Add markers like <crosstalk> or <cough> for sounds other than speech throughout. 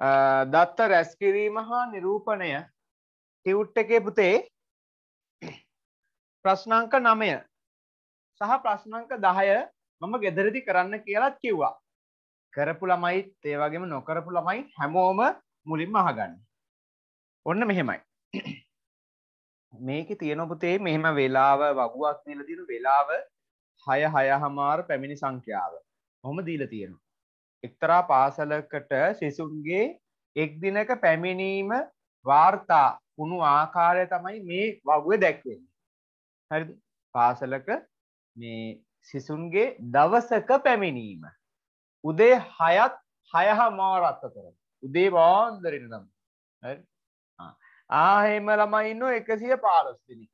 දත්ත රැස්කිරීම හා නිරූපණය. ටිවුට් එකේ පුතේ ප්‍රශ්නංක නමය සහ ප්‍රශ්නංක දහය මම ගෙදරදි කරන්න කියලත් කිව්වා. කරපු ළමයිත් ඒ වගේම නොකරපු ළමයි හැමෝම මුලින්ම අහගන්න. ඔන්න මෙහෙමයි. මේක තියෙන පුතේ මෙහෙම වෙලාව වගුවක් දීලා තියෙන වෙලාව 6 6 හමාර පැමිණි සංඛ්‍යාව. කොහොම දීලා තියෙනවා එක්තරා පාසලකට සිසුන්ගේ එක් දිනක පැමිණීම වාර්තා වුණු ආකාරය තමයි මේ වගුවේ දැක්වෙන්නේ. හරිද? පාසලක මේ සිසුන්ගේ දවසක පැමිණීම. උදේ හයත් හයහ මාරත්ත කර උදේ වාන්දරෙන නම්. ආහෙම ළමයි ඉන්න එකසිය පාලොස්තිනි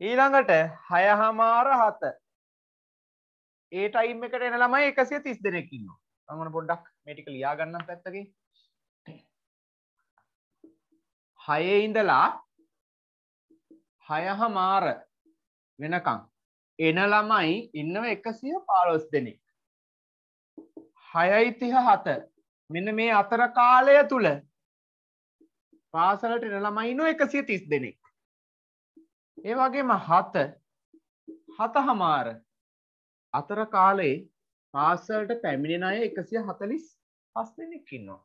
ඊළඟට හයහමාර හත. ඒ ටයිම් එකට එන ළමයි එකසිය තිස් දෙනෙක්කින්න අමන පොඩ්ඩක් මේටික ලියාගන්න පැත්තකි හයේ ඉඳලා හයහ මාර වෙනකං එන ළමයි ඉන්නව එකසිය පාලොස් දෙනෙක්. හයයිතිහ හත. මෙන්න මේ අතර කාලය තුළ පාසලට එන ළමයි ඉන්නව එකසිය තිස් දෙනෙක්. ඒ වගේම හත. හත හමාර අතර කාලේ පාසලට පැමිණෙන අය එකසිය හතලිස් පස් දෙනෙක් ඉන්නවා.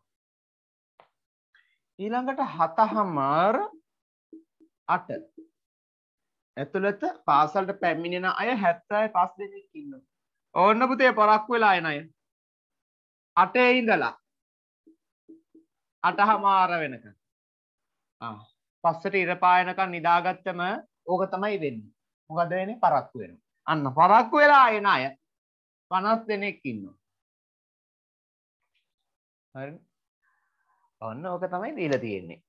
ඊළඟට හත හමාර අට. ඇතුළත පාසල්ට පැමිණෙන අය හැත්තයි පස් දෙනෙක් ඉන්න ඕන්න පුතේ පොරක් වෙලා එන අය. අටේ ඉඳලා. අටහමාර වෙනක පස්සට ඉරපායනකන් නිදාගත්තම ඕක තමයි වෙන්න. මොකද වෙන පරක්කු වෙන අන්න පරක්කු වෙලා එන අය පනස් දෙනෙක් ඉන්න ඔන්න ඕක තමයි දීල තියෙන්නේ.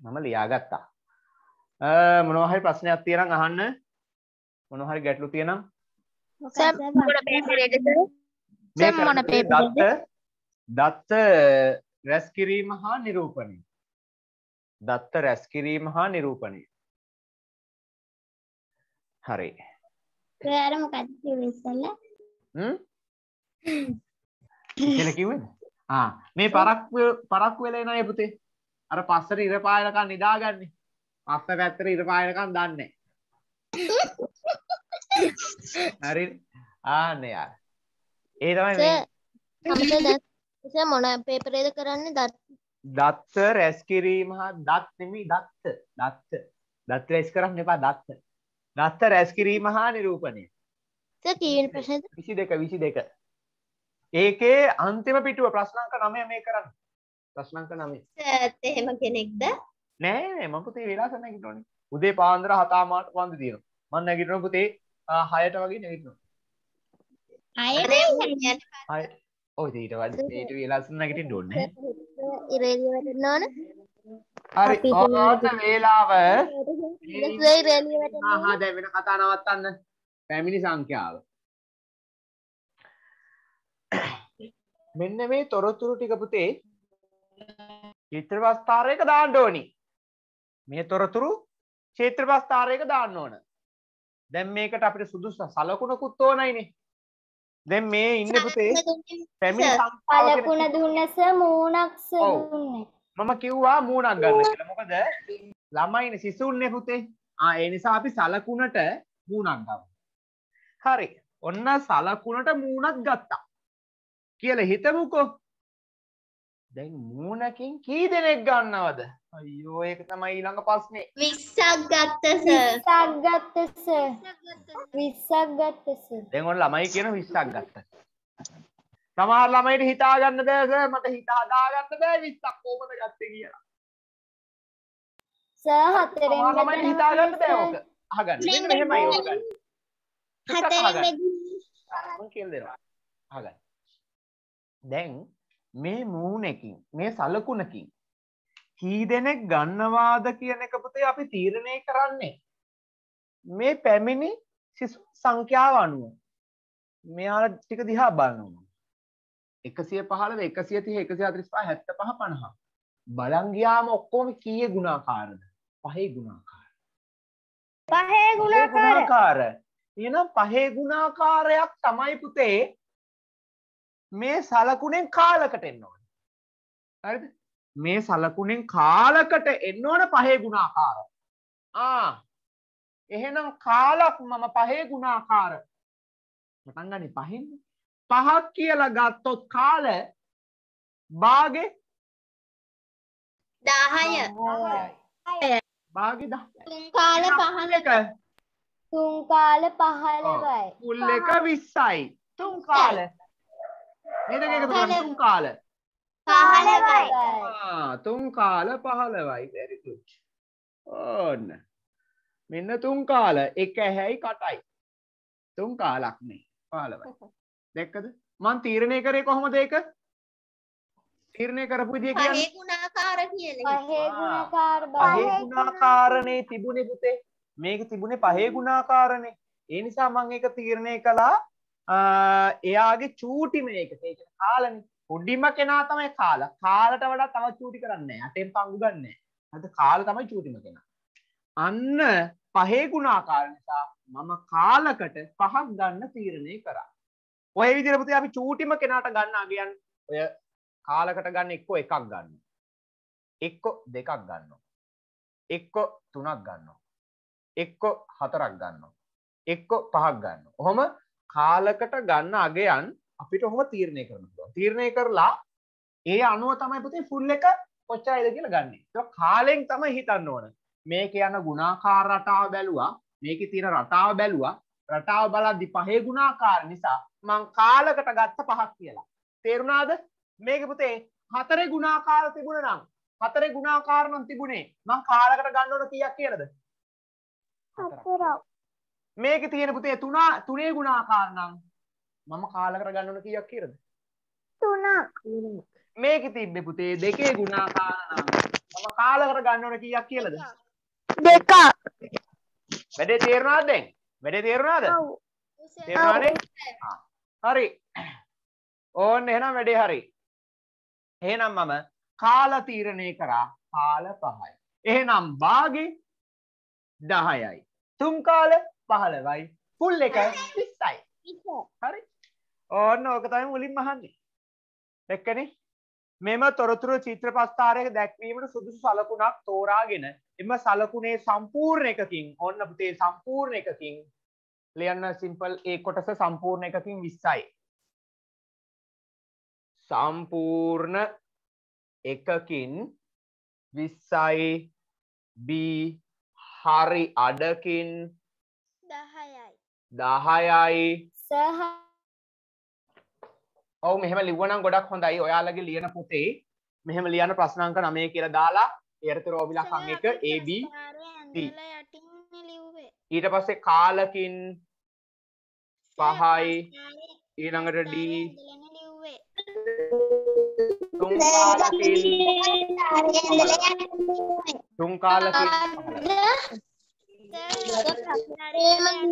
මම ලියාගත්තා. මොනවහරි ප්‍රශ්නයක් තියෙනම් අහන්න? මොනවහරි ගැටලු තියෙනම් දත්ත දත්ත රැස්කිරීම හා නිරූපණය. දත්ත රැස්කිරීම හා නිරූපණය හරි. ප්‍රයාර මොකක්ද කිව්වේ ඉස්සෙල්ලා? කියලා <laughs> කිව්වද ආ මේ පරක් පරක් වෙලා එන අය පුතේ. අර පස්සට ඉර පායනකන් නිදාගන්නේ. පස්ස පැත්තට ඉර පායනකම් දන්නේ <laughs> හරි. ආන්න යාර ඒ තමයි මොන පේපරේද කරන්නේ? දත්. දත්ත රැස් කිරීම හා දත් නෙමෙයි දත්ත. දත්ත. දත් රැස් කරන්න එපා දත්ත දත්ත රැස් කිරීම හා නිරූපණය කීවෙනි ප්‍රශ්නේද 22 22 ඒකේ අන්තිම පිටුව ප්‍රශ්නාංක 9 මේ කරන්න ප්‍රශ්නාංක 9 එහෙම කෙනෙක්ද නෑ නෑ මම පුතේ වෙලාස නැගිටිනෝනේ. උදේ පාන්දර 7:00 වන්දි තියෙනවා. මම නැගිටිනවා පුතේ 6ට වගේ නැගිටිනවා. 6නේ හය. ඔය ඊට වඩා ඊට වෙලාස නැගිටින්න ඕනේ. ඉරේලිය වැටෙන්න ඕන. හරි. ඕනට වේලාව හා දැන් වෙන කතා නවත්තන්න. පැමිණි සංඛ්‍යාව. මෙන්න මේ තොරතුරු ටික පුතේ චිත්‍ර වස්තාරයක දාන්න ඕනි. මේ තොරතුරු ක්ෂේත්‍ර ප්‍රස්ථාරයක දාන්න ඕන. දැන් මේකට අපිට සුදුසු සලකුණකුත් ඕනයිනේ. දැන් මේ ඉන්න පුතේ පැමිණි සංඛ්‍යාව පළකුණ දුන්නස මූණක් දුන්නේ. මම කිව්වා මූණක් ගන්න කියලා. මොකද ළමයිනේ සිසුන්නේ පුතේ. ආ ඒ නිසා අපි සලකුණට මූණක් ගමු. හරි. ඔන්න සලකුණට මූණක් ගත්තා. කියලා හිතමුකෝ. දැන් මූණකින් කී දෙනෙක් ගන්නවද? අයියෝ ඒක තමයි ඊළඟ ප්‍රශ්නේ. 20ක් ගත්ත සර්. 20ක් ගත්ත සර්. 20ක් ගත්ත සර්. දැන් ඔන්න ළමයි කියන 20ක් ගත්තා. සමහර ළමයිට හිතා ගන්න බෑ සර් මට හිත හදා ගන්න බෑ 20ක් කොහොමද ගත්තේ කියලා. සර් හතරෙන් ළමයිට හිතා ගන්න බෑ ඕක. අහගන්න. මෙන්න මෙහෙමයි ඕක. හතරෙන් මම කියලා දෙනවා. අහගන්න. දැන් මේ මූණකින් මේ සලකුණකින් කී දෙනෙක් ගන්නවාද කියන එක පුතේ අපි තීරණය කරන්නේ මේ පැමිණි සිසු සංඛ්‍යාව අනුව මෙයාලා ටික දිහා බලනවා 115 130 145 75 50 බලන් ගියාම ඔක්කොම කීයේ ගුණාකාරද? පහේ ගුණාකාර. පහේ ගුණාකාර. එහෙනම් පහේ ගුණාකාරයක් තමයි පුතේ මේ සලකුණෙන් කාලකට එන්න ඕනේ. හරිද? මේ සලකුණෙන් කාලකට එන්න ඕන පහේ ගුණාකාර. එහෙනම් කාලක් මම පහේ ගුණාකාර. පටන් ගන්නේ පහෙන් පහක් කියලා ගත්තොත් කාල භාගේ? දහය. භාගේ දහ තුන් කාල පහල එක? තුන් කාල පහළවයි. මුල් එක විස්සයි. තුන් කාල. මේ දෙක එකතු කරන්න. තුන් කාල. පහළවයි. ආ, තුන් කාල පහළවයි. Very good. ඕන්න. මෙන්න තුන් කාල. එක ඇහැයි කටයි. තුන් කාලක් නේ. පහළවයි දැක්කද? මං තීරණය කරේ කොහොමද ඒක? තීරණය කරපු විදිය කියන්නේ පහේ ගුණාකාර කියලා. පහේ. ගුණාකාර පහේ ගුණාකාරනේ තිබුණේ පුතේ. මේක තිබුණේ පහේ ගුණාකාරනේ ඒ නිසා මම ඒක තීරණය කළා. එයාගේ චූටි මේක. ඒ කියන්නේ කාලනේ. පොඩිම කෙනා තමයි කාලා. කාලට වඩා තවත් චූටි කරන්නේ නැහැ. අටෙන් පංගු ගන්නෑ හරිද කාල තමයි චූටිම කෙනා. අන්න පහේ ගුණාකාර නිසා මම කාලකට පහක් ගන්න තීරණය කරා ඔය විදිහට පුතේ අපි චූටිම කෙනාට ගන්න අගයන් ඔය කාලකට ගන්න එක්කෝ එකක් ගන්න. එක්කො දෙකක් ගන්නවා. එක්කො තුනක් ගන්නවා. එක්කො හතරක් ගන්නවා. එක්කො පහක් ගන්න ඔහොම කාලකට ගන්න අගයන් අපිට ඔහොම තීරණය කරන්න පුළුවන්. තීරණය කරලා ඒ අනුව තමයි පුතේ ෆුල් එක කොච්චරයිද කියලා ගන්න. ඒක කාලෙන් තමයි හිතන්න ඕන. මේක යන ගුණාකාර රටාව බැලුවා මේකේ තියෙන රටාව බැලුවා රටාව බලද්දි පහේ ගුණාකාර නිසා මං කාලකට ගත්ත පහක් කියලා. තේරුණාද? මේක පුතේ හතරේ ගුණාකාර තිබුණ නම් හතරේ ගුණාකාර නම් තිබුණේ මං කාලකට ගන්න ඕන කීයක් කියලාද? මේක තියෙන පුතේ තුනා තුනේ ගුණාකාර නම් මම කාලකට ගන්න ඕන කීයක් කියලාද? තුනක්. මේක තිබ්බේ පුතේ දෙකේ ගුණාකාර නම් මම කාලකට ගන්න ඕන කීයක් කියලාද? දෙකක්. වැඩේ තේරුණාද දැන් වැඩේ තේරුණාද? තේරුණානේ? හරි. ඕන්න එහෙනම් වැඩේ හරි. එහෙනම් මම කාල තීරණය කරා කාල පහයි. එහෙනම් භාගේ දහයයි. තුන් කාල පහළවයි. පුල් එක විස්සයි. හරි. ඕන්න ඕක තමයි මුලින්ම අහන්නේ. දැක්කනේ මෙම තොරතුරු චිත්‍රපස්ථාරයක දැක්වීමට සුදුසු සලකුණක් තෝරාගෙන එම සලකුණේ සම්පූර්ණ එකකින් ඔන්න පුතේ සම්පූර්ණ එකකින් ලියන්න සිම්පල් ඒ කොටස සම්පූර්ණ එකකින් 20යි සම්පූර්ණ එකකින් 20යි B හරි අඩකින් දහයයි. 10යි සහ ඔව් මෙහෙම ලිව්වනම් ගොඩක් හොඳයි. ඔයාලගේ ලියන පොතේ මෙහෙම ලියන ප්‍රශ්නාංක 9 කියලා දාලා එරත රෝමිලකම් එක AB ඊට පස්සේ කාලකින් පහයි. ඊළඟට D. තුන් කාලකින් තුන් කාලකින්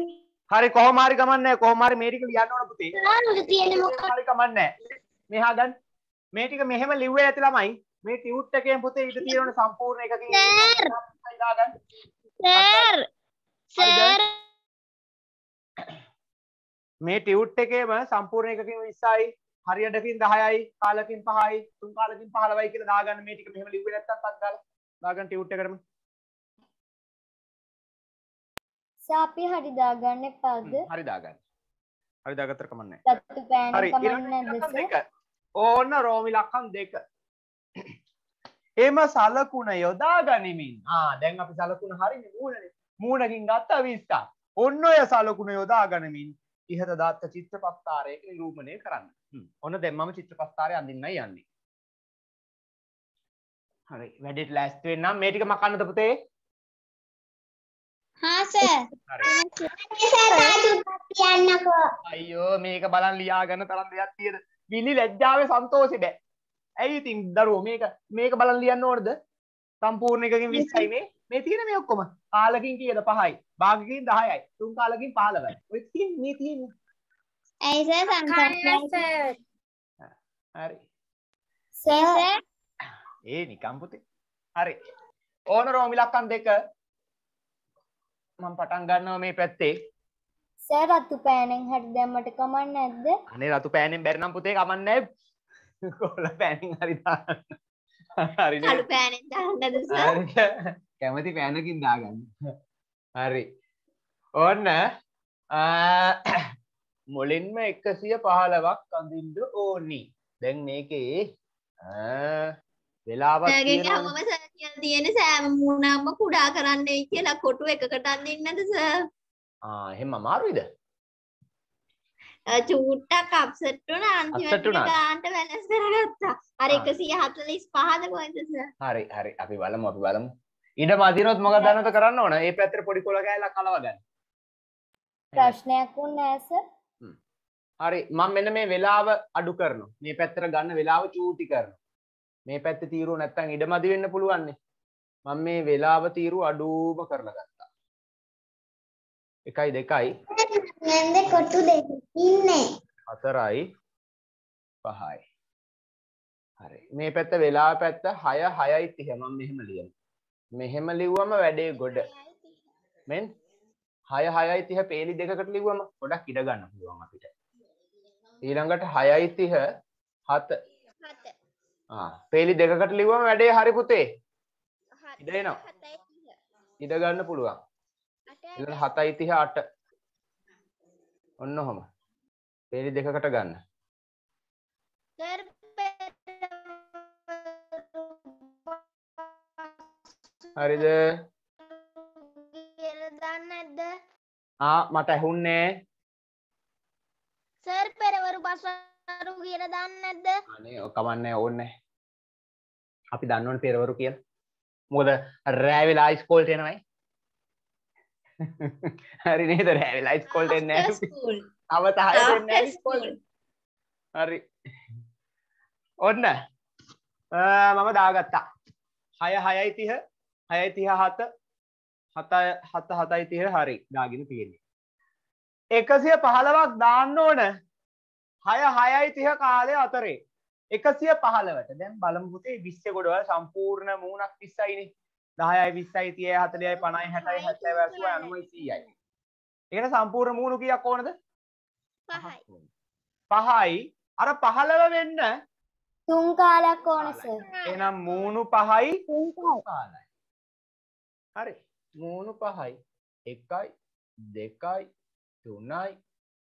<laughs> <laughs> හරි කොහොම හරි කමන්නේ කොහොම හරි මේ ටික ලියන්න ඕන පුතේ. කොහොම හරි කමන්නේ මෙහා ගන්න මේ ටික මෙහෙම ලිව්වේ නැති ළමයි මේ ටියුට් එකෙන් පුතේ ඊට තියෙන සම්පූර්ණ එකකින් දාගන්න සර්. සර්. මේ ටියුට් එකේම සම්පූර්ණ එකකින් 20යි හරියටකින් 10යි කාලකින් 5යි තුන් කාලකින් 15යි කියලා දාගන්න මේ ටික මෙහෙම ලිව්වේ නැත්තම් පත් දාලා දාගන්න ටියුට් එකටම සාපි හරි දාගන්න එපාද? හරි දාගන්න. හරි දාගත්තට කමන්නේ රතු පෑන කමන්න ඕන්න රෝමි ලක්කම් දෙක. එම සලකුණ යොදා ගනිමින් ආ දැන් අපි සලකුණ හරිනේ මූණනේ. මූණකින් ගත්ත 20ක් ඔන්න ඔය සලකුණ යොදා ගනිමින් ඉහත දාත්ත චිත්‍රපස්ථාරයක නිරූපණය කරන්න. ඔන්න දැන් මම චිත්‍රපස්ථාරය අඳින්නයි යන්නේ. හරි. වැඩේට ලෑස්ති වෙන්නම් මේ ටික මකන්නද පුතේ හා සර් කියන්නකෝ අයියෝ මේක බලන් ලියා ගන්න තරම් දෙයක් තියෙන විලි ලැජ්ජාවේ සන්තෝෂෙ බෑ. ඇයි ඉතින් දරුවෝ මේක මේක බලන් ලියන්න ඕනද? සම්පූර්ණ එකකින් 20යි මේ. මේ තියෙන මේ ඔක්කොම. කාලකින් කීයද? 5යි භාගකින් 10යි තුන් කාලකින් 15යි ඔය තියෙන මේ තියෙන. ඇයි සර් සංකල්ප හරි. සර් ඒ නිකම් පුතේ හරි. ඕන රෝමි ලක්කම් දෙක මම පටන් ගන්නවා මේ පැත්තේ. සර් රතු පෑනෙන් හරි දැම්මට කමක් නැද්ද? අනේ රතු පෑනෙන් බැරි නම් පුතේ කමන්නේ කොළ පෑනෙන් හරි දාන්න? හරි කළු පෑනෙන් දාන්නද සර්? කැමති පෑනකින් දාගන්න. හරි. ඔන්න මුලින්ම එකසිය පහලවක් අඳින්ඩ ඕනි. දැන් මේකේ වෙලාවත් තියෙන සෑම මුණක්ම කුඩා කරන්නයි කියලා කොටු එකකට අඳින්නද සර් ආ එහෙම අමාරුයිද? චූට්ටක් අප්සෙට් වුණා. අන්තිමට? ගානට වෙනස් කරගත්තා. අර ආ. 145ද කොහෙද සර් හරි හරි. අපි බලමු අපි බලමු. ඉඩ මදිනොත් මොකද දන්නවද කරන්න ඕන? ඒ පැත්තට පොඩි කොළ කෑල්ලක් කලව ගන්න ප්‍රශ්නයක් වුණේ සර් හරි මම මෙන්න මේ වෙලාව අඩු කරනවා. මේ පැත්තට ගන්න වෙලාව චූටි කරනවා. මේ පැත්තේ තීරුව නැත්තම් ඉඩ මදි වෙන්න පුළුවන් නේ මම මේ වෙලාව තීරුව අඩුම කරලා ගත්තා. එකයි දෙකයි. නැන්ද කොටු දෙක ඉන්නේ. හතරයි. පහයි. හරි. මේ පැත්ත වෙලා පැත්ත හය හයයි තිහ. මම මෙහෙම ලියන මෙහෙම ලිව්වම වැඩේ ගොඩ. මෙන්? හය හයයි තිහ පේලි දෙකට ලිව්වම ගොඩක් ඉඩ ගන්න පුළුවන් අපිට. ඊළඟට හයයි තිහ හත. ආ, පේලි දෙකට ලිව්වම වැඩේ හරි පුතේ ඉඩ එනවා. ඉඩ ගන්න පුළුවන්. ඊළඟ හතයි තිහ අට. ඔන්න ඔහොම. පේලි දෙකකට ගන්න. සර් හරිද ආ මට ඇහුන්නේ. සර් පෙරවරු පස්වරු කියලා දන්නේ නැද්ද අනේ ඔය කමන්නේ ඕන්නේ. අපි දන්නවනේ පෙරවරු කියලා මොකද රෑ වෙලා ඉස්කෝලේට එනවයි හරි නේද? රෑ වෙලා ඉස්කෝලේට එන්නේ නැහැ. ස්කූල් අවත හය දෙන්නේ නැහැ ඉස්කෝලේ හරි. ඔන්න. මම දාගත්තා. හය හයයි තිහ හයයි තිහ හත. හත හත හතයි තිහ හරි දාගෙන තියෙන්නේ. එකසිය පහලවක් දාන්න ඕන. හය හයයි තිහ කාලය අතරේ එකසිය පහලවට දැන් බලමුපුතේ විශ්්‍ය ගොඩවල් සම්පූර්ණ මූුණක් විස්සයිනි. දහයයි විස්සයි තිය හතලයයි පණයි හැටයි හැත්තයි වැසුව අනුවයි සීයයි. එකට සම්පූර්ණ මූුණු කියක් ඕනද? පහයි. අර පහළව වෙන්න තුන් කාලයක් ඕන සර් එනම් මූුණු පහයි කාලයි. හරි. මූුණු පහයි එකයි දෙකයි තුනයි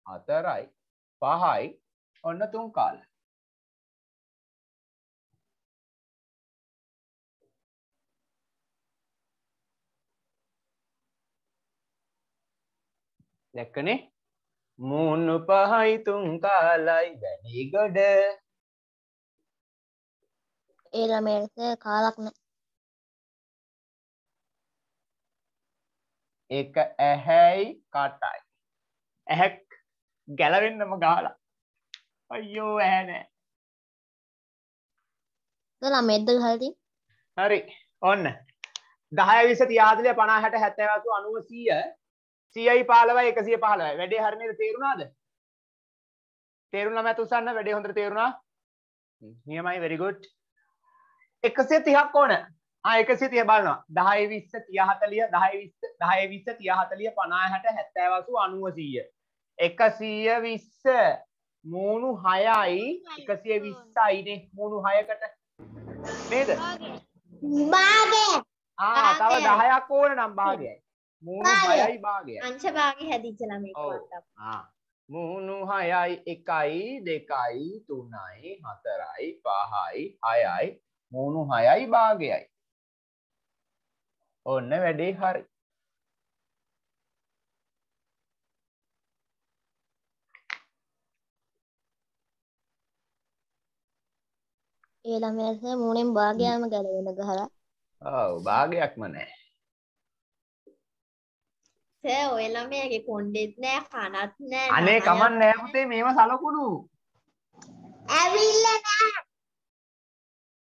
හතරයි පහයි. ඔන්න තුන් කාල දැක්කනේ? මූුණු පහයි තුන් කාලයි වැනි ගොඩ. ඒ ළමයට කාලක් නෑ. එක ඇහැයි කටයි. ඇහැක් ගැලවෙන්නම ගාලා. අයියෝ ඇහැනෑ ළමෙද්ද ගහල්ති හරි ඔන්න. දහය විස තියාදලය පනා හැට හැත්තවතු අනුව සීය සියයි පාලවයි එකසිය පහලයි වැඩේ හරණයට තේරුණාද? තේරුණ මැත් උසන්න වැඩේ හොඳ තේරුණා? නියමයි වෙරිගුඩ් එකසිය තිහක් ඕන. ආයකසිය තිය බලනවා. දහය විස්ස තියහතලිය දහය විස්ස දහය විස්ස තියහතලිය පනාහට හැත්තෑවසු අනුව සීය එකසීය විස්ස මූුණු හයයි එකසිය විස්සයිනේ. මූුණු හයකට. නේද? තව. දහයක් ඕන නම් භාගයයි භාගය. හයයි භාගයයි අංශ භාගේ හැදිච්ච ළමෙක් ඔව්. ආ. මූුණු හයයි එකයි දෙකයි තුනයි හතරයි පහයි හයයි. මූුණු හයයි භාගයයි. ඔන්න වැඩේ හරි. ඒ ළමයට මූණෙන් භාගයාම ගැලවෙන ගහලා. ඔව් භාගයක්ම නෑ සෑ ඔය ළමයාගේ කොණ්ඩෙත් නෑ කනත් නෑ අනේ කමන් නෑපුතේ මේම සලකුණු. ඇවිල්ල නෑ.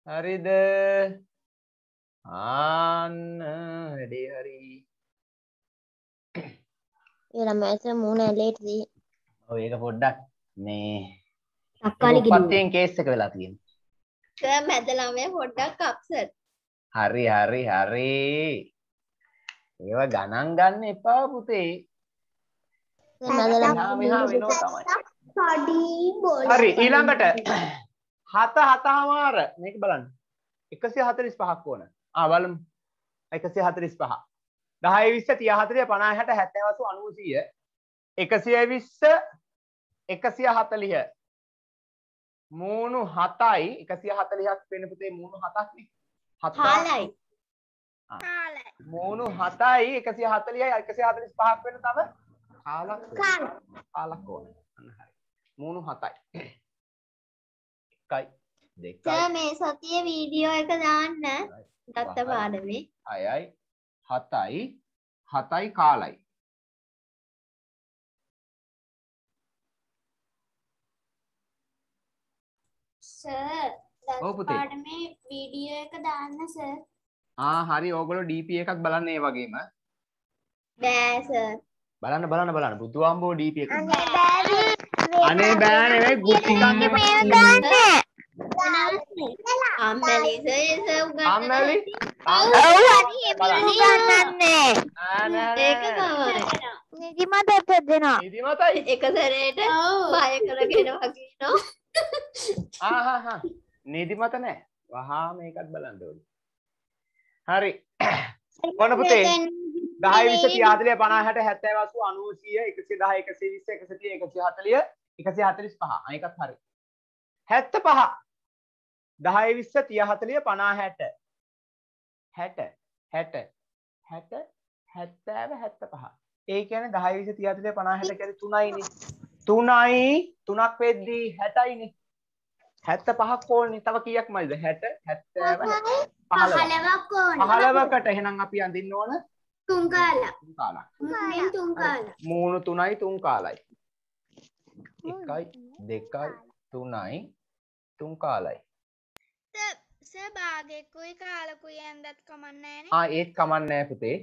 හරිද? ආන්න වැඩේ හරි. ඒ ළමයට මූණ ඇලේට දී. ඔය ඒක පොඩ්ඩක් මේ තක්කාලි උපත්යෙන් කේස් එක වෙලා තියෙන සෑ මැද ළමයා පොඩ්ඩක් අප්සෙට් හරි හරි හරි ඒව ගණන් ගන්න එපා පුතේ. හරි ඊළඟට හත හතහමාර. මේක බලන්න. එකසිය හතරිස් පහක් ඕන. පහ දහය විස්ස තිය හතරිය පනා හැට හැත්තවසු අනුසීය. එකසිය විස්ස එකසිය හතලිය මූුණු හතයි. එකසිය හතලිහක් වෙන පුතේ මූුණු හතක්නේ හතා කාලයි මූුණු හතයි එකසිය හතලියයි එකසිය හතලිස් පහක් වෙන තම කාලක් කාල කාලක් ඕන. මූුණු හතයි. එකයි. සර් මේ සතිය වීඩියෝ එක දාන්න. වහයි. පාඩමේ. හයයි හතයි. හතයි කාලයි. සර්. පාඩමේ වීඩියෝ එක දාන්න සර් ආ හරි. ඕගොල්ලෝ DP එකක් බලන්න ඒ වගේම. බෑ සර් බලන්න බලන්න බලන්න. බුදුහාමුදුරුවෝ DP එක බෑ අනේ බෑ නෙවෙයි ගුටි කන්න අම්මලි. සර් උගන්න අම්මලි? ඒක තමයි නිදිමත උපදිනවා. ඉදිමතයි එක සැරේට බය කරගෙන වගේ ආහා නිදිමත නෑ. වහා මේකත් බලන්න ඕනේ හරි. ඔන්න පුතේ දහය විස තියාදලය පනා හැට හැත්තෑ වසු අනුසිය එකසි දහ එකසේ විස්ස එකසතිය එකසි හතලිය එකසි හතලිස් පහ අයකත් හරි. හැත්ත පහ දහය විස්ස තිය හතලිය පනා හැට හැට හැට හැට හැත්තෑව හැත්ත පහ ඒ කියන දහය විස තියාදලය පනා හැට කැරි තුනයිනි. තුනයි තුනක් වෙද්දී හැටයිනි. හැත්ත පහක් ඕනේ තව කියක් මයිද? හැට හැත්තෑව පහළව. පහලවක් ඕන. පහළවකට එහෙනම් අපි අඳින්න ඕන? තුන් කාලා තුන් කාලක් මුලින් තුන් කාලා මූුණු තුනයි තුන් කාලයි එකයි දෙකයි තුනයි තුන් කාලයි සර් භාගයකුයි කාලකුයි ඇන්දත් කමන්නෑන ආ ඒත් කමන්නෑ පුතේ.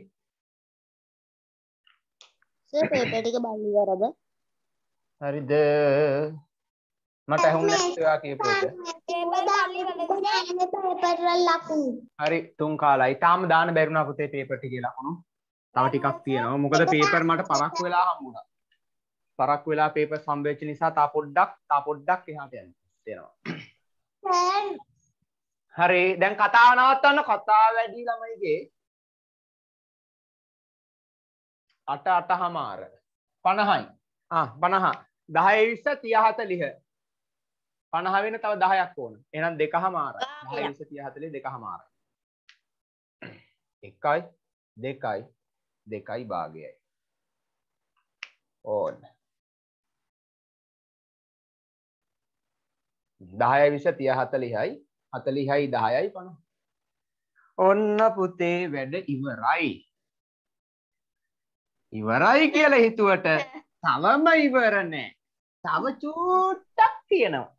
සර් පේපර් ටික බලි වරද හරිද මට ඇහුන්නවා කියපු එක පේපර් ලකුණු හරි තුන් කාලයි. තාම දාන බැරුණා පුතේ පේපර් ටිකේ ලකුණු තව ටිකක් තියෙනවා. මොකද පේපර් මට පරක්කු වෙලා හම්බුණා. පරක්කු වෙලා පේපර් සම්බෙච්ච නිසා තා පොඩ්ඩක් තා පොඩ්ඩක් එහාට යන්න තියෙනවා හරි දැන් කතාව නවත්තන්න කතා වැඩි ළමයිගේ. අට අට හමාර පණහයි පණහ. දහය විස්ස තියහත ලිහ පණහ වෙන තව දහයක් ඕන. එනම් දෙක හමාර දහය විස්ස තිය හතලි දෙක හමාර එකයි දෙකයි දෙකයි භාගයයි. ඕන්න දහය විස තිය හතලිහයි. හතලිහයි දහයයි පන ඔන්න පුතේ වැඩ ඉවරයි. ඉවරයි කියල හිතුවට <laughs> තවම ඉවරනෑ තව චූට්ටක් තියෙනවා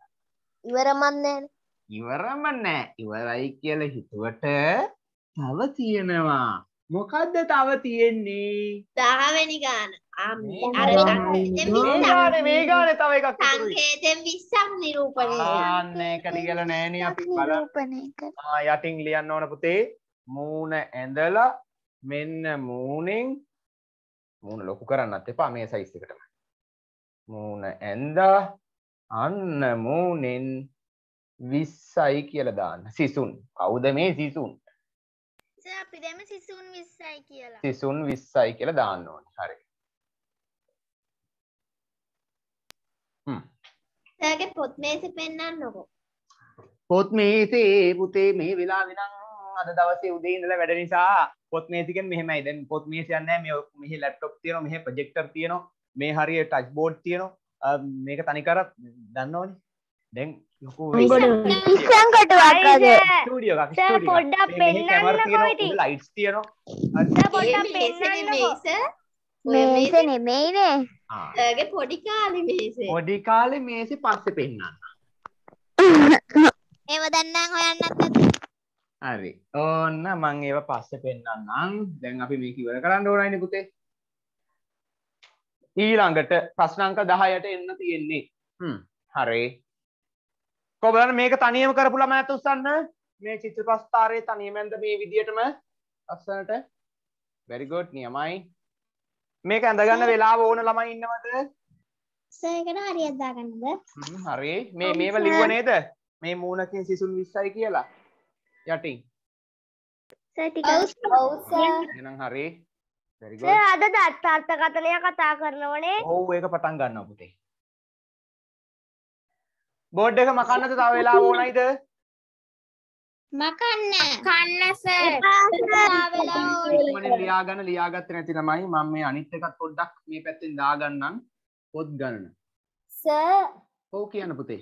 ඉවරමන්නෑ ඉවරම නෑ ඉවරයි කියල හිතුවට තව තියෙනවා මොකක්ද තව තියෙන්නේ දහවැනි ගාන අර මේගාන මේගාන තව එකක්. සංකේතෙන් විස්සක් නිරූපණය ආන්න ඒකට කියලා නෑනේ අපි බලන්න නිරූපණය කර ආ, යටින් ලියන්න ඕන පුතේ මූණ ඇඳලා මෙන්න මූණෙන් මූණ ලොකු කරන්නත් එපා මේ සයිස් එකටම මූණ ඇඳා අන්න මූණෙන් විස්සයි කියලා දාන්න. සිසුන්. කවුද මේ සිසුන්? අපි දැම සිසුන් විස්සයි කියලා. සිසුන් විස්සයි කියලා දාන්න ඕන. හරි. සෑගේ පොත් මේස පෙන්න්නන්නකො පොත් මේසේ පුතේ මේ වෙලා වෙනං අද දවසේ උදේ ඉඳලා වැඩ නිසා පොත් මේසිකෙන් මෙහෙමයි. දැන් පොත් මේස යන්නේ නැහැ. මේ මෙහි ලැප්ටොප් තියෙනවා මෙහි ප්‍රොජෙක්ටර් තියෙනවා මේ හරිය ටච් බෝඩ් තියෙනවා මේක තනිකර දන්නවනේ. දැන් මේ පොඩ්ඩක් පෙන්නන්නකෝ. මේස නෙමෙයිනේ ආ, සෑගේ පොඩි කාලි මේසේ. පොඩි කාලේ මේසෙ පස්සේ පෙන්නන්න. ඒව දන්නම් හොයන්නත් නැති හරි. ඕන්න මං ඒව පස්සේ පෙන්න්නම් දැන් අපි මේක ඉවර කරන්න ඕනයින පුතේ ඊළඟට ප්‍රශ්නංක දහයට එන්න තියෙන්නේ. හ්ම්, හරි. කොබලන්න මේක තනියම කරපු ළම ඇත උසන්න මේ චිත්‍ර ප්‍රස්ථාරය තනියමැන්ද මේ විදිහටම අස්සනට? වැරිගෝඩ් නියමයි. මේක ඇඳගන්න වෙලා ඕන ළමයි ඉන්නවද? සෑකට හරියත්දාගන්නද හ්ම්, හරි. මේ මේව ලිව්ව නේද? මේ මූුණකින් සිසුන් විස්සයි කියලා. යටින්. ඔව් සර් එහෙනම් හරි අද දත්තාර්ථකථනය කතා කරනවනේ ඔව් ඒක පටන් ගන්නවා පුතේ බෝඩ් එක මකන්නද තව වෙලාව ඕනයිද මකන්න කන්න සර් ඉක්මනින් ලියාගන්න ලියාගත්තේ නැති ළමයි මම මේ අනිත් එකත් පොඩ්ඩක් මේ පැත්තෙන් දාගන්නම් පොත් ගණන සර් ඔව් කියන්න පුතේ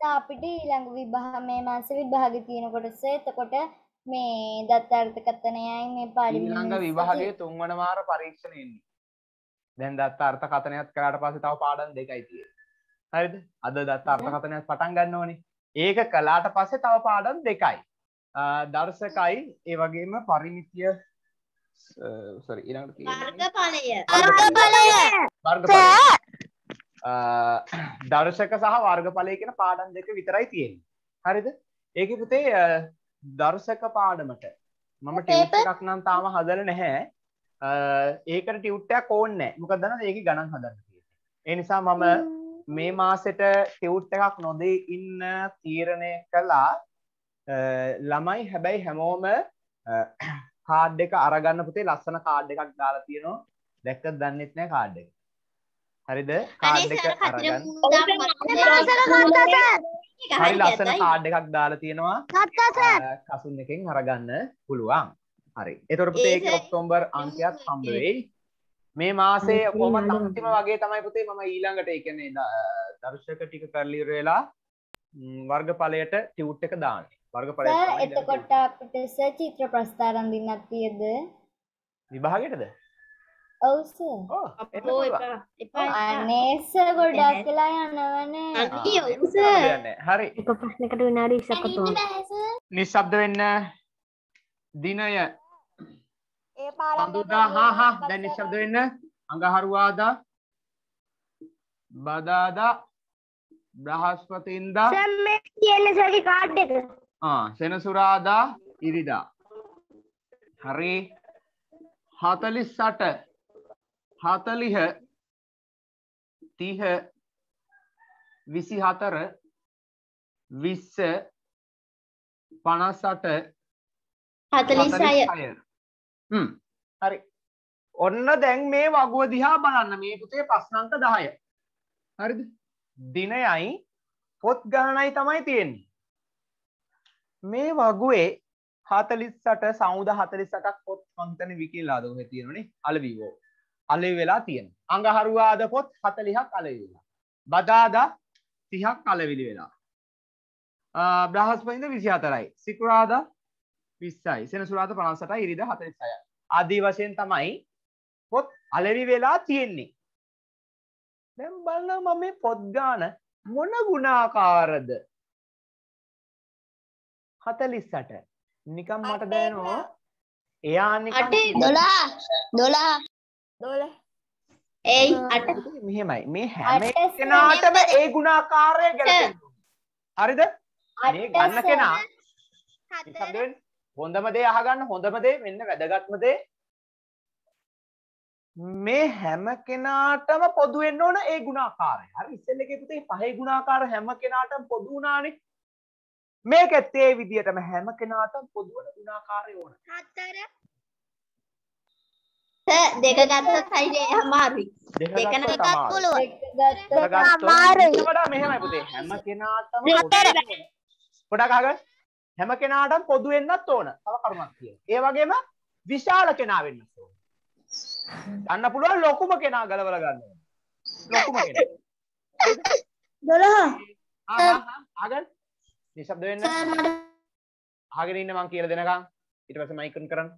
අපිට ඊළඟ විභාග මේ මාස විභාගෙ තියෙන කොටස එතකොට මේ දත්තාර්ථකථනයයි මේ පාඩිම ඊළඟ විභාගයේ තුන්වන වාර පරීක්ෂණ එන්නේ. දැන් දත්ත අර්ථකථනයත් කරාට පස්සේ තව පාඩම් දෙකයි තියෙන්නේ. හරිද? අද දත්ත අර්ථකථනයත් පටන් ගන්න ඕනේ. ඒක කළාට පස්සේ තව පාඩම් දෙකයි. දර්ශකයි ඒ වගේම පරිමිතිය සොරි ඊළඟට දර්ශක සහ වර්ගඵලය කියන පාඩම් දෙක විතරයි තියෙන්නේ. හරිද? ඒකේ පුතේ දර්ශක පාඩමට මම එකක් නම් තාම හදලා නැහැ. ඒකට ටියුට් එකක් ඕනේ නැහැ. මොකද දන්නවද? ඒකේ ගණන් හදන්න තියෙන්නේ. ඒ නිසා මම මේ මාසෙට ටියුට් එකක් නොදී ඉන්න තීරණය. අ, ළමයි හැබැයි හැමෝම කාඩ් එක අරගන්න පුතේ ලස්සන කාඩ් එකක් දාලා තියෙනවා. දැක්කද දන්නෙත් නැහැ කාඩ් එක. හරිද? කාඩ් එක අරගන්න. හරි ලස්සන කාඩ් එකක් දාලා තියෙනවා. කසුන් එකෙන් අරගන්න පුළුවන්. හරි. එතකොට පුතේ ඒකේ ඔක්තෝබර් අංකයක් හම්බ වෙයි. මේ මාසේ කොහොමද අන්තිම වගේ තමයි පුතේ මම ඊළඟට ඒ කියන්නේ දර්ශක ටික කරලා වෙලා වර්ගඵලයට ටියුට් එක දාන්නේ. වර්ගඵලයට එතකොට අපිට සර් චිත්‍ර ප්‍රස්ථාරම් දිනක් තියද විභාගයටද? ඔව් සර් ඔව්. එන්න පුළුවන්. අනේ සර් ගොඩක් වෙලා යනවනේ එහෙම දෙයක් නැහැ. හරි. එක ප්‍රශ්නකට විනාඩි 20ක තෝරන නිශ්ශබ්ද වෙන්න. දිනය ඒ සඳුදා හා හා දැන් නිශ්ශබ්ද වෙන්න. අඟහරුවාදා බදාදා බ්‍රහස්පතින්දා සර් මේ තියෙන සරි කාඩ් එක ආ සෙනසුරාදා ඉරිදා හරි 48 40 30 24 20 58 46 හ්ම්. හරි. ඔන්න දැන් මේ වගුව දිහා බලන්න. මේ පුතේ ප්‍රශ්න අංක 10 හරිද? දිනයයි පොත් ගණනයි තමයි තියෙන්නේ. මේ වගුවේ 48 සමුද 48ක් පොත් මංතන විකිලාද ඔහෙ තියෙනනේ අලවිවෝ අලෙවි වෙලා තියෙන අඟහරුවාද පොත් 40ක් අලෙවි වෙලා. බදාදා 30ක් අලෙවිලි වෙලා. බ්‍රහස්පතින්ද 24යි සිකුරාදා 20යි සෙනසුරාදා 58යි ඉරිදා 46යි ආදී වශයෙන් තමයි පොත් අලෙවි වෙලා තියෙන්නේ. දැන් බලන්න මම මේ පොත් ගාන මොන ගුණාකාරද? 48 නිකම් මට දැනෙනවා. එයා නිකන් ඒයි අට. මෙහෙමයි. මේ හැම අට එක්කෙනාටම ඒ ගුණාකාරය ගැලපෙන්න හරිද? මේ ගන්න කෙනා දෙන්න හොඳම දේ අහගන්න හොඳම දේ මෙන්න වැදගත්ම දේ. මේ හැම කෙනාටම පොදු වෙන්න ඕන ඒ ගුණාකාරය. හරි ඉස්සෙල්ල එකේ පුතේ පහේ ගුණාකාර හැම කෙනාටම පොදු වුණානේ. මේකෙත් ඒ විදිහටම හැම කෙනාටම පොදු වෙන ගුණාකාරය ඕන. හතර දෙක ගත්තත් හයිනේ අමාරුයි දෙක දෙක ගත්තොත් ගත්තත් අමාරුයි. පුළුවන් දෙක අමාරුයි. වඩා මෙහෙමයි පුතේ හැම කෙනාටම වෙන්න ඕන. පොඩක් අහගන්න. හැම කෙනාටම පොදු වෙන්නත් ඕන. තව කරුණක් තියෙනවා. ඒ වගේම විශාල කෙනා වෙන්නත් ඕන. ගන්න පුළුවන් ලොකුම කෙනා ගලවලා ගන්න ඕන. ලොකුම කෙනා. 12 ආගල් නිශබ්ද වෙන්න අහගෙන ඉන්න මං කියලා දෙනකම් ඊට පස්සේ මයික් ඔන් කරන්න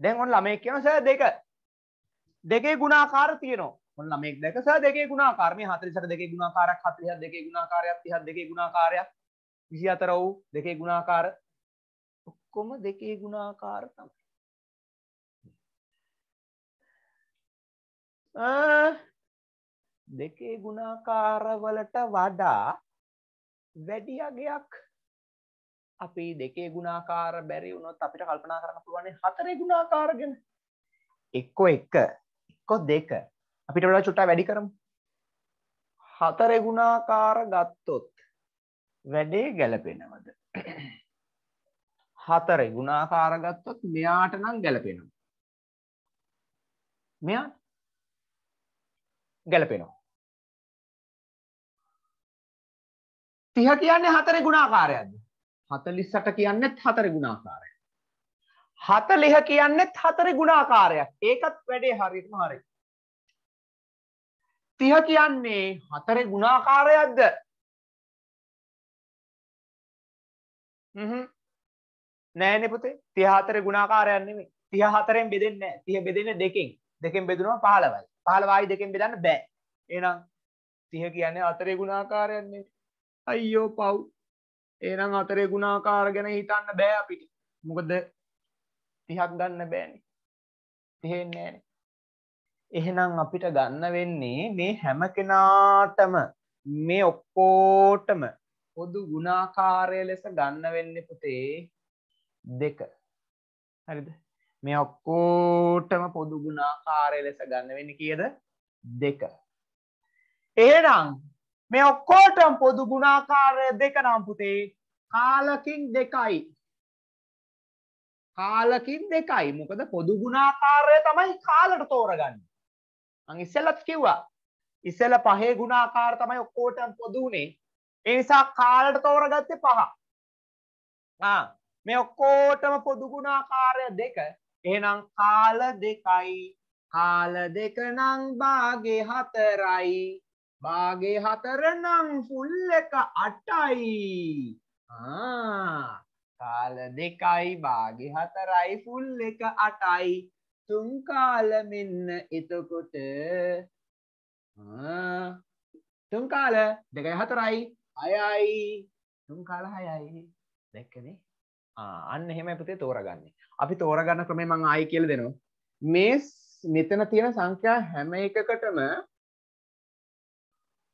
දැන් ඔන්න ළමයෙක් කියනවා සර් දෙක. දෙකේ ගුණාකාර තියෙනවා. ඔන්න ළමයෙක් දැක සර් දෙකේ ගුණාකාර. මේ 48 දෙකේ ගුණාකාරයක් 40ක් දෙකේ ගුණාකාරයක් 30ක් දෙකේ ගුණාකාරයක්. 24 වූ දෙකේ ගුණාකාර. ඔක්කොම දෙකේ ගුණාකාර තමයි. ආ දෙකේ ගුණාකාරවලට වඩා වැඩි අගයක් අපි දෙකේ ගුණාකාර බැරි වුණොත් අපිට කල්පනා කරන්න පුළුවන් හතරේ ගුණාකාර ගැන එක්කෝ එක එක්කෝ දෙක අපිට වඩා චුට්ටක් වැඩි කරමු හතරේ ගුණාකාර ගත්තොත් වැඩේ ගැලපෙනවද හතරේ ගුණාකාර ගත්තොත් මෙයාට නම් ගැලපෙනවා. මෙයාට ගැලපෙනවා. 30 කියන්නේ හතරේ ගුණාකාරයක්ද? 48 කියන්නේත් හතරේ ගුණාකාරයක්. 40 කියන්නේත් හතරේ ගුණාකාරයක්. ඒකත් වැඩේ හරියටම හරි. 30 කියන්නේ හතරේ ගුණාකාරයක්ද? හ්ම්. නෑනේ පුතේ. 34 ගුණාකාරයක් නෙමෙයි. 34න් බෙදෙන්නේ නෑ. 30 බෙදෙන්නේ දෙකෙන්. දෙකෙන් බෙදුනම 15යි 15යි දෙකෙන් බෙදන්න බෑ. එහෙනම් 30 කියන්නේ හතරේ ගුණාකාරයක් නෙමෙයි. අයියෝ පව්. එහෙනම් හතරේ ගුණාකාර ගැන හිතන්න බෑ අපිට. මොකද 30ක් ගන්න බෑනේ. තේන්නේ නෑනේ. එහෙනම් අපිට ගන්න වෙන්නේ මේ හැම කෙනාටම මේ ඔක්කොටම පොදු ගුණාකාරය ලෙස ගන්න වෙන්නේ පුතේ දෙක. හරිද? මේ ඔක්කෝටම පොදු ගුණාකාරය ලෙස ගන්න වෙන්නේ කීයද? දෙක. එහෙනම් මේ ඔක්කොටම පොදු ගුණාකාරය දෙක නම් පුතේ. කාලකින් දෙකයි. කාලකින් දෙකයි. මොකද පොදු ගුණාකාරය තමයි කාලට තෝරගන්නේ. මං ඉස්සෙල්ලත් කිව්වා. ඉස්සෙල්ල පහේ ගුණාකාර තමයි ඔක්කොටම පොදු උනේ. ඒ නිසා කාලට තෝරගත්තේ පහ. ආ මේ ඔක්කෝටම පොදු ගුණාකාරය දෙක. එහෙනම් කාල දෙකයි. කාල දෙක නම් භාගේ හතරයි. භාගේ හතර නම් ෆුල් එක අටයි. කාල දෙකයි භාගේ හතරයි ෆුල් එක අටයි. තුන් කාල මෙන්න එතකොට. තුන් කාල දෙකයි හතරයි හයයි. තුන් කාල හයයි. දැක්කනේ? අන්න එහෙමයි පුතේ තෝරගන්නේ. අපි තෝරගන්න ක්‍රමය මම ආයි කියලා දෙනවා. මේ මෙතන තියෙන සංඛ්‍යා හැම එකකටම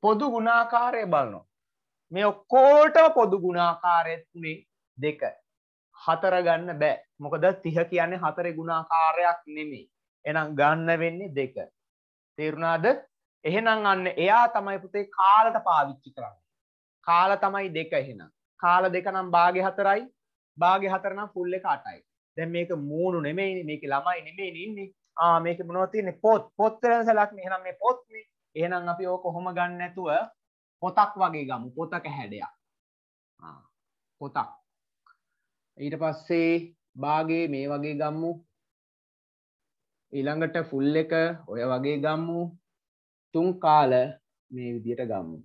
පොදු ගුණාකාරය බලනවා. මේ ඔක්කොටම පොදු ගුණාකාරය තුනේ දෙක. හතර ගන්න බෑ. මොකද 30 කියන්නේ හතරේ ගුණාකාරයක් නෙමෙයි. එහෙනම් ගන්න වෙන්නේ දෙක. තේරුණාද? එහෙනම් අන්න එයා තමයි පුතේ කාලට පාවිච්චි කරන්නේ. කාල තමයි දෙක එහෙනම්. කාල දෙක නම් භාගේ හතරයි භාගේ හතරනම් ෆුල් එක අටයි දැන් මේක මූුණු නෙමෙයි මේක ළමයි නෙමෙයි ඉන්නේ ආ මේක මොනවද තියෙන්නේ පොත් පොත් වෙනසලක් නේ එහෙනම් මේ පොත්නේ එහෙනම් අපි ඕක කොහොම ගන්න නැතුව පොතක් වගේ ගමු. පොතක හැඩයක්. ආ පොතක්. ඊට පස්සේ භාගේ මේ වගේ ගම්මු. ඊළඟට ෆුල් එක ඔය වගේ ගම්මු. තුන් කාල මේ විදියට ගම්මු.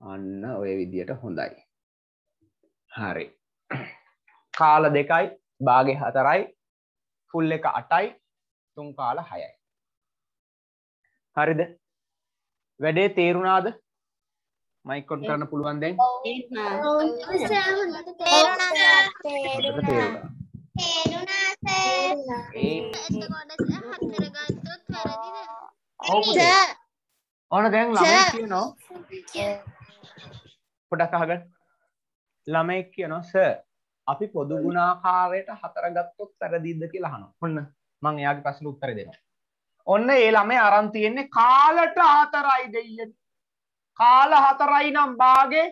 අන්න ඔය විදියට හොඳයි. හරි. කාල දෙකයි භාගේ හතරයි. ෆුල් එක අටයි. තුන් කාල හයයි. හරිද? වැඩේ තේරුණාද? මයික් ඔන් කරන්න පුළුවන් දැන්? ඕන දැන් ළමයි කියනවා පොඩක් අහගන්න ළමයෙක් කියනවා සර් අපි පොදු ගුණාකාරයට හතර ගත්තොත් වැරදිද කියලා අහනවා. ඔන්න මම එයාගේ ප්‍රශ්නෙට උත්තර දෙනවා. ඔන්න ඒ ළමයා අරන් තියෙන්නේ කාලට හතරයි දෙයියනි. කාල හතරයි නම් භාගේ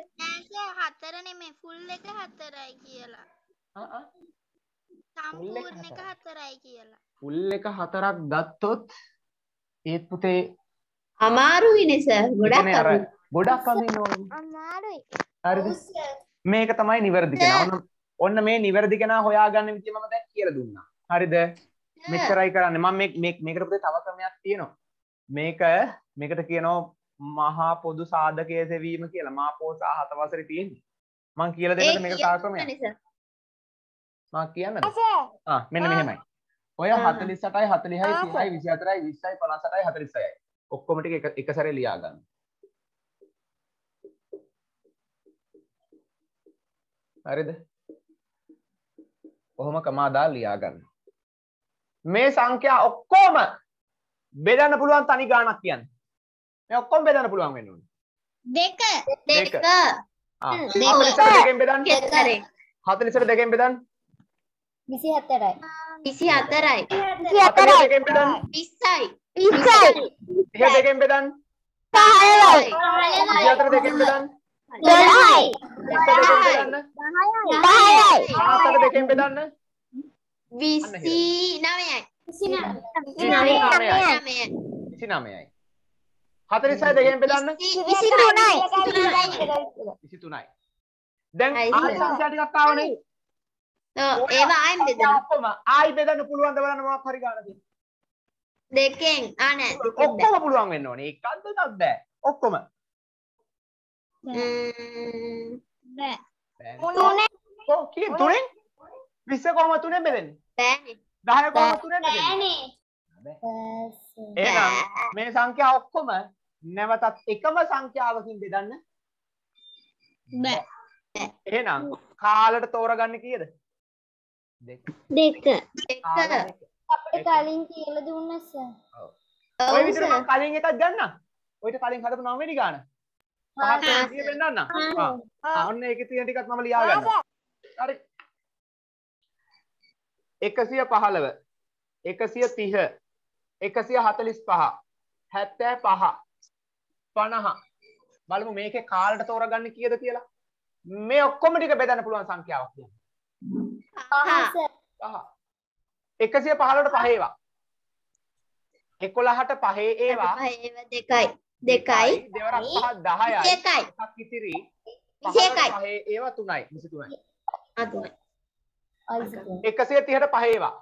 හතර නෙමේ ෆුල් එක හතරයි කියලා. සම්පූර්ණ එක හතරයි කියලා. ෆුල් එක හතරක් ගත්තොත් ඒත් පුතේ අමාරුයිනේ සර් ගොඩක් අමාරුයි. ගොඩක්. අමාරුයි හරිද? මේක තමයි නිවැරදි කෙනා. ඔන්න ඔන්න මේ නිවැරදි කෙනා හොයාගන්න විදිය මම දැන් කියලා දුන්නා. හරිද? මෙච්චරයි කරන්නේ. මම මේ මේ- මේකට පුතේ තව ක්‍රමයක් තියෙනවා. මේක මේකට කියනවා මහා පොදු සාධකය සෙවීම කියලා. මාපෝසා හත වසරේ තියෙන්නේ. මම කියලා දෙන්නද මේක තව ක්‍රමයක්? මම කියන්නද? ආ මෙන්න මෙහෙමයි. ඔය 48යි 40යි 30යි 24යි 20යි 58යි 46යි. ඔක්කොම ටික එක එක සැරේ ලියා ගන්න. හරිද? කොහොම කමාදා ලියා ගන්න. මේ සංඛ්‍යා ඔක්කොම බෙදන්න පුළුවන් තනි ගාණක් කියන්නේ. මේ ඔක්කොම බෙදන්න පුළුවන් වෙන්න ඕනේ. දෙක දෙක. ආ දෙක. 40 දෙකෙන් බෙදන්න. හතරේ 40 දෙකෙන් බෙදන්න. 24යි 24යි 40 දෙකෙන් බෙදන්න. 20යි 20යි 30 දෙකෙන් බෙදන්න. 10යි 24 දෙකෙන් බෙදන්න. දොළහයි දෙකෙන් බෙදන්න. 10යි. 5කට දෙකෙන් බෙදන්න. විසි නවයයි. නවයයි. නවයයි. 29යි. 46 දෙකෙන් බෙදන්න. විසි තුනයි. 23යි. දැන් අයි, ආයි සංඛ්‍යා ටිකක් ආවනේ. ඔව් ඒවා ආයෙත් දැන් බෙදන්න. ඔක්කොම ආයි බෙදන්න පුළුවන් ද බලන්න මොකක් හරි ගන්නද? දෙකෙන් ආ නෑ දෙකෙන් බෑ. ඔක්කොම පුළුවන් වෙන්න ඕනේ. එකක් දෙකක් බෑ. ඔක්කොම. ම්ම්, බෑනේ. ඔව් කී තුනෙන් 20 කොහොම තුනෙන් බෙදෙන්නේ? බෑනේ. 10 කොහොම තුනෙන් බෙදෙන්නේ? එහෙනම් මේ සංඛ්‍යා ඔක්කොම නැවතත් එකම සංඛ්‍යාවකින් බෙදන්න බෑ. එහෙනම් කාලට තෝරගන්න කීයද? දෙක. දෙක. අපිට කලින් කියලා දුන්න සර්. ඔය ඔව් විදිහට සර්. මම කලින් එකක් ගන්නම්. ඔයිට කලින් හදපු 9 වෙනි ගාන. හා, පහත් වෙනි වෙන්නන්න. ආ. අන්න ඒකේ තියෙන ටිකත් මම ලියා ගන්නවා. හරි. 115 130 145 75 50 බලමු මේකේ කාලට තෝරගන්න කීයද කියලා. මේ ඔක්කොම ටික බෙදන්න පුළුවන් සංඛ්‍යාවක් කියන්නේ. පහ සර්. පහ. 115ට පහ ඒවා. 11ට පහේ ඒවා. දෙකයි. දෙකයි. දෙවරක් පහ 10යි. දෙකයි. එකක් ඉතිරි. විසි එකයි. 15ට පහේ ඒවා 3යි. 23යි. ආ තුනයි. අයිසර්. 130ට පහ ඒවා.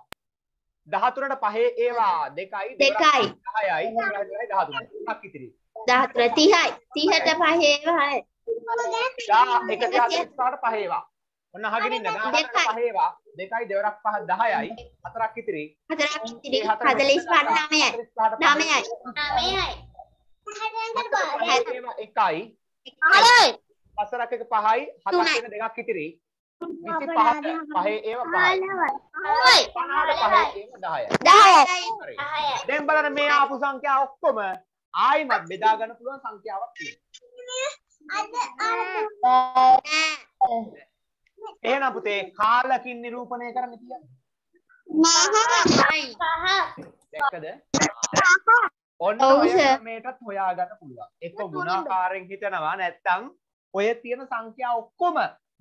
13ට පහේ ඒවා දෙකයි. දෙකයි. 10යි. 13යි. එකක් ඉතිරි. 13 30යි. 30ට පහේ ඒවා හය. දා 145ට පහ ඒවා. ඔන්න අහගෙන ඉන්න. 14ට දෙකයි. දෙවරක් පහ 10යි. හතරක් ඉතිරි. හතරක් ඉතිරි. ඒ හතර 45 9යි. 45ට පහ නවයයි. නවයයි. ඒවා එකයි. පසරක් එක පහයි හතක්. වෙන දෙකක් ඉතිරි. 25ට පහේ ඒවා පහයි. 50ට පහේ ඒවා 10යි. 10යි. හරි. දැන් බලන්න මේ ආපු සංඛ්‍යා ඔක්කොම ආයිමත් බෙදා ගන්න පුළුවන් සංඛ්‍යාවක් තියෙනවා. එහෙනම් පුතේ කාලකින් නිරූපණය කරන්න කියන්නේ. දැක්කද? ඔන්න ඔය. ක්‍රමයටත් හොයාගන්න පුළුවන්. එක්ක ගුණාකාරයෙන් හිතනවා නැත්නම් ඔය තියෙන සංඛ්‍යා ඔක්කොම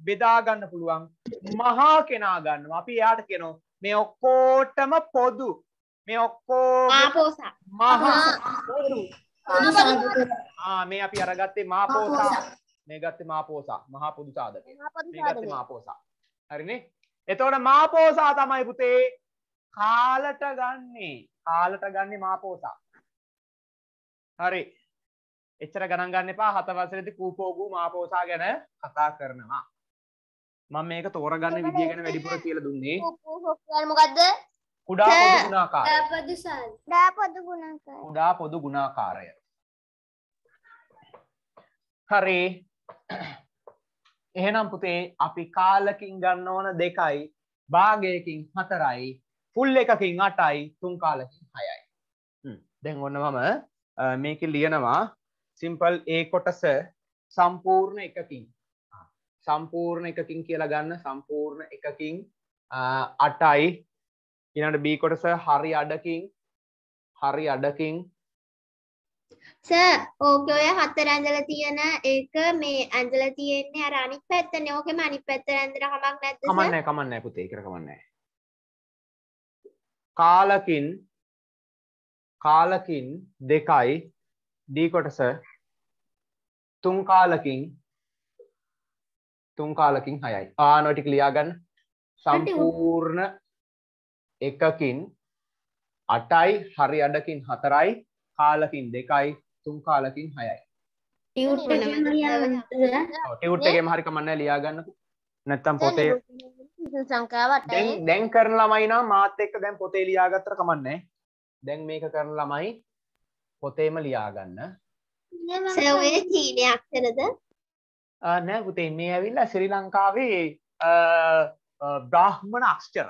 බෙදා ගන්න පුළුවන්. මහා කෙනා ගන්නවා. අපි එයාට කියනවා මේ ඔක්කොටම පොදු. මේ ආපෝසා. මහා මේ අපි අරගත්තේ මහා පෝසා. මේ ගත්තේ මහා පෝසා. මහා පොදු සාධකය. මේ ගත්තේ මහා පෝසා. හරිනේ? එතකොට මහා පෝසා තමයි පුතේ කාලට ගන්නේ. කාලට ගන්නේ මහා පෝසා. හරි. එච්චර ගණන් ගන්න එපා හත වසරේදී කූපෝගු මාපෝසා ගැන කතා කරනවා. මම මේක තෝරගන්න විදිය ගැන වැඩිපුර කියලා දුන්නේ. මොකද්ද? කුඩා පොදු ගුණාකාරය. පදුසල්. දාපොදු ගුණාකාරය කුඩා පොදු ගුණාකාරය. හරි. එහෙනම් පුතේ අපි කාලකින් ගන්න ඕන දෙකයි භාගයකින් හතරයි ෆුල් එකකින් අටයි තුන් කාලකින් හයයි. හ්ම්. දැන් ඔන්න මම මේකේ ලියනවා සිම්පල් ඒ කොටස සම්පූර්ණ එකකින් සම්පූර්ණ එකකින් කියලා ගන්න සම්පූර්ණ එකකින් අටයි. ඊළඟට B කොටස හරි අඩකින් හරි අඩකින්. සර් ඕකේ ඔය හතර ඇඳලා තියෙන එක මේ ඇඳලා තියෙන්නේ අර අනිත් පැත්තනේ. ඕකෙම අනිත් පැත්තට ඇඳලා කමක් නැද්ද සර්? කමන්නෑ කමන්නෑ පුතේ. ඒකට කමන්නෑ කාලකින් කාලකින් දෙකයි. ඩී කොටස තුන් කාලකින් තුන් කාලකින් හයයි. ආනෝ ටික ලියාගන්න. සම්පූර්ණ එකකින් අටයි හරි අඩකින් හතරයි කාලකින් දෙකයි තුන් කාලකින් හයයි. ටියුට් එකේම හරි කමන්නෑ ලියාගන්න නැත්තම් පොතේ සංඛ්‍යාවට දැන් දැන් කරන ළමයි නම් මාත් එක්ක දැන් පොතේ ලියාගත්තට කමන්නේ දැන් මේක කරන ළමයි පොතේම ලියාගන්න. සර් ඔය චීනී අක්ෂරද? ආ, නෑ පුතේ. මේ ඇවිල්ලා ශ්‍රී ලංකාවේ බ්‍රාහ්මණ අක්ෂර.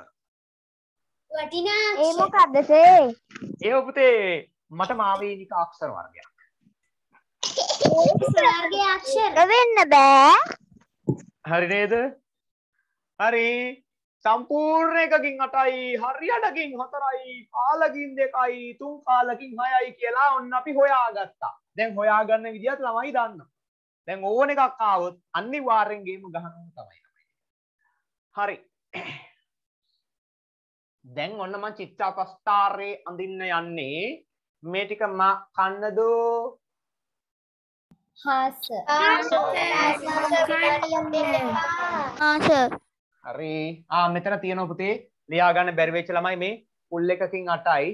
වටිනා ඒ මොකක්ද සේ ඒ පුතේ මට මාවේනික අක්ෂර වර්ගයක්. ස්වර්ගයේ අක්ෂර. වෙන්න බෑ. හරි නේද? හරි. සම්පූර්ණ එකකින් අටයි. හරි අඩකින් හතරයි. කාලකින් දෙකයි. තුන් කාලකින් හයයි කියලා ඔන්න අපි හොයාගත්තා. දැන් හොයාගන්න විදිහත් ළමයි දන්න දැන් ඕන එකක් ආවොත් අනිවාර්යෙන් ගේම ගහනවා තමයි. හරි. දැන් ඔන්න මම චිත්‍රපස්ථාරේ අඳින්න යන්නේ මේ ටික මා කන්නද හාස ආස හරි ආ මෙතන තියෙනවා පුතේ ලියා ගන්න බැරි වෙච්ච ළමයි මේ පුල් එකකින් 8යි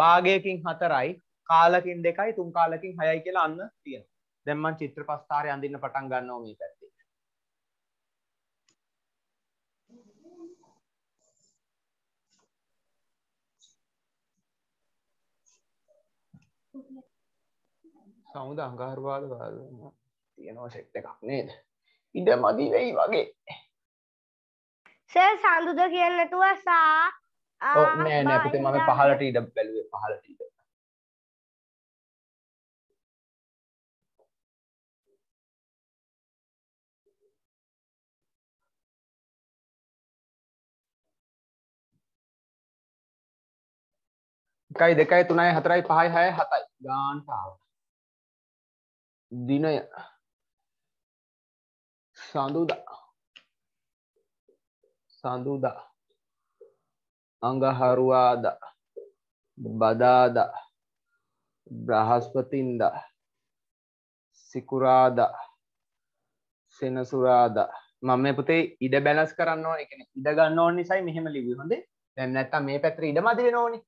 භාගයකින් 4යි කාලකින් 2යි තුන් කාලකින් 6යි කියලා අන්න තියෙනවා. දැන් මම චිත්‍රපස්ථාරය අඳින්න පටන් ගන්නවා මේ පැත්තේ. සමුද අඟහරුවාද වාද තියෙනවා සෙට් එකක් නේද? ඉඩ මදි වෙයි වගේ. සර් සඳුද කියන්න නැතුව සා ඔව් නෑ නෑ පුතේ මම පහලට ඉඩ බැලුවේ පහලට ඉඩ. එකයි දෙකයි තුනයි හතරයි පහයි හයයි හතයි ගාන්ට ආවා. දිනය සඳුදා සඳුදා අඟහරුවාදා බදාදා බ්‍රහස්පතින්දා සිකුරාදා සෙනසුරාදා මම මේ පුතේ ඉඩ බැලන්ස් කරන්න ඕනේ. ඒ කියන්නේ ඉඩ ගන්න ඕන නිසායි මෙහෙම ලිව්වේ. හොඳේ. දැන් නැත්තම් මේ පැත්තට ඉඩ මදි වෙන ඕනේ.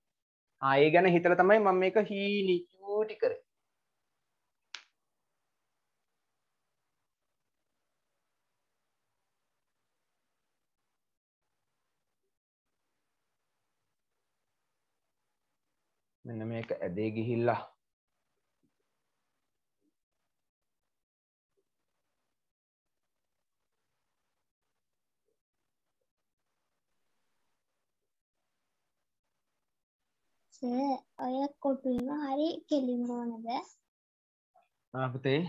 ආ ඒ ගැන හිතලා තමයි මම මේක හීනි චූටි කරේ. මෙන්න මේක ඇදේ ගිහිල්ලා සර් ඔය කොටුවීම හරි කෙලින්ම ඕනද? ආ පුතේ.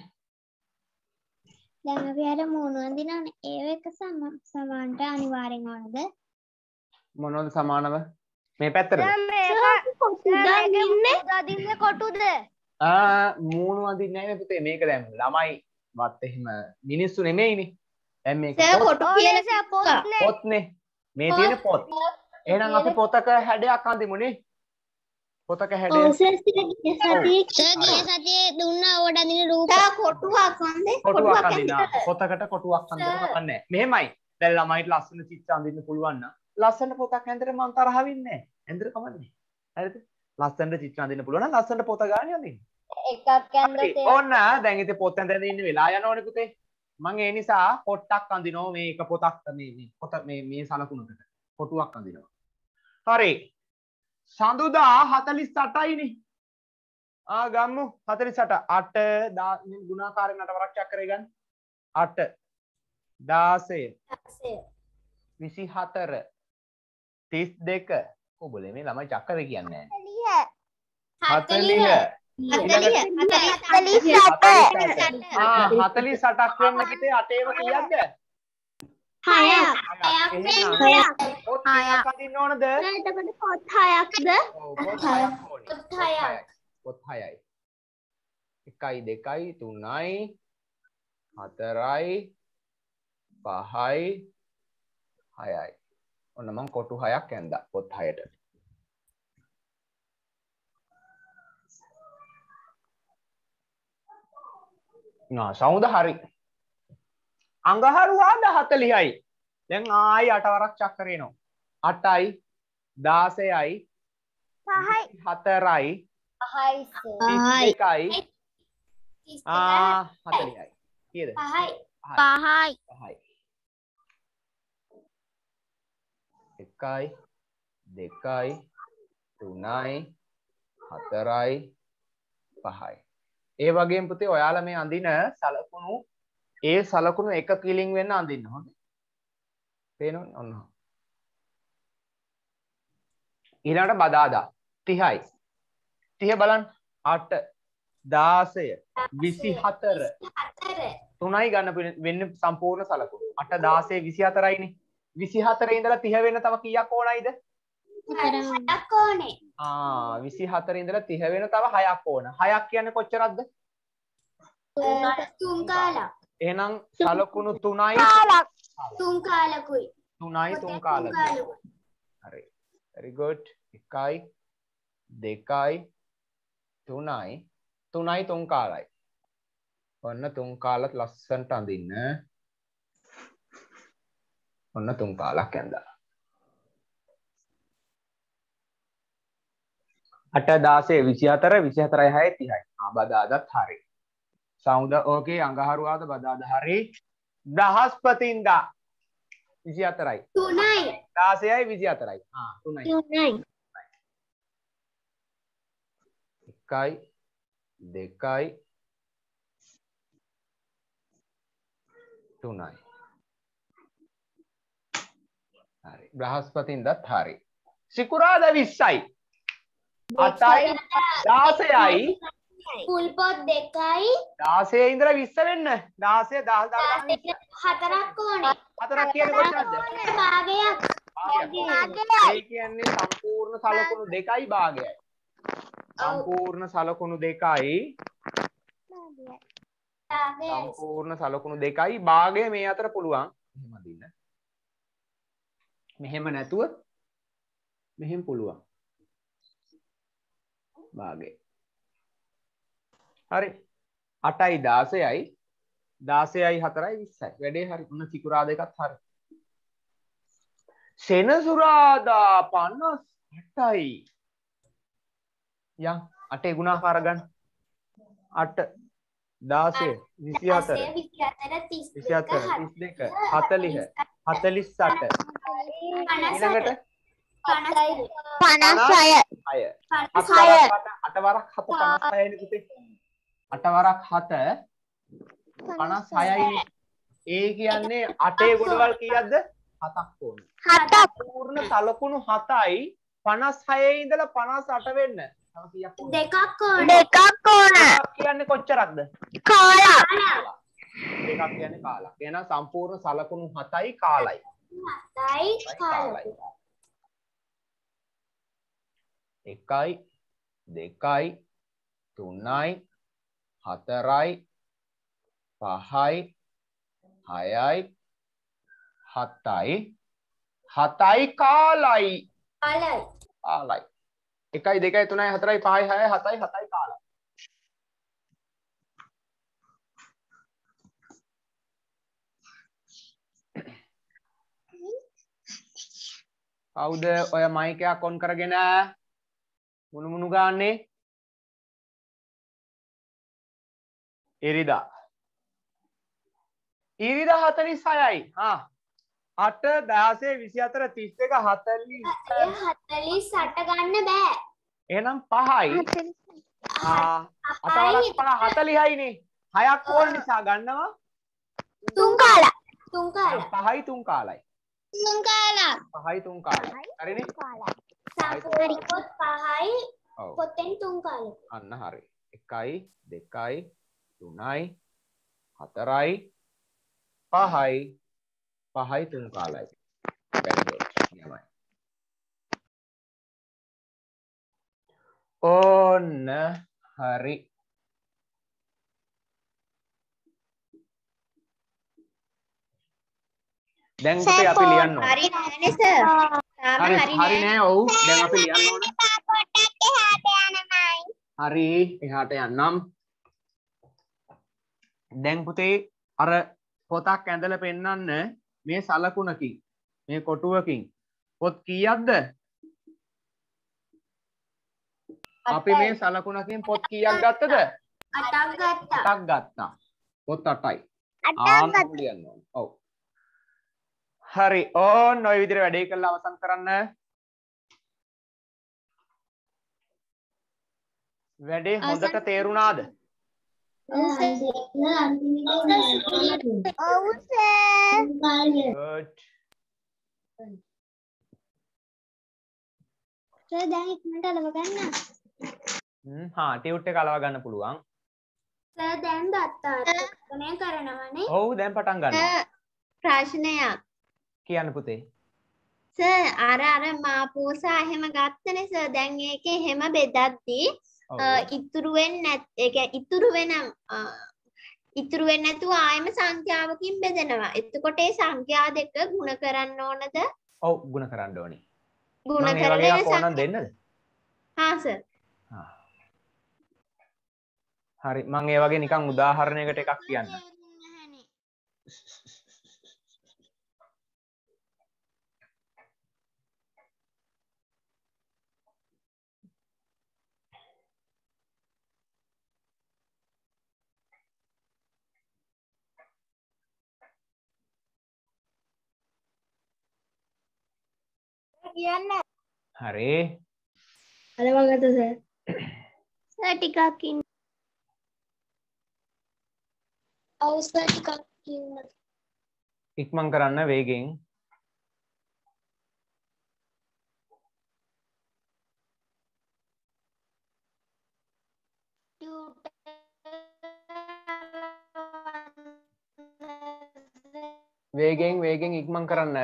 දැන් අපි අර මූණු අඳිනවනේ ඒව එක සම සමාන්ට අනිවාර්යෙන් ඕනද? මොනවද සමානව? මේ පැත්තටද? දදින්න කොටුද? ආ මූණු අඳින්නේ නැහැ නේ පුතේ. මේක දැන් ළමයි වත් එහෙම මිනිස්සු නෙමෙයිනේ. දැන් මේක සර් පොත්- කොටු පොත්නේ. මේ තියෙන පොත්. එහෙනම් අපි පොතක හැඩයක් අඳිමුනේ පොතක හැඩය සතියේ ගිය සතියේ දුන්නා ඕඩ අදින රූප කොටුවක් වන්දේ කොටුවක් අඳිනවා. පොතකට කොටුවක් අඳින්න කන්නේ මෙහෙමයි. දැන් ළමයිට ලස්සන චිත්‍ර අඳින්න පුළුවන් නම් ලස්සන පොතක් ඇඳලා මම තරහ වෙන්නේ නැහැ. ඇඳලා කමන්නේ. හරිද? ලස්සනට චිත්‍ර අඳින්න පුළුවන් නම් ලස්සනට පොත ගන්න අඳින්න. එකක් ඒ- ඕන්න. දැන් ඉතින් පොත් ඇඳගෙන ඉන්න වෙලා යනවනේ පුතේ. මම ඒ නිසා පොට්ටක් අඳිනවා. මේ එක පොතක් මේ මේ පොත මේ මේ සලකුණකට. කොටුවක් අඳිනවා. හරි සඳුදා 48යිනේ ආ ගම්මු 48 8 දා මේ ගුණාකාරයෙන් නටවරක්ෂයක් කරේ ගන්න 8 16 24 32 කොබලේ මේ ළමයි චක්කර කියන්නේ 40 ආ 48ක් වෙන්න කිතේ අටේම කීයක්ද හයක්. එහෙනම් පොත් කීයක් අඳින්න ඕනද එතකොට පොත් හයක්ද ඔව් පොත් හයක්. ඕනේ පොත් හයයි පොත් හයයි. එකයි දෙකයි තුනයි හතරයි පහයි හයයි. ඔන්න මං කොටු හයක් ඇන්දා පොත් හයට. නා සෞද හරි අඟහරුවාද හතලිහයි. දැන් ආයි අටවරක් චක්කරේනවා අටයි දාසයයි හතරයි. එකයි ආ හතලිහයි. කියද? පහයි. පහයි. පහයි. එකයි දෙකයි තුනයි හතරයි පහයි. ඒ වගේම පුතේ ඔයාලා මේ අඳින සලකුණු ඒ සලකුණු එක කිලින් වෙන්න අඳින්න හොඳ. පේනවද? ඔන්න. ඊළඟට බදාදා. 30යි 30 බලන්න. 8 16 24 තුනයි ගන්න වෙන්න සම්පූර්ණ සලකුණු. 8 16 24යිනේ 24 ඉඳලා 30 වෙන්න තව කීයක් ඕනයිද? හයක් ඕනේ. ආ 24 ඉඳලා 30 වෙන තව 6ක් ඕන. 6ක් කියන්නේ කොච්චරක්ද? තුන් කාලක් එහෙනම් සලකුණු 3යි කාලක්. තුන් කාලකුයි. 3යි 3 කාලද හරි. Very good. 1යි 2යි 3යි 3යි 3 කාලයි. ඔන්න 3 කාලත් ලස්සනට අඳින්න. ඔන්න 3 කාලක් ඇඳලා. 8 16 24 24 6 30යි ආ බදාදත් සෞන්ද ඕකේ අඟහරුවාද බදාද හරි බ්‍රහස්පතින්දා 24යි තුනයි. 16යි 24යි ආ 3යි තුනයි. එකයි දෙකයි තුනයි. හරි. බ්‍රහස්පතින්දත් හරි. සිකුරාද විස්සයි. අතයි දාසයයි පුල් පොත් දෙකයි දාසය ඉඳලා විස්ස වෙන්න දාසය දහ දහ හතරක් ඕනේ. හතරක් කියන කොච්චරද? භාගයක්. ඒ කියන්නේ සම්පූර්ණ සලකුණු දෙකයි භාගයයි සම්පූර්ණ සලකුණු දෙකයි. සම්පූර්ණ සලකුණු දෙකයි. භාගය මේ අතර පුළුවන්. මෙහෙම දින්න. මෙහෙම නැතුව මෙහෙම පුළුවන්. භාගය හරි. 8යි 16යි 16යි 4යි 20යි වැඩේ හරි. උන්න සිකුරා දෙකත් හරි. සෙනසුරාදා 58යි යන් 8 ගුණාකාර ගන්න. 8 16 24 විසිහතර. 24 32 40 48 ඊළඟට? පනස්සය 6 හය. අටවරක් හත පනස්හයන පුතේ අටවරක් හත පනස්හයයි ඒ කියන්නේ අටේ ගොඩවල් කියද්ද හතක් ඕන. පූර්ණ සලකුණු හතයි. පනස් හයේ ඉඳලා පනස් අට වෙන්න. තව කීයක් ඕනද? දෙකක් ඕනේ. දෙකක් ඕන. කියන්නේ කොච්චරක්ද? කාලක්. දෙකක් කියන්නේ කාලක්. එහෙනම් සම්පූර්ණ සලකුණු හතයි කාලයි. හතයි කාලකුයි එකයි දෙකයි තුන්නයි හතරයි පහයි හයයි හතයි. හතයි කාලයි. කාලයි. එකයි දෙකයි තුනයි හතරයි පහයි හයයි හතයි හතයි කාලයි. කවුද ඔය මයිකයක් ඔන් කරගෙන මුණුමුණු ගාන්නේ ඉරිදා ඉරිදා හතලිස් හයයි හා. අට දාසේ විසි අතර තිස් එක හතලි එය හතලිස් අට ගන්න බෑ. එනම් පහයි. ආ, අතවරක් පහ හතලිහයිනේ. හයක් ඕන නිසා ගන්නවා. තුන් කාලක් තුන් කාලක් පහයි තුන් කාලයි තුන් කාලක් පහයි තුන් කාලයි හරිනේ පහයි. පොතෙන් තුන් කාලක් අන්න හරි. එකයි දෙකයි තුනයි හතරයි පහයි. පහයි තුන් කාලයි. නියමයි. ඕන්න හරි. දැන් පුතේ අපි ලියන්න ඕන. හරි නෑනේ සර් තාම හරි හරි නෑ ඔව්. දැන් අපි ලියන්න ඕන. හරි එහාට යන්නම් දැන් පුතේ අර පොතක් ඇඳලා පෙන්නන්න මේ සලකුණකින් මේ කොටුවකින්. පොත් කීයක්ද? අපි මේ සලකුණකින් පොත් කීයක් ගත්තද? අටක් ගත්තා. අටක් ගත්තා. පොත් අටයි. ලියන්න ඕන. ඔව්. හරි. ඕන්න ඔය විදිහට වැඩේ කරලා අවසන් කරන්න. වැඩේ හොඳට තේරුණාද good සර් දැන් ඉක්මනට අලව ගන්න හ්ම් හා ටියුට් එක අලව ගන්න පුළුවන් සර් දැන් දත්තාර්ථකථනය කරනවනේ ඔව් දැන් පටන් ගන්න ප්‍රශ්නයක් කියන්න පුතේ සර් අර අර මාපෝසා එහෙම ගත්තනේ සර් දැන් ඒකේ එහෙම බෙදද්දී ඔව්. අ, ඉතුරු වෙන්නේ නැත් ඉතුරු වෙන ඉතුරු වෙන්නේ නැතුව ආයෙම සංඛ්‍යාවකින් බෙදනවා. එතකොට ඒ සංඛ්‍යා දෙක ගුණ කරන්න ඕනද? ඔව් ಗುಣ කරන්න ඕනේ ඒ කරලා ඕනනම් දෙන්නද හා සර්. හරි මම ඒ වගේ නිකන් උදාහරණයකට එකක් කියන්න කියන්න. හරි. වගේද සර්. සර් ටිකක් ඉන්න. අවුස්ස ටිකක් ඉන්න. ඉක්මන් කරන්න වේගෙන්. වේගෙන් වේගෙන් ඉක්මන් කරන්න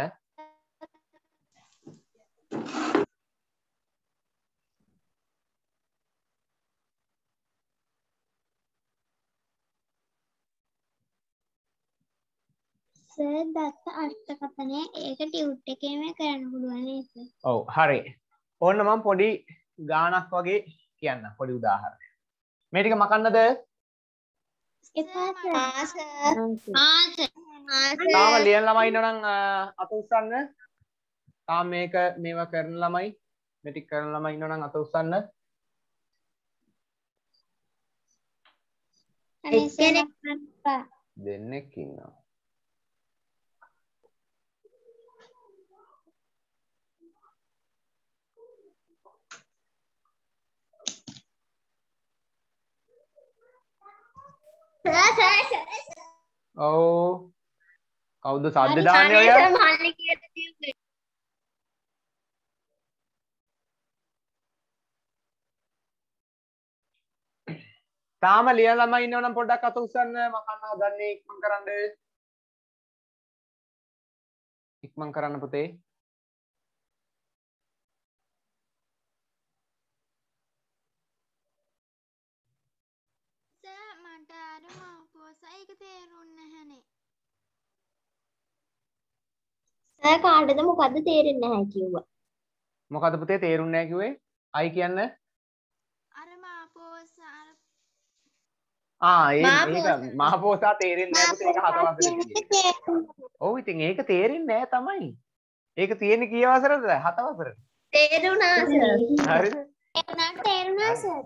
සර් දත්ත අර්ථකථනය ඒක ටියුට් එකේම කරන්න පුළුවන් නේද? ඔව් හරි. ඕන්න මම පොඩි ගානක් වගේ කියන්න පොඩි උදාහරණයක්. මේ ටික මකන්නද? තාම ලියන ළමයි ඉන්නනම් අත උස්සන්න. තාම මේක මේවා කරන ළමයි මේ ටික කරන ළමයි ඉන්නනම් අත උස්සන්න. එක්කෙනෙක් දෙන්නෙක් ඉන්නවා ඔව්. කවුද සද්ද අනේ දාන්නේ ඔය? සර් මල්ලි කියලා කිව්වේ. තාම ලියන ළමයි ඉන්නවනම් පොඩ්ඩක් අත උස්සන්න. මකන්න හදන්නේ ඉක්මන් කරන්න. ඉක්මන් කරන්න පුතේ සර් මට අර තේරුන්නේ නැහැනේ. සර් කාටද මොකද්ද තේරෙන්නේ නැහැ කිව්වා. මොකද පුතේ තේරුන්නේ නැහැ කිව්වේ අයි කියන්න අර මාපෝස අර ආ ඒ මාපෝසා. තියෙන්නේ. ඔව් ඉතින් ඒක තේරෙන්නේ නැහැ තමයි. ඒක තියෙන්නේ කී වසරද? හත වසරේ. තේරුණා සර්. හරිද? එනක් තේරුණා සර්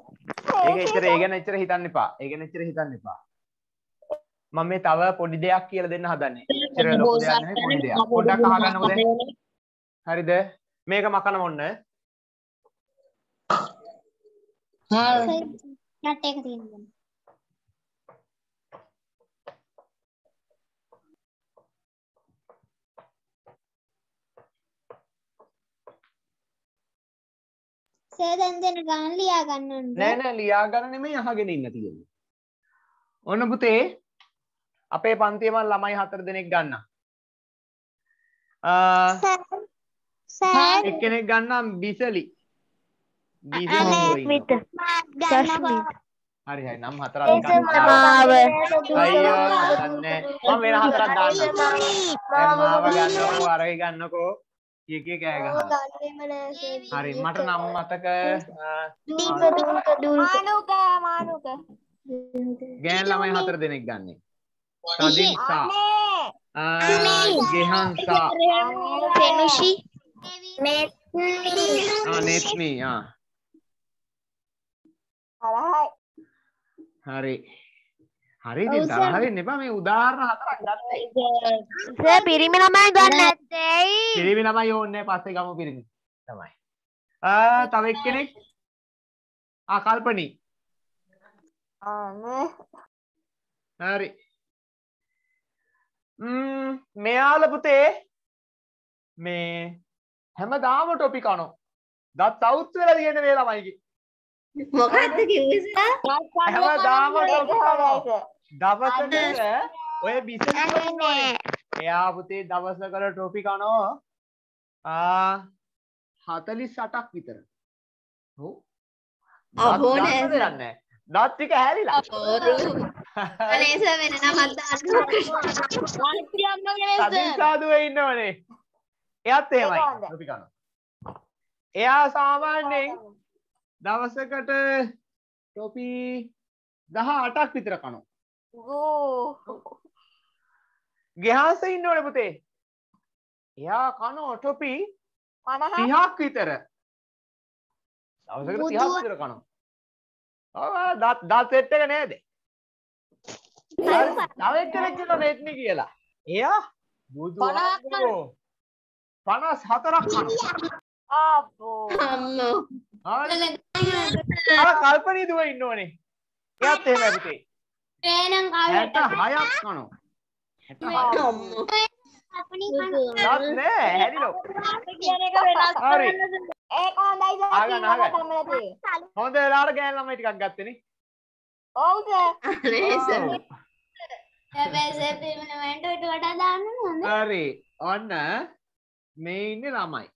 ඒක එච්චර ඒ ගැන එච්චර හිතන්න එපා. ඒ ගැන එච්චර හිතන්න එපා. මම මේ තව පොඩි දෙයක් කියලා දෙන්න හදන්නේ. එච්චර ලොකු දෙයක් නෙමෙයි පොඩි දෙයක්. පොඩ්ඩක් අහගන්නකෝ දැන්. හරිද? මේක මකන මොන්න? රට එක තියෙනවා සර් දැන් දෙන ගාන ලියා ගන්නවද නෑ නෑ ලියා ගන්න නෙමෙයි අහගෙන ඉන්න තියෙන්නේ. ඔන්න පුතේ අපේ පන්තියේ මම ළමයි හතර දෙනෙක් ගන්නම්. සර් එක්කෙනෙක් ගන්නම් බිසලි. හරි හරි. නම් හතරක් දන්නේ. මම වෙන හතරක් දාන්නම්. දැන් මාව ගන්නකෝ. අරයි ගන්නකෝ. කී කී කෑ ගහනවා. හරි මට නම් මතක මානුක මානුක. ගෑන් ළමයි හතර දෙනෙක් ගන්නේ. සදින් සා ගෙහන් සා පෙනුෂි ආ නෙත්මි ආ හරි හරි ඉතින් තරහ වෙන්න එපා මේ උදාහරණ හතරක් ගත්තයි සර් පිරිමි ළමයි ගන්න නැත්තේ පිරිමි ළමයි ඕනේ පස්සේ ගමු පිරිමි තමයි ආ තව එක්කෙනෙක් ආ කල්පනී හරි ම්ම් මෙයාල පුතේ මේ හැමදාම ටොපි කනෝ දත් අවුත් වෙලා තියෙන මේ ළමයිගේ මොකද්ද කිව්වේ? හැමදාම ටොපි කනවා දවසකට ඔය බිසි ඉන්නෝනේ එයා පුතේ දවසකට ටොපි කනෝ ආ 48ක් විතර. ඔව්. අහෝ නෑ. දත් ටික හැලිලා බොරු. අනේ සර් වෙන නමක් දාන්න සදින් සාදුව ඉන්නවනේ එයත් එහෙමයි. ටොපි කනවා එයා සාමාන්‍යයෙන් දවසකට ටොපි දහ අටක් විතර කනු ගෙහාස ඉන්නවන පුතේ එයා කනෝ ටොපි තිහක් විතර දවසකට තිහක් විතර කනු දත් දත් එට්ටක නේද නවෙක්කරක්ට නෙත්නි කියලා? එයා? බුදු පනස් හතරක් අම්මෝ. අර කල්පනී දුව ඉන්න ඕනේ එයත් එහෙම ඇතිතේ පේනම් හැට හයක් කනු අම්මෝ. දත් නෑ. හැරිලෝ. හරි. ඒක හොඳයි සර් ආගන්න, කිව්වම ආගන්න. තමයි තියෙන්නේ. හොඳ වෙලාට ගෑන් ළමයි ටිකක් ගත්තනේ ඔව් <laughs> හරි. ඔන්න මේ ඉන්න ළමයි.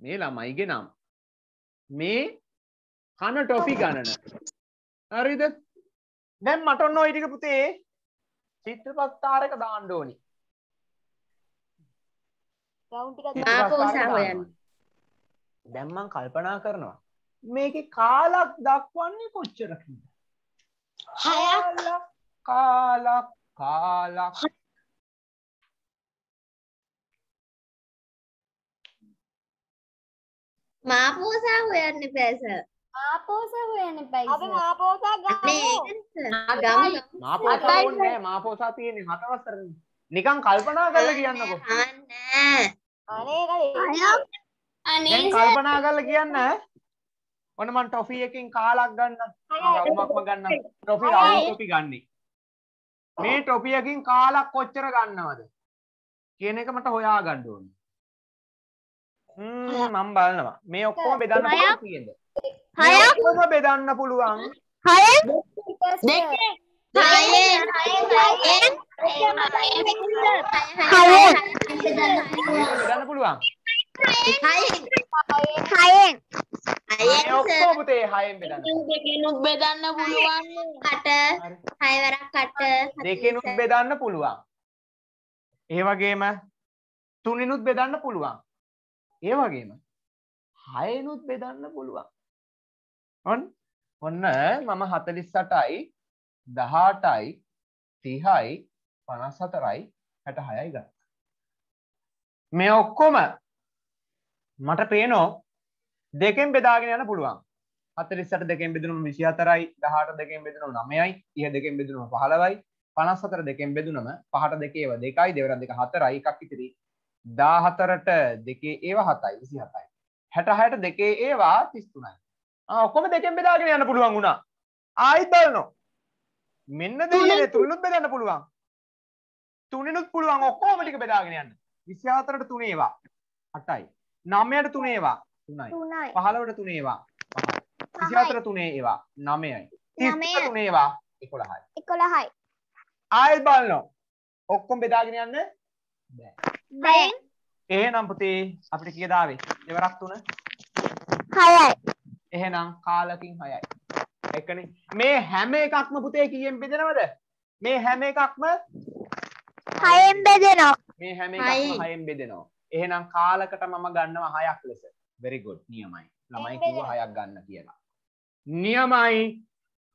මේ ළමයිගේ නම්. මේ කන ටොෆි ගණන. හරිද? දැන් මට ඔන්න ඔය ටික පුතේ චිත්‍රපත්තාරක දාන්න ඕනි. දැන් මං කල්පනා කරනවා. මේකේ කාලක් දක්වන්නේ කොච්චරකින්ද? කාලක් කාලක් කාලක් මාපෝසා හොයන්න එපා සර් ආපෝස හොයන්න එපයි අපි. මාපෝසා ගමු මාපෝසා ඕනේ නෑ මාපෝසා තියෙන්නේ හතවස්තර නිකන් කල්පනා කරලා කියන්නකෝ අනේ කල්පනා කරලා කියන්න ඔන්න මං ටොෆි එකකින් කාලක් ගන්න රවුමක්ම ගන්න ටොෆි රවුම් ටොපි ගන්නේ මේ ටොපි එකකින් කාලක් කොච්චර ගන්නවද? කියන එක මට හොයා ගන්න ඕනේ. හ්ම් මම බලනවා. මේ ඔක්කොම බෙදන්න පුළුවන් කීයද? මේ ඔක්කොම බෙදන්න පුළුවන්. දෙක. හයෙන්. බෙදන්න පුළුවන්. හයෙන්. හයෙන් ඔක්කොම පුතේ හයෙන් බෙදන්න. දෙකෙනුත් බෙදන්න පුළුවන්. කට හය වරක් කට දෙකෙනුත් බෙදන්න පුළුවන්. ඒ වගේම තුනෙනුත් බෙදන්න පුළුවන්. ඒ වගේම හයනුත් බෙදන්න පුළුවන්. ඔන්න ඔන්න මම හතලිස් සටයි දහටයි තිහයි පනස් හතරයි හැට හයයි ගත්තා. මේ ඔක්කොම මට පේනෝ දෙකෙන් බෙදාගෙන යන පුළුවන්. හතලිස්සට දෙකෙන් බෙදනුම විසි හතරයි දහට දෙකෙන් බෙදනු නමයයි ඉහ දෙකෙන් බෙදනුම පහලවයි පනස් හතර දෙකෙන් බෙදුනම පහට දෙකේව දෙකයි දෙවර දෙක හතරයි එකක් ඉතිරි. දාහතරට දෙකේ ඒව හතයි විසි හතයි හැට හයට දෙකේ ඒවා තිස්තුනයි. ඔක්කොම දෙකෙන් බෙදාගෙන යන්න පුළුවන් වුණා. ආයිත් බලනෝ මෙන්න දෙන්නේ තුනනුත් බෙදන්න පුළුවන්. තුනෙනුත් පුළුවන් ඔක්කොම ටික බෙදාගෙන යන්න. 24ට තුනේ ඒවා. 8යි 9ට තුනේ ඒවා. 3යි තුනයි. 15ට තුනේ ඒවා. 5යි 24 තුනේ ඒවා. 9යි 30 තුනේ ඒවා 11යි 11යි ආයෙත් බලනවා. ඔක්කොම බෙදාගෙන යන්න බෑ. එහෙනම් පුතේ අපිට කීයද ආවේ දෙවරක් තුන? හයයි. එහෙනම් කාලකින් 6යි එකනේ. මේ හැම එකක්ම පුතේ කීයෙන් බෙදනවද? මේ හැම එකක්ම? හයෙන් බෙදෙනවා. මේ හැම හයයි. එකක්ම හයෙන් බෙදෙනවා. එහෙනම් කාලකට මම ගන්නවා හයක් ලෙස very good. නියමයි. ළමයි කිව්ව හයක් ගන්න කියලා. නියමයි.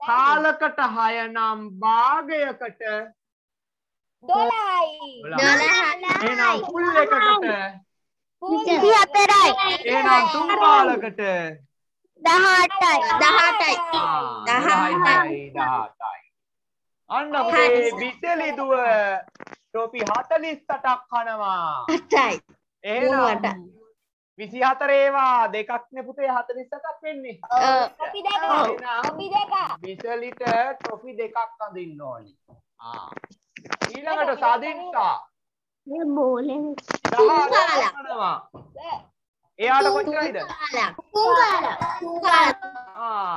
කාලකට හය නම් භාගයකට දොළයි දොළහ එහෙනම් ෆුල් එකකට එහෙනම් තුන් කාලකට දහටයි දහටයි ආ, දහටයි. 10යි, 18යි. අන්න අපේ බිසලිදුව ටොපි 48ක් කනවා. අටයි එහෙනම් 24 ඒවා දෙකක්නේ පුතේ 48ක් වෙන්නේ. බිසලිට ටොෆි දෙකක්. අඳින්න ඕනි. ආ. ඊළඟට 18ක් කනවා එයාට කොච්චරයිද?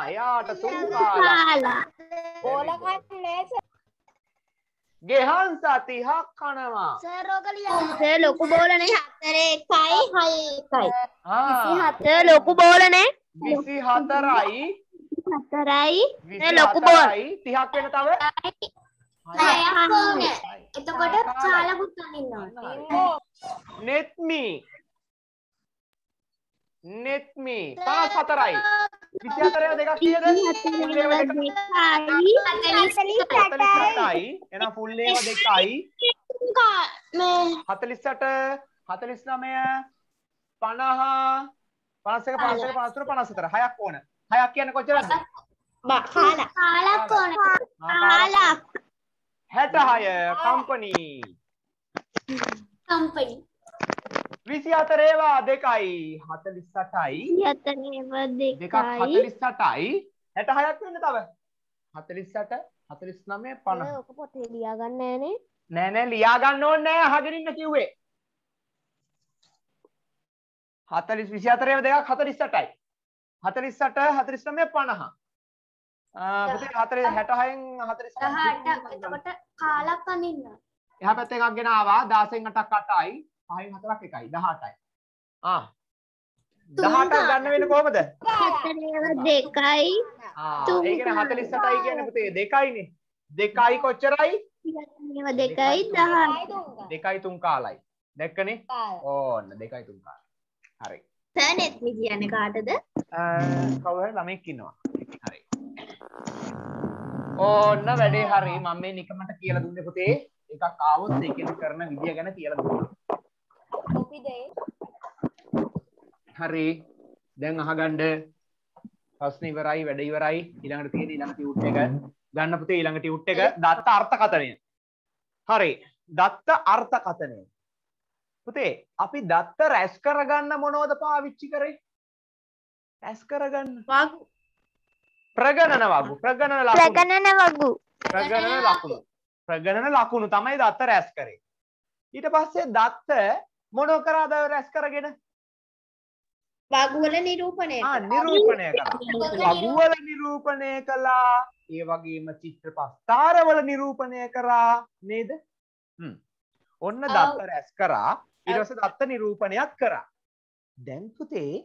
එයාට තුන් කාලා බෝල කන්නේ ගෙහන්සා 30ක් කනවා සර් ඕක ලියන්න සර් ලොකු බෝලනේ. හතර එකයි හය එකයි ආ. සර් ලොකු බෝලනේ. විසි හතරයි හතරයි විසි ලොකු බෝල්. හතරයි තිහක් වෙන තව? හයක් ඕන. එතකොට කාලා. කාලකුත් අනින්නවා. නෙත්මි නෙත්මි පනස් හතරයි විසි හතරය දෙකක් කියද හතරව දෙකයි හතලිස් සටයි එන ෆුල්ලේව දෙකයි හතලිස්සට හතලිස් නමය පණහා පනසක පනසක පනස්තුර පනසතර හයක් ඕන හයක් කියන කොච්චරද කාලා. කාලක් ඕන. කාලක් හැට හය කම්පනී කම්පනි. විසි අතරේවා දෙකයි හතලිස් සටයි යතනව දෙකක් දෙකයි හතලිස් සටයි හැට හයක් වෙන්න තව. හතලිස් සට හතලිස් පණ ඔක පොතේ ලියාගන්න ෑනේ නෑනෑ ලියාගන්න ඕන්න නෑ. අහගෙනන්න කිව්වේ. හතලිස් විසි අතරේව දෙකක් හතලිස් සටයි හතලිස් සට හතලිස් නමය පණහා හතරේ හැටහයෙන්. එතකොට කාලක් අනින්නවා. එහ පැත්තේ එකක් ගෙනවා දාසෙන් අටක් කටයි පහෙන් හතරක් එකයි. දහටයි. ආ. දහට ගන්න වෙන කොහමද? හතරව දෙකයි. තුන් ඒකන හතලිස් සටයි කියන පුතේ. දෙකයිනේ. දෙකයි කොච්චරයි? යතනව දෙකයි දහ දෙකයි තුන් කාලයි. දැක්කනේ? ඕන්න දෙකයි තුන් කාල හරි. සර් නෙත්මි කියන්නේ කාටද? කවර ළමෙක් ඉන්නවා. හරි. ඕන්න වැඩේ හරි. මම මේ නිකමට කියලා දුන්නේ පුතේ. එකක් ආවොත් ඒකෙන් කරන විදිය ගැන කියලා දුන්නා කොපිදේ හරි. දැන් අහගන්න. ප්‍රශ්න ඉවරයි වැඩ ඉවරයි. ඊළඟට තියෙන ඊළඟ ටියුට් එක. ගන්න පුතේ ඊළඟ ටියුට් එක. දත්ත අර්ථකථනය. හරි. දත්ත අර්ථකථනය. පුතේ අපි දත්ත රැස් කරගන්න මොනවද පාවිච්චි කරේ? රැස් කරගන්න. වගු. ප්‍රගණන වගු. ප්‍රගණන ලකුණු. ප්‍රගණන වගු. ප්‍රගණන ලකුණු. ප්‍රගණන ලකුණු තමයි දත්ත රැස් කරේ. ඊට පස්සේ දත්ත මොනෝ කරාද රැස් කරගෙන? වගුවල නිරූපණය. නිරූපණය කරා වගුවල නිරූපණය. කළා. ඒ වගේම චිත්‍ර පස්ථාරවල නිරූපණය කරා. නේද. ඔන්න දත්ත රැස් කරා. ඊට පස්සේ දත්ත නිරූපණයක් කරා. දැන් පුතේ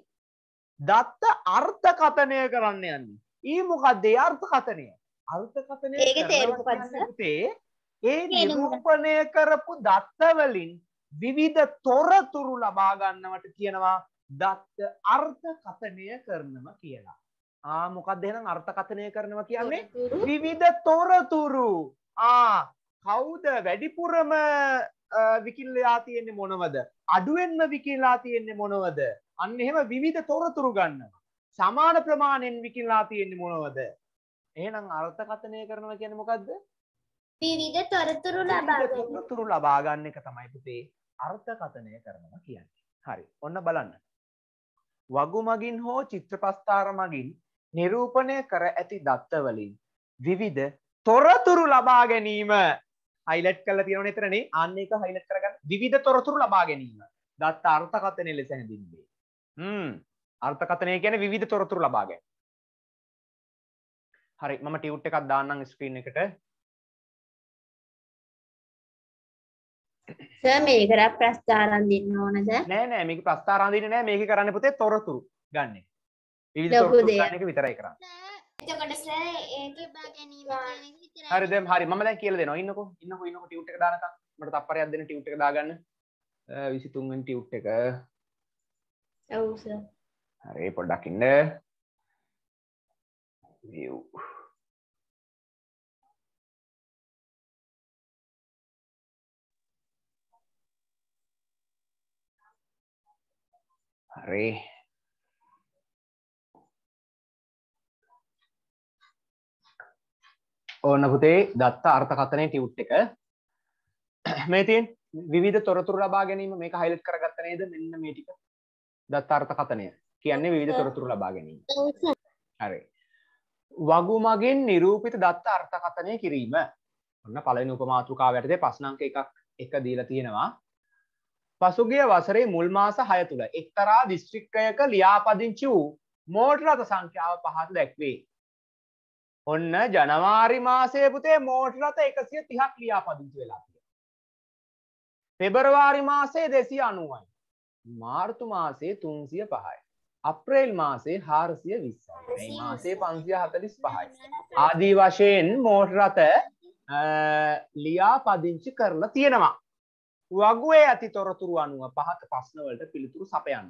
දත්ත අර්ථකථනය කරන්න යන්නේ. ඊ මොකක්ද ඒ අර්ථකථනය. අර්ථකථනය ඒකේ තේරුම පුතේ ඒ? නිරූපණය කරපු දත්තවලින් විවිධ තොරතුරු ලබා ගන්නවට කියනවා දත්ත අර්ථකථනය කරනවා කියලා. ආ මොකක්ද එහෙනම් අර්ථකථනය කරනවා කියන්නේ. විවිධ තොරතුරු. ආ කවුද වැඩිපුරම අ, විකිල්ලයා තියෙන්නේ මොනවද? අඩුවෙන්ම විකිල්ලා තියෙන්නේ මොනවද? අන්න එහෙම විවිධ තොරතුරු ගන්නවා. සමාන ප්‍රමාණයෙන් විකිල්ලා තියෙන්නේ මොනවද? එහෙනම් අර්ථකථනය කරනවා කියන්නේ මොකද්ද? විවිධ තොරතුරු ලබා ගන්න. තොරතුරු ලබා ගන්න එක තමයි පුතේ අර්ථකථනය කරනවා කියන්නේ. හරි. ඔන්න බලන්න. වගු මගින් හෝ චිත්‍රපස්ථාර මගින් නිරූපණය කර ඇති දත්තවලින් විවිධ තොරතුරු ලබා ගැනීම. හයිලට් කල තියෙන එතරනේ අන්න එක හයිලට් කරගන්න. විවිධ තොරතුරු ලබා ගැනීම. දත්ත අර්ථකථනය ලෙස හැඳින්වේ. හ්ම්. අර්ථකථනය කියන විවිධ තොරතුරු ලබා ගැනීම. හරි. මම ටියුට් එකක් දාන්නම් ස්ක්‍රීන් එකට. සර් මේකට ප්‍රස්ථාරම් දෙන්න ඕනද? නෑ නෑ මේක ප්‍රස්ථාරාන්දින නෑ. මේක කරන්න පුතේ තොරතුරු ගන්න. විවිධ තොරතුරු. ගන්න එක විතරයි කරන්නේ. එතකොට සර් ඒක ලබා ගැනීම. හරි දැන් හරි මම දැන් කියලා දෙනවා. ඉන්නකෝ. ඉන්නකෝ ඉන්නකෝ ටියුට් එක දානකම්. මට තප්පරයක් දෙන්න ටියුට් එක දාගන්න. අ, 23 වෙනි ටියුට් එක. ඔව් සර්. හරි පොඩ්ඩක් ඉන්න. View හරි ඕන්න පුතේ දත්ත අර්ථකථනය ටියුට් එක. මේ තියෙන් විවිධ තොරතුරු ලබා ගැනීම මේක හයිලට් කරගත්ත නේද? මෙන්න මේ ටික. දත්ත අර්ථකථනය. කියන්නේ විවිධ තොරතුරු ලබා ගැනීම. හරි. වගු මගින් නිරූපිත දත්ත අර්ථකථනය කිරීම. ඔන්න පළවෙනි උපමාතෘකාව යටතේ ප්‍රශ්නාංක එකක් එක දීලා තියෙනවා පසුගිය වසරේ මුල් මාස 6 තුල එක්තරා දිස්ත්‍රික්කයක ලියාපදිංචි වූ මෝටර රථ සංඛ්‍යාව පහත දැක්වේ. ඔන්න ජනවාරි මාසයේ පුතේ මෝටර රථ 130ක් ලියාපදිංචි වෙලා තියෙනවා. පෙබරවාරි මාසයේ 290යි. මාර්තු මාසයේ 305යි. අප්‍රේල් මාසේ හාරසිය විස්සයි මේ මාසේ පන්සිය හතලිස් පහයි ආදී වශයෙන් මෝටරත ලියා පදිංචි කරලා තියෙනවා වගුවේ ඇති තොරතුරු අනුව පහත ප්‍රශ්නවලට පිළිතුරු සපයන්න.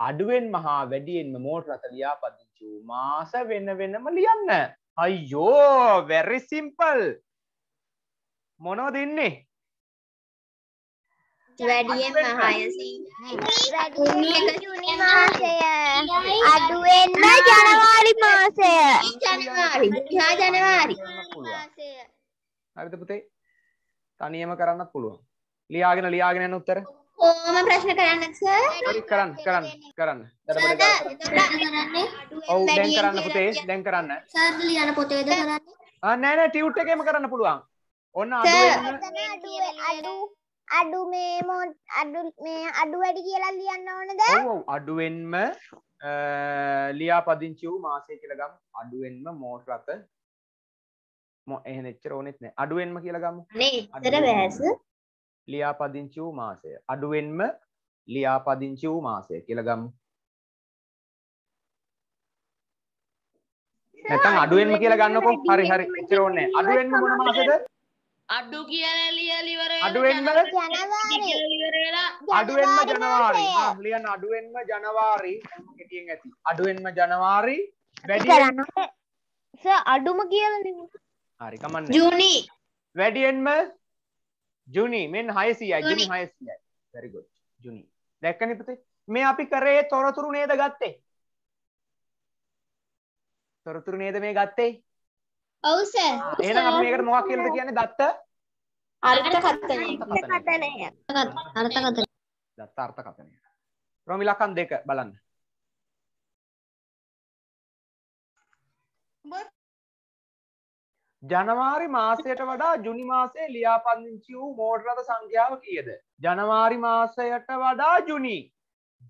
අඩුවෙන් මහා වැඩියෙන්ම මෝටරත ලියා පදිංචි වූ මාස වෙන වෙනම ලියන්න. අයියෝ වැරි සිම්පල් මොනව දෙන්නේ වැඩියෙන් හයසී ජුනි මාසය. අඩුවෙන්ම ජනවාරි මාසය. ජනවාරි. ජනවාරි. මාසය හරිත පුතේ තනියම කරන්නත් පුළුවන් ලියාගෙන ලියාගෙන යන උත්තර? ඕම ප්‍රශ්න කරන්න සර් කරන්න. කරන්න. කරන්න. ඔව් දැන් කරන්න පුතේ දැන් කරන්න. සර් ලියන පොතේද කරන්නේ? ආ නෑ නෑ ටියුට් එකේම කරන්න පුළුවන්. ඔන්න. අඩුවෙන්ම අඩු අඩු මේ මො අඩු මේ අඩු වැඩි කියලා ලියන්න ඕනද? ඔව් ඔව් අඩුවෙන්ම අ, ලියාපදිංචි වූ මාසය කියලා ගමු. අඩුවෙන්ම මෝටර රථ. මො එහෙන එච්චර ඕනෙත් නෑ. අඩුවෙන්ම කියලා ගමු. නේ ඉතර වැෑස ලියාපදිංචි වූ මාසය. අඩුවෙන්ම ලියාපදිංචි වූ මාසය කියලා ගමු. නැත්නම් අඩුවෙන්ම කියලා ගන්නකො? හරි හරි. එච්චර ඕනේ. අඩුවෙන්ම මොන මාසෙද අඩු කියලා ලියලිවර අඩුවෙන්ම? ජනවාරි. අඩුවෙන්ම ජනවාරි ආ, ලියන්න. අඩුවෙන්ම ජනවාරි. කෙටියෙන් ඇති. අඩුවෙන්ම ජනවාරි. වැඩියෙන් අඩුම කියලන හරි කමන්නේ. ජූනි. වැඩියෙන්ම ජුනි මෙන් 600යි ජුනි. 600යි very good. ජුනි. දැක්කනේ පුතේ මේ අපි කරේ තොරතුරු නේද ගත්තේ? තොරතුරු නේද මේ ගත්තේ? ඔව් සර් එහෙනම් අපි මේකට මොකක් කියලාද කියන්නේ? දත්ත? අර්ථකථනය. අර්ථකථනය. අර්ථකථන දත්ත අර්ථකථනය. රොමිලකන් දෙක බලන්න ජනවාරි මාසයට වඩා ජුනි මාසේ ලියාපදිංචි වූ මෝටර රථ සංඛ්‍යාව කීයද? ජනවාරි මාසයට වඩා ජුනි.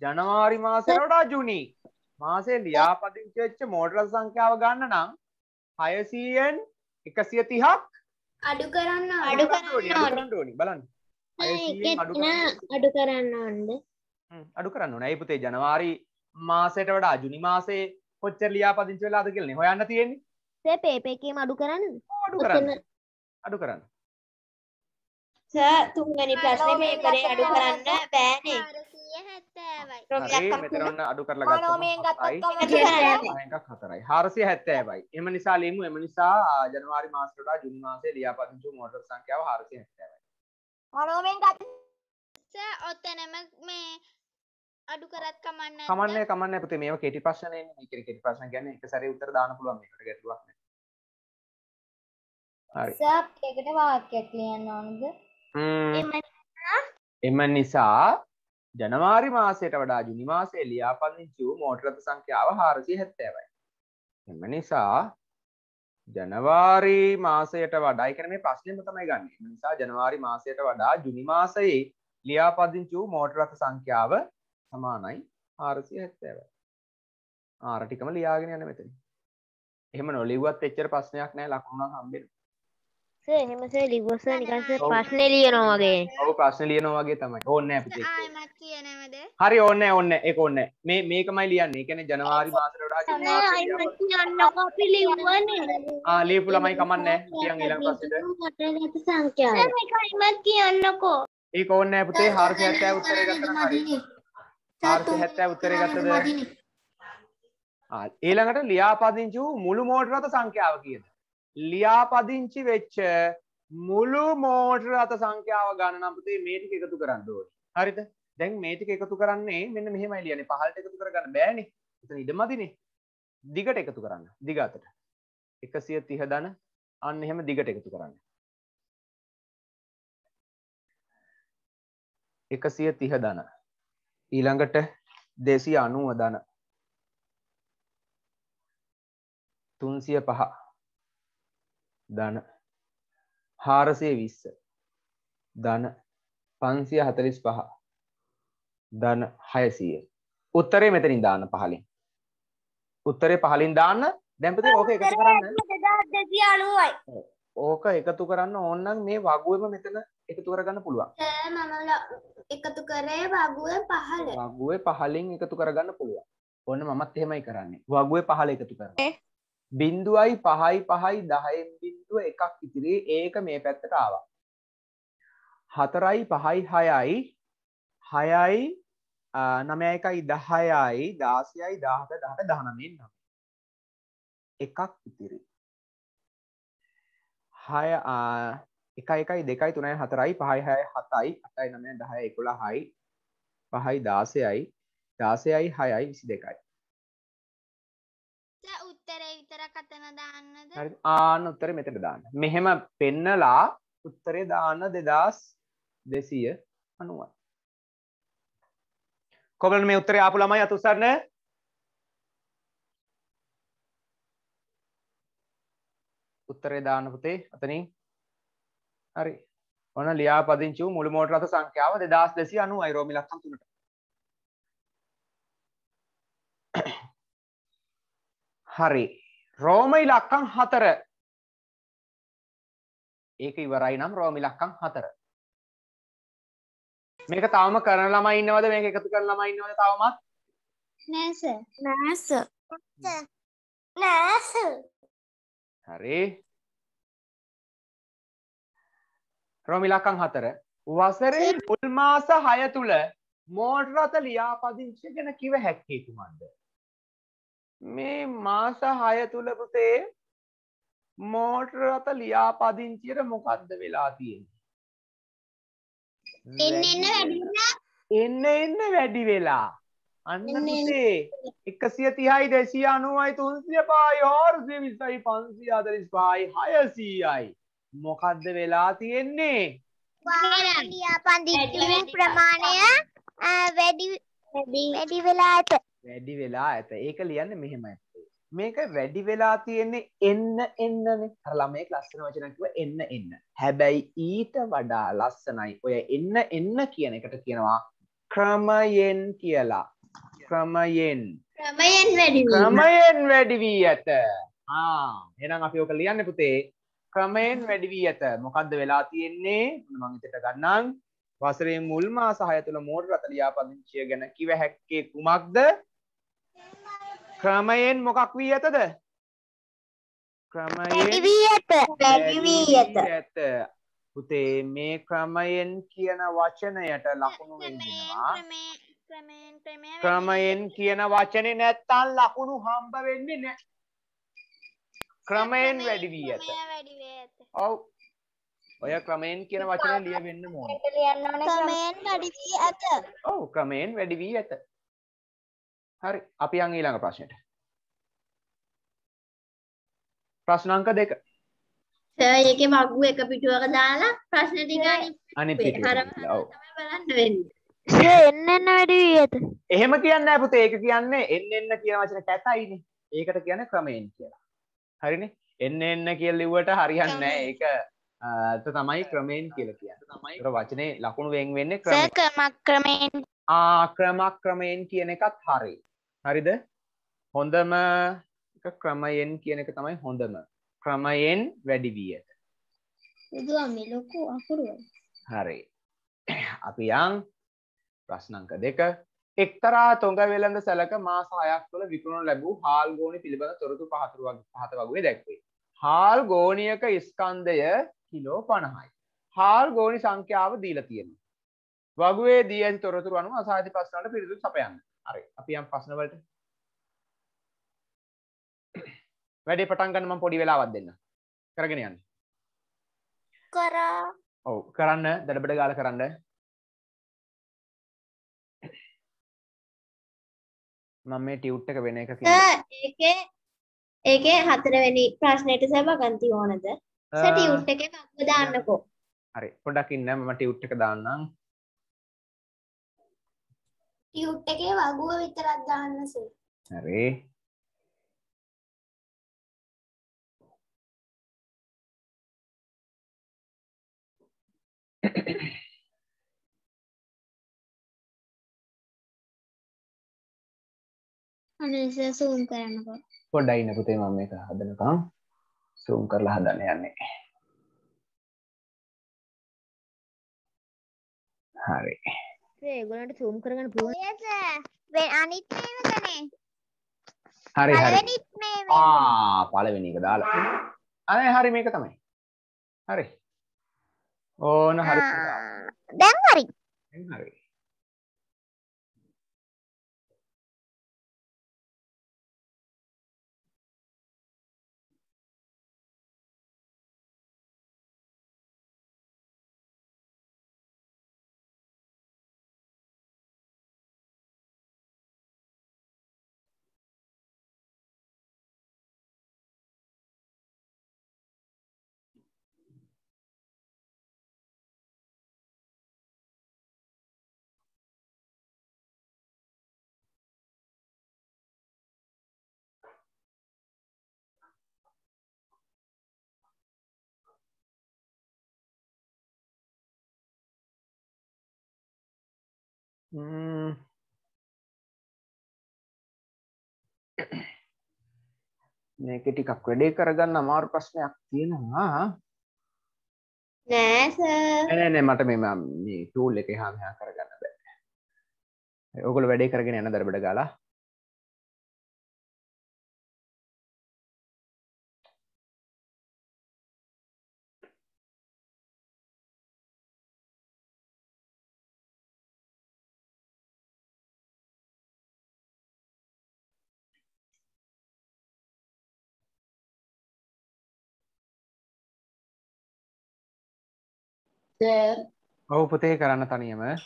ජනවාරි මාසයට වඩා ජුනි. මාසේ ලියාපදිංචි වෙච්ච මෝටර රථ සංඛ්‍යාව ගන්න නම් 600න් 130ක් අඩු කරන්න අඩු කරන්න ඕනි බලන්න. 600න් අඩු කරන්න අඩු කරන්න ඕනද? හ්ම්, අඩු කරන්න ඕනේ. ඇයි පුතේ ජනවාරි මාසයට වඩා ජුනි මාසේ කොච්චර ලියාපදිංචි වෙලාද කියලානේ හොයන්න තියෙන්නේ. සේ පේපේකේම අඩු කරන්න අඩු කරන්න. අඩු කරන්න. සර් තුන්වැනි ප්‍රශ්නේ පේපරේ අඩු කරන්න බෑනේ හාරසිය හැත්තෑවයි හරි රොමිලක් මෙතන ඔන්න අඩු කරලා ගත්තත් එකක් හතරයි 470යි. එම නිසා ලියමු එම නිසා ජනවාරි මාසයට වඩා ජුනි මාසේ ලියාපදිංචි මෝටර සංඛ්‍යාව 470යි. මනෝමයෙන් ගත් ස ඔත්තනම මේ අඩු කරත් කමන්න කමන්නේ කමන්නේ පුතේ මේවා කෙටි ප්‍රශ්නනේ. මේ කෙටි කෙටි ප්‍රශ්න කියන්නේ එක සැරේ උත්තර දාන්න පුළුවන් මේකට ගැටලුවක් නෑ. එකට වාක්‍යයක් ලියන්න ඕනද. එම නිසා ජනවාරි මාසයට වඩා ජුනි මාසයේ ලියාපදිංචි වූ මෝටර රථ සංඛ්‍යාව 470යි. එම නිසා ජනවාරි මාසයට වඩා කියන්නේ මේ ප්‍රශ්නේම තමයි ගන්න. එම නිසා ජනවාරි මාසයට වඩා ජුනි මාසයේ ලියාපදිංචි වූ මෝටර රථ සංඛ්‍යාව සමානයි 470යි. ආර ටිකම ලියාගෙන යන්න මෙතන. එහෙම නොලිව්වත් එච්චර ප්‍රශ්නයක් නැහැ ලකුණක් හම්බෙන්න. එහෙමසේ ලිවස නිකන්ස ඔව්. ප්‍රශ්නය ලියනවා වගේ. ඔව් ප්‍රශ්න ලියනවා වගේ තමයි. ඕනේ නැහැ පුතේ. ආයමත් කියනවද? හරි ඕන්න ඔන්න එක ඔන්න මේ මේකමයි ලියන්නේ. කියන්නේ ජනවාරි ආ ලියපු ළමයි කමන්නේ මේකයිමත් කියන්නකෝ. ඒක ඕනේ නැහැ පුතේ. 470 උත්තරේ ගත්තා හරි. 470 උත්තරේ ගත්තද? ආ ඊළඟට ලියාපදිංචි වූ මුළු මෝටර රථ සංඛ්‍යාව කීයද ලියාපදිංචි වෙච්ච මුළු මෝටර රථ සංඛ්‍යාව ගන්න නම් පුතේ මේ ටික එකතු කරන්න ඕනේ. හරිද? දැන් මේ ටික එකතු කරන්නේ මෙන්න මෙහෙමයි ලියන්නේ. පහළට එකතු කරගන්න බෑනේ. එතන ඉඩමදිනේ. දිගට එකතු කරන්න. දිග අතට 130 දන. අන්න එහෙම දිගට එකතු කරන්න. 130 දන. ඊළඟට 290 දන. 305 දන 420 දන 545 දන 600 උත්තරේ මෙතනින් දාන්න පහලින්. උත්තරේ පහලින් දාන්න. දැන් පුතේ ඕක එකතු කරන්න. ඕක එකතු කරන්න ඕන්නම් මේ වගුවෙම මෙතන එකතු කරගන්න පුළුවන්. එකතු කරේ වගුව පහල. වගුවේ පහලින් එකතු කරගන්න පුළුවන්. ඔන්න මමත් එහෙමයි කරන්නේ. වගුවේ පහල එකතු කරනවා බින්දුවයි පහයි පහයි දහයෙන් බින්දුව එකක් ඉතිරේ ඒක මේ පැත්තට ආවා. හතරයි පහයි හයයි. හයයි නමය එකයි දහයයි දාසයයි දාහට දහට දහනමෙන් නම්. එකක් ඉතිරි හය එක එකයි දෙකයි තුනයි හතරයි පහයි හය හතයි අටයි නමය දහය එකොලා හයි පහයි දාසයයි දාසයයි හයයි විසි දෙකයි. උත්තරේ විතරක් අතන දාන්නද? හරි ආන උත්තර මෙතට දාන්න. මෙහෙම පෙන්නලා උත්තරේ දාන්න දෙදස් දෙසීය අනුවයි කොබලන් මේ උත්තරේ ආපු ළමයි අත උස්සන්න උත්තරේ දාන්න පුතේ අතනින්. හරි. ඔන්න ලියාපදිංචි වූ මුළු මෝටර රථ සංඛ්‍යාව 2290යි රෝමි ලක්ෂණ තුනට. හරි. රෝම ඉලක්කම් හතර. ඒක ඉවරයි නම් රෝම ඉලක්කම් හතර. මේක තවම කරන ළමයි ඉන්නවද? මේක එකතු කරන ළමයි ඉන්නවද තවමත් නෑ සර්. නෑස නෑස හරි. රෝම ඉලක්කම් හතර. වසරේ මුල් මාස 6 තුල මෝටර රථ ලියාපදිංචි ගැන කිව හැක්කේ කුමක්ද මේ මාස 6 තුල පුතේ මෝටර රථ ලියාපදිංචියට මොකද්ද වෙලා තියෙන්නේ? එන්න එන්න වැඩි වෙලා. එන්න එන්න වැඩි වෙලා. අන්න පුතේ එකසිය තිහයි දෙසිය අනුවයි තුන්සිය පායි හෝර්සිය විස්සයි පන්සිය අදරිස් පායි හයසීයයි. මොකක්ද වෙලා තියෙන්නේ? ලියාපදිංචි ප්‍රමාණය වැඩි. වැඩි වෙලා ඇත වැඩි වෙලා ඇත. ඒක ලියන්න මෙහෙම මේක වැඩි වෙලා තියෙන්නේ එන්න එන්නනේ. අර ළමයෙක් ලස්සන වචනයක් කිව්වා එන්න එන්න. හැබැයි ඊට වඩා ලස්සනයි. ඔය එන්න එන්න කියන එකට කියනවා ක්‍රමයෙන් කියලා. ක්‍රමයෙන්. ක්‍රමයෙන් වැඩි. ක්‍රමයෙන් වැඩි වී ඇත. ආ. එහෙනම් අපි ඔක ලියන්න පුතේ. ක්‍රමයෙන් වැඩි වී ඇත. මොකද්ද වෙලා තියෙන්නේ? මම හිතට ගන්නම්? වසරේ මුල් මාස 6 තුල මෝටර රථ ලියාපදිංචිය ගැන කිව හැක්කේ කුමක්ද ක්‍රමයෙන් මොකක් වී ඇතද? ක්‍රමයෙන් වැඩි වී ඇත පුතේ මේ ක්‍රමයෙන් කියන වචනයට ලකුණු වෙන්නවා. ක්‍රමයෙන් කියන වචනේ නැත්තම් ලකුණු හම්බ වෙන්නේ නැහැ ක්‍රමයෙන් වැඩි වී ඇත. ඔව්. ඔය ක්‍රමයෙන් කියන වචනේ ලියවෙන්න ඕනේ. ක්‍රමයෙන් වැඩි වී ඇත. ඔව් ක්‍රමයෙන් වැඩි වී ඇත හරි අපි යන් ඊළඟ ප්‍රශ්නෙට. ප්‍රශ්න අංක දෙක. සර් ඒකේ වග්ගු එක පිටුවක දාලා ප්‍රශ්න ටික අනිත් පිටුවට. ඔව්. තමයි බලන්න වෙන්නේ. එන්න එන්න වැඩි වී ඇත. එහෙම කියන්නේ නැහැ පුතේ. ඒක කියන්නේ එන්න එන්න කියන වචන කැතයිනේ. ඒකට කියන්නේ ක්‍රමයෙන් කියලා. හරිනේ? එන්න එන්න කියලා ලිව්වට හරියන්නේ නැහැ. ඒක අ, ඒක තමයි ක්‍රමයෙන් කියලා කියන්නේ. තමයි ඒක වචනේ ලකුණු වෙන් වෙන්නේ ක්‍රමයෙන්. ක්‍රම ක්‍රමයෙන් ආ ක්‍රමක් ක්‍රමයෙන් කියන එකත් හරි හරිද හොඳම ක්‍රමයෙන් කියන එක තමයි හොඳම ක්‍රමයෙන් වැඩි වී ඇත බුදුවා මේ ලොකු අකුරු හරි <clears throat> අපි යන් ප්‍රශ්නංක දෙක එක්තරා තොඟ වෙළඳ සැලක මාස හයක් තුළ විකුණු ලැබූ හාල් ගෝනි පිළිබඳ තොරතු පහතුරු පහත වගේ දැක්වේ. හාල් ගෝනියක ස්කන්දය කිලෝ පණහයි. හාල් ගෝනි සංඛ්‍යාව දීලා තියෙනවා. වගුවේ දී ඇති තොරතුරු අනුව අසාධි ප්‍රශ්නවලට පිළිතුරු සපයන්න. හරි. අපි යම් ප්‍රශ්න වලට. වැඩේ පටන් ගන්න මම පොඩි වෙලාවක් දෙන්න. කරගෙන යන්න. කරා ඔව් කරන්න දඩබඩ ගාලා කරන්න. මම මේ ටියුට් එක වෙන එක කියන්නේ. ඒකේ ඒකේ හතරවෙනි ප්‍රශ්නෙට සර් වගන්ති ඕනද? සර් ටියුට් එකේ වග්ග දාන්නකෝ. හරි පොඩ්ඩක් ඉන්න මම ටියුට් එක දාන්නම්. ටියුට් එකේ වගුව විතරක් දාන්න සර් හරි. අනේ සර් සූම් කරන්නකෝ පොඩ්ඩක් ඉන්න පුතේ මම මේක හදනකම් zoom කරලා හදන්න යන්නේ. හරි. ඒගොල්ලන්ට zoom කරගන්න පුළුවන්. yes අනිත් ඒවකනේ හරි හරි. පළවෙනිත් මේ ආ පළවෙනි එක දාලා. අනේ හරි මේක තමයි. හරි. ඕන හරි. දැන් හරි. දැන් හරි ම්ම්. මේක ටිකක් වැඩේ කරගන්න අමාරු ප්‍රශ්නයක් තියෙනවා. නෑ සර් නෑ නෑ මට මේ මේ ටූල් එක එහා මෙහා කරගන්න බෑ. ඔයගොල්ලෝ වැඩේ කරගෙන යන දරබඩ ගාලා ඔව් පුතේ කරන්න තනියම.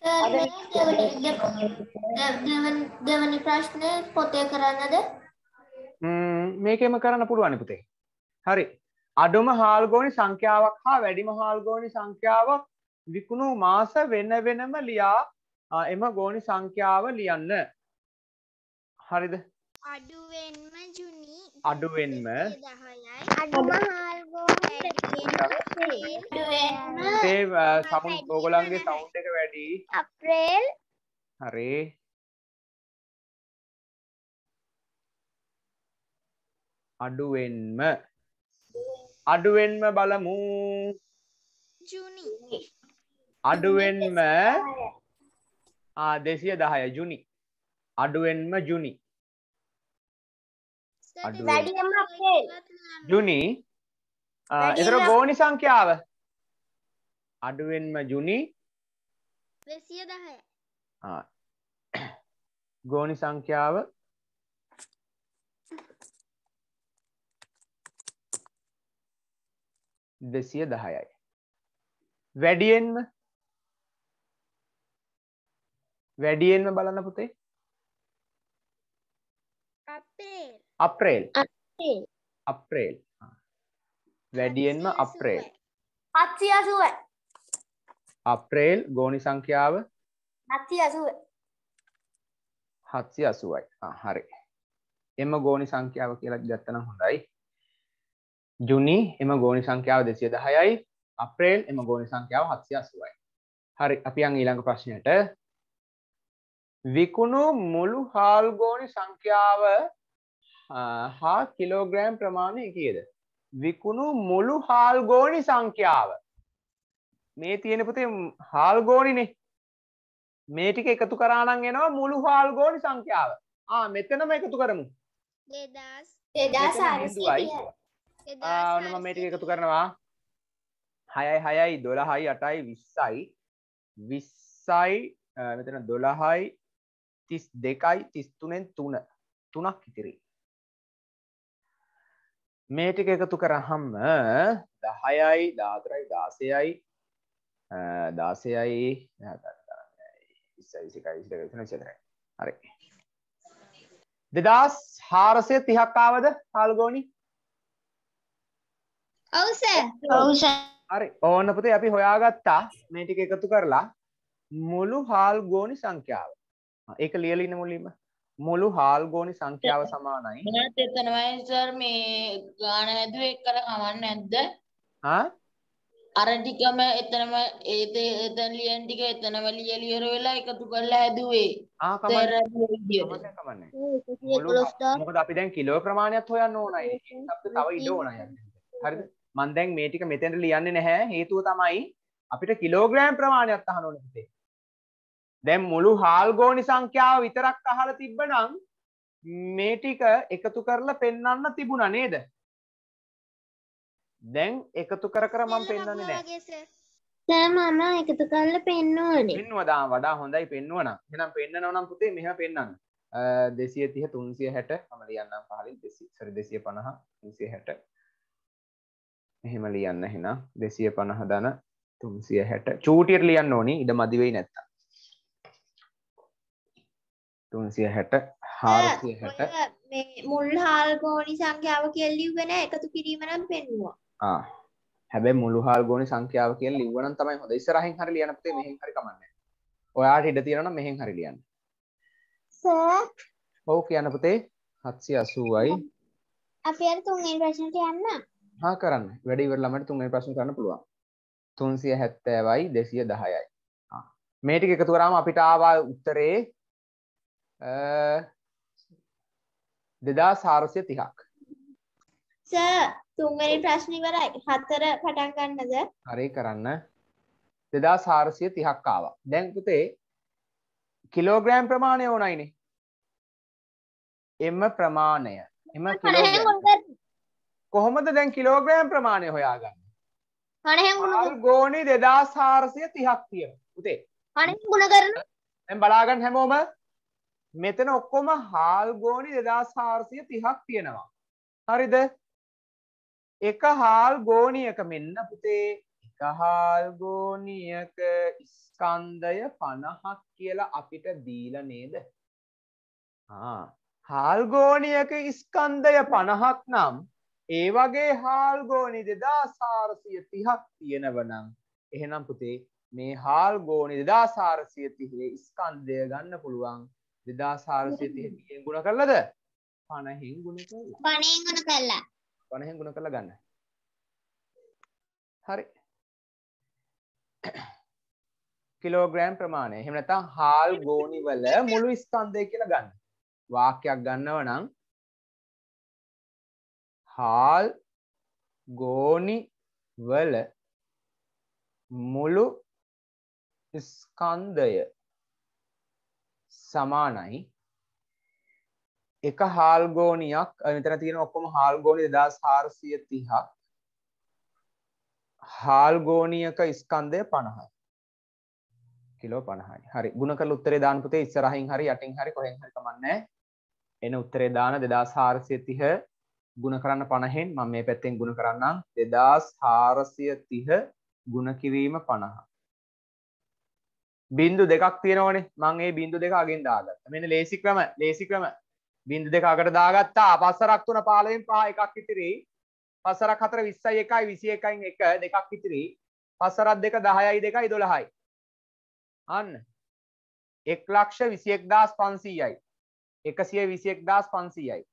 <laughs> දෙවනි ප්‍රශ්නය පොතේ කරන්නද? මේකෙම කරන්න පුළුවන් පුතේ. හරි. අඩුම හාල්ගෝනි සංඛ්‍යාවක් හා වැඩිම හාල්ගෝනි සංඛ්‍යාවක් විකුණු මාස වෙන වෙනම ලියා එම ගෝනි සංඛ්‍යාව ලියන්න. හරිද? අඩුවෙන්ම ජුනි අඩුවෙන්ම. අඩුම පුතේ සමුන් ඕගොලන්ගේ සවුන්් එක වැඩි. අප්‍රේල් හරි. අඩුවෙන්ම. අඩුවෙන්ම බලමු. ජුනි. අඩුවෙන්ම ආ දෙසිය දහය ජුනි. අඩුවෙන්ම ජුනි. ජුනි එතර ගෝනි සංඛ්‍යාව අඩුවෙන්ම ජුනි. ගෝනි සංඛ්‍යාව දෙසිය දහයයි වැඩියෙන්ම වැඩියෙන්ම බලන්න පුතේ අප්‍රේල් අප්‍රේල් අප්‍රේල්. වැඩියෙන්ම අප්‍රේල්. හත්සිය අසුව. අප්‍රේල් ගෝනි සංඛ්‍යාව? හත්සිය අසුව. හත්සි අසුවයි. හරි. එම ගෝනි සංඛ්‍යාව කියලා ගත්තනම් හොඳයි. ජුනි එම ගෝනි සංඛ්‍යාව දෙසිය දහයයි. අප්‍රේල් එම ගෝනි සංඛ්‍යාව හත්සි අසුවයි. හරි අපි යන් ඊළඟ ප්‍රශ්නයට. විකුණු මුළු හාල්ගෝනි සංඛ්‍යාව අ, හා කිලෝග්‍රෑම් ප්‍රමාණය කියද විකුණු මුළු හාල්ගෝනි සංඛ්‍යාව. මේ තියෙන පුතේ හාල්ගෝනිනේ මේ ටික එකතු කරානන් එනවා මුළු හාල්ගෝනි සංඛ්‍යාව. ආ මෙතනම එකතු කරමු. දෙදස් දෙදස් මෙතන බිඳුවයි. ආ, ඔන්න මම මේ ටික එකතු කරනවා. හයයි හයයි දොළහයි අටයි විස්සයි. විස්සයි අ, මෙතන දොළහයි තිස් දෙකයි තිස්තුනෙන් තුන. තුනක් ඉතිරි. මේ ටික එකතු කරහම්ම දහයයි දාතරයි දාසයයි දාසයයි හරි. දෙදස් හාරසය තිහක්කාවද හල්ගෝනි? ඔව්ස හරි. ඕන්න පුතේ අපි හොයාගත්තා මේ ටික එකතු කරලා මුළු හාල් ගෝනි සංඛ්‍යාව. ඒක ලියලින්න මුලින්ම මුළු හාල් ගෝනි සංඛ්‍යාව සමානයි. මනත් එතනවයි සර් මේ ගාන ඇදුව එක්කර කමන්න නැද්ද? ආ? අර ටිකම එතනම ඒත එතන ලියන් ටික එතනම ලියලියර වෙලා එකතු කරලා හැදුවේ ආ කමන්න. හා- මොකද අපි දැන් කිලෝ ප්‍රමාණයක් හොයන්න ඕනයි. ඒ සබ්ද තව ඉඩ ඕනයි. හරිද? මන් දැන් මේ ටික මෙතෙන්ට ලියන්නේ නැහැ. හේතුව තමයි අපිට කිලෝග්‍රෑම් ප්‍රමාණයක් අහන්න ඕනේ පුතේ දැන් මුළු හාල් ගෝනි සංඛ්‍යාව විතරක් අහලා තිබ්බනම් මේ ටික එකතු කරලා පෙන්වන්න තිබුණා නේද? දැන් එකතු කර කර මම පෙන්වන්නේ නැහැ. සර් මම එකතු කරලා පෙන්න ඕනේ. පෙන්වදා වඩා හොඳයි පෙන්වන. එහෙනම් පෙන්නනවා නම් පුතේ මෙහෙම පෙන්වන්න. අ 230 360 මම ලියන්නම් පහලින් 200 sorry 250 360 මෙහෙම ලියන්න එහෙනම් 250 ධන 360 චූටියට ලියන්න ඕනි ඉඩ මදි වෙයි නැත්තම් 360 460 මේ මුල් හාල් ගෝනි සංඛ්‍යාව කියලා ලිව්වේ නෑ එකතු කිරීම නම් පෙන්නුවා. ආ. හැබැයි මුළු හාල් ගෝනි සංඛ්‍යාව කියලා ලිව්වනම් තමයි හොඳ. ඉස්සරහින් හරි ලියන්න පුතේ මෙහෙන් හරි කමන්නේ. ඔයාට ඉඩ තියෙනවා මෙහෙන් හරි ලියන්න. ඔව් කියන්න පුතේ. 780යි අපි අර තුන්වෙනි ප්‍රශ්නට යන්න. හා කරන්න. වැඩ ඉවර ළමයට තුන්වෙනි ප්‍රශ්න කරන්න පුළුවන්. 370යි 210යි ආ. මේ ටික එකතු කරාම අපිට ආවා උත්තරේ අ 2430ක් සර් තුන්වෙනි ප්‍රශ්න ඉවරයි. හතර පටන් ගන්නද? හරි කරන්න. 2430ක් ආවා. දැන් පුතේ කිලෝග්‍රෑම් ප්‍රමාණය ඕනයිනේ. එම ප්‍රමාණය. එම කොහොමද දැන් කිලෝග්‍රෑම් ප්‍රමාණය හොයාගන්න? ගෝනි 2430ක් තියෙන පුතේ. කණහෙන් ගුණ කරන බලාගන්න හැමෝම මෙතන ඔක්කොම හාල් ගෝනි 2430ක් තියෙනවා. හරිද? එක හාල් ගෝනියක මෙන්න පුතේ එක හාල් ගෝනියක ස්කන්ධය 50ක් කියලා අපිට දීලා නේද? ආ හාල් ගෝනියක ස්කන්ධය 50ක් නම් ඒ වගේ හාල් ගෝනි 2430ක් තියෙනව නම් එහෙනම් පුතේ මේ හාල් ගෝනි 2430 ස්කන්ධය ගන්න පුළුවන්. 2430 කීයෙන් ගුණ කරලාද? 50න් ගුණ කරලා. කණහෙන් ගුණ කළා. 50න් ගුණ කරලා ගන්න. හරි. කිලෝග්‍රෑම් ප්‍රමාණය. එහෙම නැත්නම් හාල් ගෝනි වල මුළු ස්කන්ධය කියලා ගන්න. වාක්‍යයක් ගන්නව නම් හාල් ගෝනි වල මුළු ස්කන්ධය සමානයි. එක හාල් ගෝනියක් අ, මෙතන තියෙන ඔක්කොම හාල් ගෝනි 2430ක් හාල් ගෝනියක ස්කන්ධය 50යි කිලෝ 50යි හරි. ගුණ කරලා උත්තරේ දාන්න පුතේ. ඉස්සරහින් හරි යටින් හරි කොහෙන් හරි කමන්නේ. එන උත්තරේ දාන 2430 ගුණ කරන්න 50න් මම මේ පැත්තෙන් ගුණ කරන්නම්. 2430 ගුණ කිරීම 50 බින්දු දෙකක් තියෙනවනේ. මම ඒ බින්දු දෙක අගෙන් දාගත්තා. මෙන්න ලේසි ක්‍රම ලේසි ක්‍රම. බින්දු දෙක අකට දාගත්තා. පස්සරක් තුන 15න් 5 එකක් ඉතිරි. පස්සරක් 4 20යි 1යි 21යින් 1 දෙකක් ඉතිරි. පස්සරක් දෙක 10යි 2යි 12යි අන්න. 121500යි 121500යි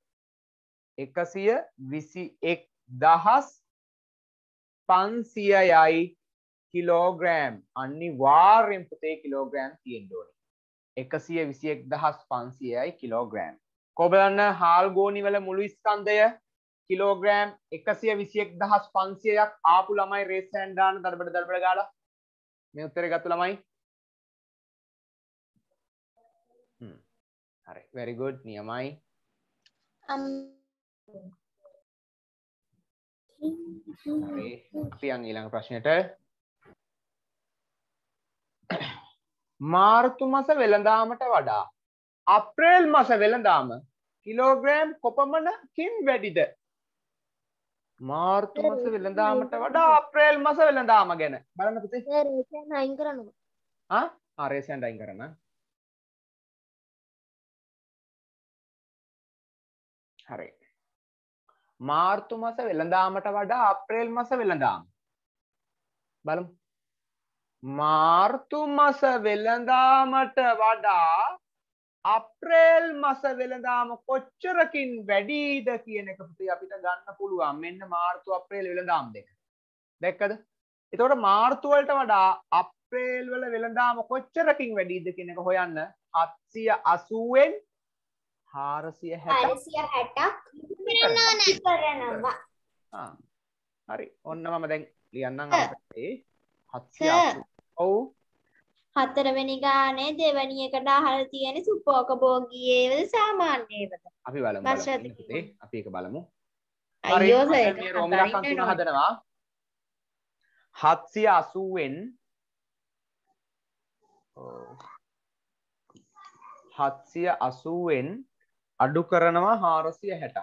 121500යි කිලෝග්‍රෑම් අනිවාර්යෙන් පුතේ කිලෝග්‍රෑම් තියෙන්න ඕනේ. 121500යි කිලෝග්‍රෑම් කොබලන්න හාල් ගෝනි වල මුළු ස්කන්ධය කිලෝග්‍රෑම් 121500ක් ආපු ළමයි රේස් හෑන්ඩ් දාන්න දඩබඩ දඩබඩ ගාලා. මේ උත්තරේ ගත්ත ළමයි. හ්ම්. හරි. Very good. නියමයි. හරි. අපි යන් ඊළඟ ප්‍රශ්නෙට <coughs> මාර්තු මස වෙළඳාමට වඩා. අප්‍රේල් මස වෙළඳාම කිලෝග්‍රෑම් කොපමණකින් වැඩිද? මාර්තු මස වෙළඳාමට වඩා අප්‍රේල් මස වෙළඳාම ගැන. බලන්න පුතේ. ඒක අයින් කරන්න. ආ? ආරේසයන් ඩයින් කරන හරි. මාර්තු මස වෙළඳාමට වඩා අප්‍රේල් මස වෙළඳාම. බලමු මාර්තු මස වෙළඳාමට වඩා අප්‍රේල් මස වෙළඳාම කොච්චරකින් වැඩීද කියන එක පුතේ අපිට ගන්න පුළුවන්. මෙන්න මාර්තු අප්‍රේල් වෙළඳාම් දෙක. දැක්කද? එතකොට මාර්තු වලට වඩා අප්‍රේල් වල වෙළඳාම කොච්චරකින් වැඩිද කියන එක හොයන්න 780න් 460 460ක් කරනවා. හරි. ඔන්න මම දැන් ලියන්නම් 780 ඔව් හතරවෙනි ගානේ දෙවැනි එකට අහලා තියෙන සුපෝක භෝගීයේද සාමාන්‍යයේද අපි බලමු අපි ඒක බලමු. අයියෝ සර් මම මේ රෝම ඉලක්කම් තුන හදනවා. 780න් ඔව්. 780න් අඩු කරනවා 460ක්.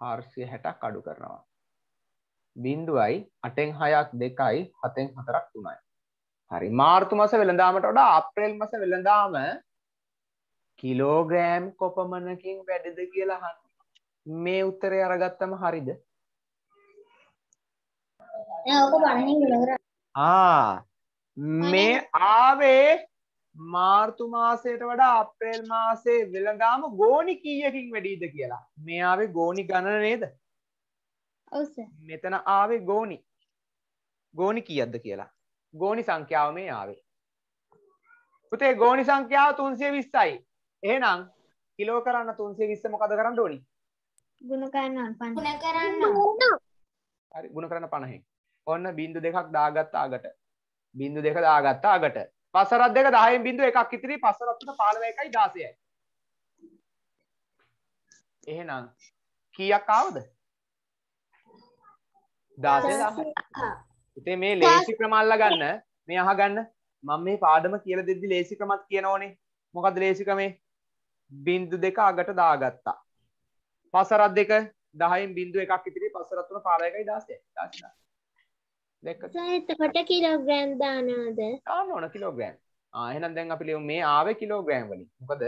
460ක් අඩු කරනවා. බිංදුවයි 8න් 6ක් 2යි 7න් 4ක් 3යි. හරි මාර්තු මාස වෙළඳාමට වඩා අප්‍රේල් මාස වෙළඳාම කිලෝග්‍රෑම් කොපමණකින් වැඩිද කියලා අහන්න. මේ උත්තරේ අරගත්තම හරිද? ආ මේ ආවේ මාර්තු මාසයට වඩා අප්‍රේල් මාසේ වෙළඳාම ගෝනි කීයකින් වැඩිද කියලා. මේ ආවේ ගෝනි ගණන නේද? ඔව් සර් මෙතන ආවේ ගෝනි. ගෝනි කීයක්ද කියලා. ගෝනි සංඛ්‍යාව මේ ආවේ. පුතේ ගෝනි සංඛ්‍යාව 320යි. එහෙනම් කිලෝ කරන්න 320 මොකද කරන්න ඕනි? ගුණ කරනවා පණ ගුණ කරන්න හරි ගුණ කරන්න 50න්. ඔන්න බිංදු දෙකක් දාගත්ත අගට. බිංදු දෙක දාගත්ත අගට. පසරත් දෙක 10න් බිංදු එකක් ඉතිරි පසරත් තුන 15 එකයි 16යි. එහෙනම් කීයක් ආවද? 16 1000. ඉතින් මේ ලේසි ක්‍රම අල්ලගන්න මේ අහගන්න මම මේ පාඩම කියලා දෙද්දි ලේසි ක්‍රමත් කියනෝනේ. මොකද්ද ලේසි ක්‍රමේ? බිංදු දෙක අගට දාගත්තා. පසරත් දෙක 10න් බිංදු එකක් ඉතිරි පසරත් තුන 15 එකයි 16යි. 16. දෙක එතකොට කිලෝග්‍රෑම් දානවද දාන්න ඕන කිලෝග්‍රෑම්. ආ එහෙනම් දැන් අපි ලියමු මේ ආවේ කිලෝග්‍රෑම් වලින්. මොකද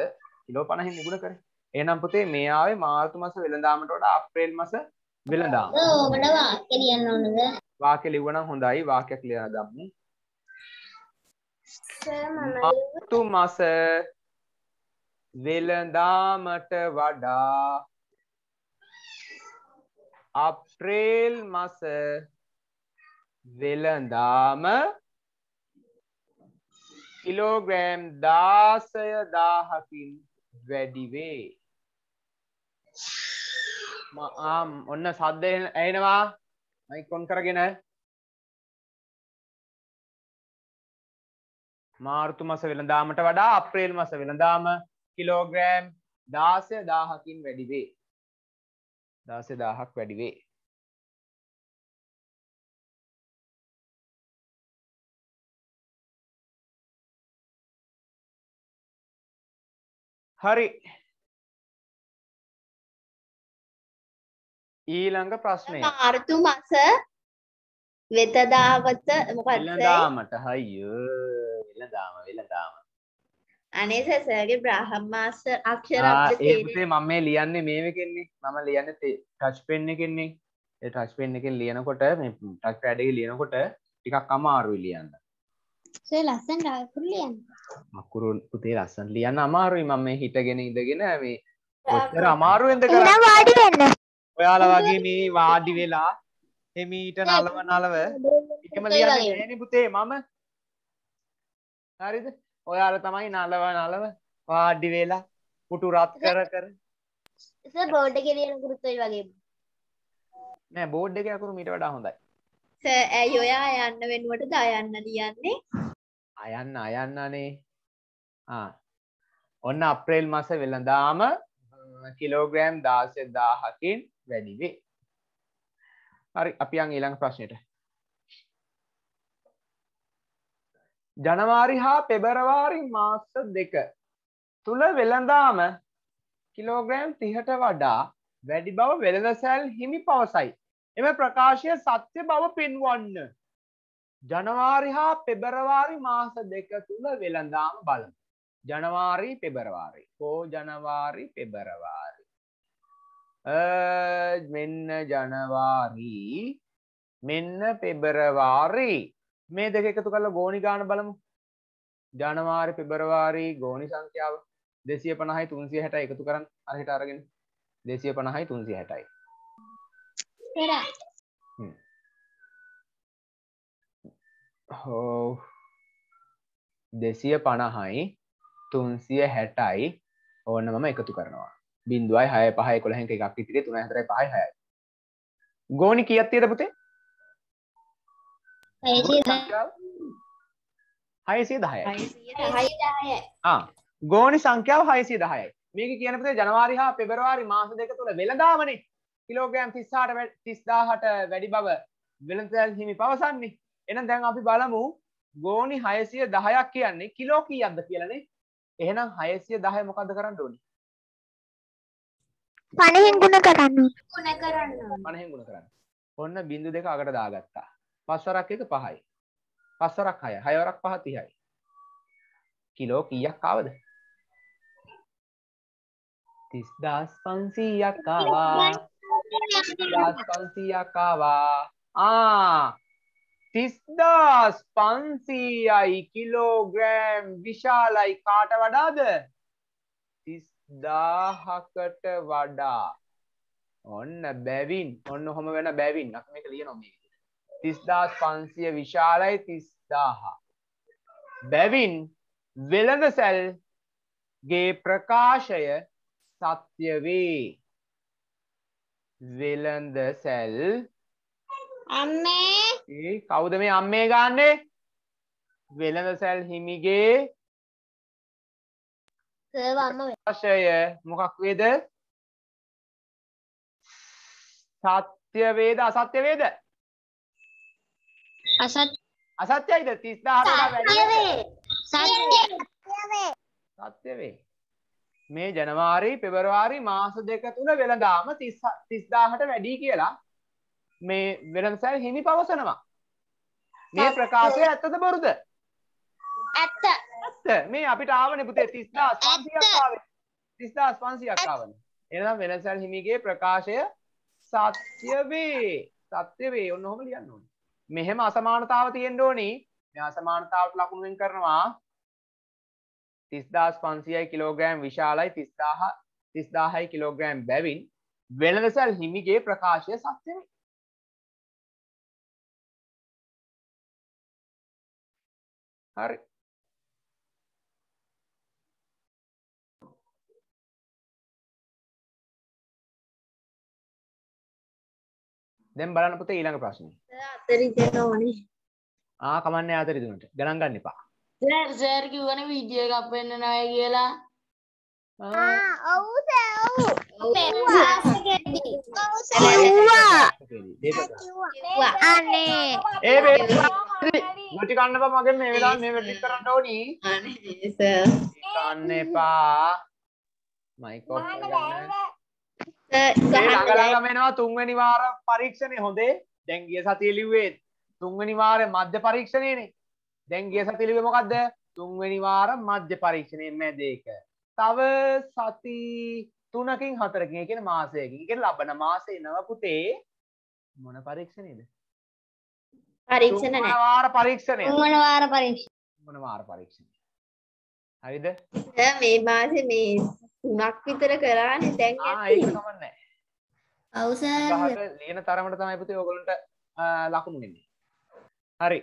කිලෝ 50න් නිගුණ කරේ. එහෙනම් පුතේ මේ ආවේ මාර්තු මාස වෙළඳාමට වඩා අප්‍රේල් මාස වෙළඳාම. ඕකට වාක්‍ය ලියන්න ඕනද වාක්‍ය ලිව්වනම් හොඳයි. වාක්‍යයක් ලියලා ගමු. මාර්තු මාස වෙළඳාමට වඩා අප්‍රේල් මාස වෙළඳාම කිලෝග්‍රෑම් 16000කින් වැඩි වේ. ම- ආම් ඔන්න සද්ද ඇහෙන- ඇහෙනවා මයික් ඔන් කරගෙන මාර්තු මාස වෙළඳාමට වඩා අප්‍රේල් මාස වෙළඳාම කිලෝග්‍රෑම් 16000කින් වැඩි වේ. 16000ක් වැඩි වේ. හරි ඊළඟ ප්‍රශ්නය. මාර්තු මාස වෙතදාවත මොකක්ද? වෙළඳාමට හයියෝ. වෙළඳාම වෙළඳාම අනේ සසගේ බ්‍රහ්මාස අක්ෂර ඒ පුතේ මම මේ ලියන්නේ මේකෙන්නේ මම ලියන්නේ ටච් පෙන් එකෙන්නේ. ඒ ටච් පෙන් එකෙන් ලියනකොට මේ ටච් පෑඩ් එකේ ලියනකොට ටිකක් අමාරුයි ලියන්න. සර් ලස්සනට අකුරු ලියන්න. අකුරු පුතේ ලස්සන ලියන්න අමාරුයි. මම මේ හිටගෙන ඉඳගෙන මේ ඔච්චර අමාරුවෙන්ද කරන්නේ වාඩි වෙන්න ඔයාලා වගේ මේ වාඩි වෙලා එමීට නලව නලව. එකම ලියන්නේ නෑනේ පුතේ මම. හරිද? ඔයාලා තමයි නලව නලව වාඩි වෙලා පුටු රත් කර කර. බෝඩ් එකේ ලියන කුරුත් ඔය වගේ. නෑ බෝඩ් එකේ අකුරු මීට වඩා හොඳයි. සර් ඇයි ඔයා යන්න වෙනුවට දයන්න ලියන්නේ? අයන්න අයන්න අනේ ආ. ඔන්න අප්‍රේල් මාස වෙළඳාම කිලෝග්‍රෑම් 16000කින් වැඩි වේ. හරි අපි යන් ඊළඟ ප්‍රශ්නෙට. ජනවාරි හා පෙබරවාරි මාස දෙක තුල වෙළඳාම කිලෝග්‍රෑම් 30ට වඩා වැඩි බව වෙළඳසැල් හිමි පවසයි. එම ප්‍රකාශය සත්‍ය බව පෙන්වන්න. ජනවාරි හා පෙබරවාරි මාස දෙක තුළ වෙළඳාම බලමු. ජනවාරි පෙබරවාරි. කෝ ජනවාරි පෙබරවාරි? මෙන්න ජනවාරි. මෙන්න පෙබරවාරි. මේ දෙක එකතු කරලා ගෝනි ගාන බලමු. ජනවාරි පෙබරවාරි ගෝනි සංඛ්‍යාව දෙසිය පණහයි තුන්සිය හැට එකතු කරන්න. අරහිට අරගෙන දෙසිය පණහයි තුන්සිය හැටයි හෝ. දෙසිය පණහයි තුන්සිය හැටයි ඕන්න මම එකතු කරනවා. බින්දුවයි හය පහ කොළහෙක එකක් ඉතිරේ තුන හතරයි පහයි හයයි. ගෝනි කියත්තියද පුතේ? හයසිය දහයයි. 610යි. ආ ගෝනි සංඛ්‍යාව හයසිය දහයයි. මේක කියන පුතේ ජනවාරි හා පෙබරවාරි මාස දෙක තුළ වෙළඳාමනේ. කිලෝග්‍රෑම් 38ට 30000ට වැඩි බව වෙළඳසැල් හිමි පවසන්නේ. එහෙනම් දැන් අපි බලමු ගෝනි 610ක් කියන්නේ කිලෝ කීයක්ද කියලානේ එහෙනම් 610 මොකද්ද කරන්න ඕනේ? පණහෙන් ගුණ කරන්න ගුණ කරන්න. 50න් ගුණ කරන්න. ඔන්න බිංදු දෙක අකට දාගත්තා. පස්වරක් එක පහයි. පස්වරක් 6 6 වරක් 5 30යි කිලෝ කීයක් ආවද? 30500ක් ආවා. 30500ක් ආවා. ආ 30500යි කිලෝග්‍රෑම් විශාලයි කාට වඩාද? 30000කට වඩා. ඔන්න බැවින්. ඔන්න හොම වෙන බැවින්. අපි මේක ලියනවා මේ විදිහට 30500 විශාලයි 30000 බැවින් වෙළඳසැල් ගේ ප්‍රකාශය සත්‍ය වේ. වෙළඳසැල් අම්මේ ඒ කවුද මේ අම්මේ ගන්නේ? වෙළඳසැල් හිමිගේ සර්ව අම්ම ප්‍රකාශය මොකක් වේද? සත්‍ය වේද අසත්‍ය වේද? අසත් අසත්‍යයිද? 30000ට වැඩි සත්‍ය. වේ. මේ ජනවාරි පෙබරවාරි මාස දෙක තුන වෙළඳාම 30000ට වැඩි කියලා මේ වෙළඳසැල් හිමි පවසනවා. මේ ප්‍රකාශය ඇත්තද බොරුද? ඇත්ත. ඇත්ත. මේ අපිට ආවනේ පුතේ 30500ක් ආවේ. 30500ක් ආවනේ. එහෙනම් වෙළඳසැල් හිමිගේ ප්‍රකාශය සත්‍ය වේ. සත්‍ය වේ. ඔන්න ඔහොම ලියන්න ඕනේ. මෙහෙම අසමානතාව තියෙන්න ඕනි. මේ අසමානතාවට ලකුණු වෙන් කරනවා. 30500යි කිලෝග්‍රෑම් විශාලයි 30000 30000යි කිලෝග්‍රෑම් බැවින් වෙළඳසැල් හිමිගේ ප්‍රකාශය සත්‍ය හරි දැන් බලන්න පුතේ ඊළඟ ප්‍රශ්නේ. අතරිතෙන ඕනේ. ආ කමන්නේ ආතරිය දුන්නට. ගණන් ගන්න එපා. සර් සර් කිව්වනේ වීඩියෝ එකක් පෙන්නන අය කියලා. ආ ඔව් සර් ඔව් අනේ ඒ ගොටි කන්න එපා මගෙන් මේ වෙලාවේ මේ වෙඩින් කරන්න ඕනි. අනේ සර්. කන්න එපා මයික් ඔෆ් කරගන්න. සර් ගහන්න එනවා තුන්වෙනි වාර පරීක්ෂණේ හොඳේ. දැන් ගිය සතියේ ලිව්වේ තුන්වෙනි වාරේ මධ්‍ය පරීක්ෂණේනේ දැන් ගිය සතියේ ලිව්වේ මොකද්ද? තුන්වෙනි වාර මධ්‍ය පරීක්ෂණයේ මැද එක. තව සති තුනකින් හතරකින් කියන්නේ මාසයකින් කියන්නේ ලබන මාසේ නව පුතේ මොන පරීක්ෂණේද පරීක්ෂණ තුන්වන නැහැ. වාර පරීක්ෂණය මොන වාර පරීක්ෂා මොන වාර පරීක්ෂණය හරිද මේ මාසේ මේ තුනක් විතර කරානේ දැන් ආ ඒක ඇති. කමන්නේ ඔව් සර්. ගහක ලියන තරමට තමයි පුතේ ඔයගොල්ලන්ට ආ, ලකුණු දෙන්නේ. හරි.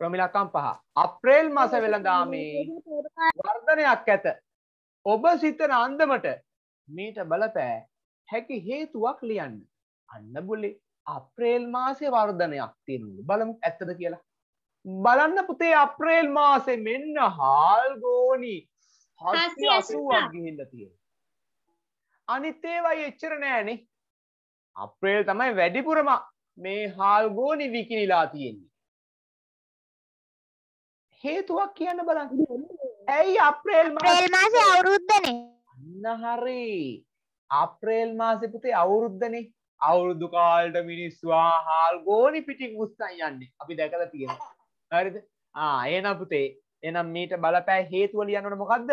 ප්‍රමිලක්කම් පහ. අප්‍රේල් මාස වෙළඳාමේ වර්ධනයක් ඇත. ඔබ සිතන අන්දමට මීට බලපෑ හැකි හේතුවක් ලියන්න. අන්න බුලේ අප්‍රේල් මාසේ වර්ධනයක් තියෙනවා. බලමු ඇත්තද කියලා. බලන්න පුතේ අප්‍රේල් මාසේ මෙන්න හාල් ගෝනි 780ක් ගිහිල්ලා තියෙනවා. අනිත් ඒවායි එච්චර නෑනේ. අප්‍රේල් තමයි වැඩිපුරම මේ හාල් ගෝනි විකිනිලා තියෙන්නේ. හේතුවක් කියන්න බලන්න. ඇයි අප්‍රේල් මාසේ අවුරුද්දනේ අන්න හරි. අප්‍රේල් මාසේ පුතේ අවුරුද්දනේ. අවුරුදු කාලට මිනිස්සු ආහාල් ගෝනි පිටින් උස්සන් යන්නේ. අපි දැකලා තියෙනවා. හරිද? ආ එහෙනම් පුතේ එහෙනම් මීට බලපෑ හේතුව ලියන්න ඕන මොකද්ද?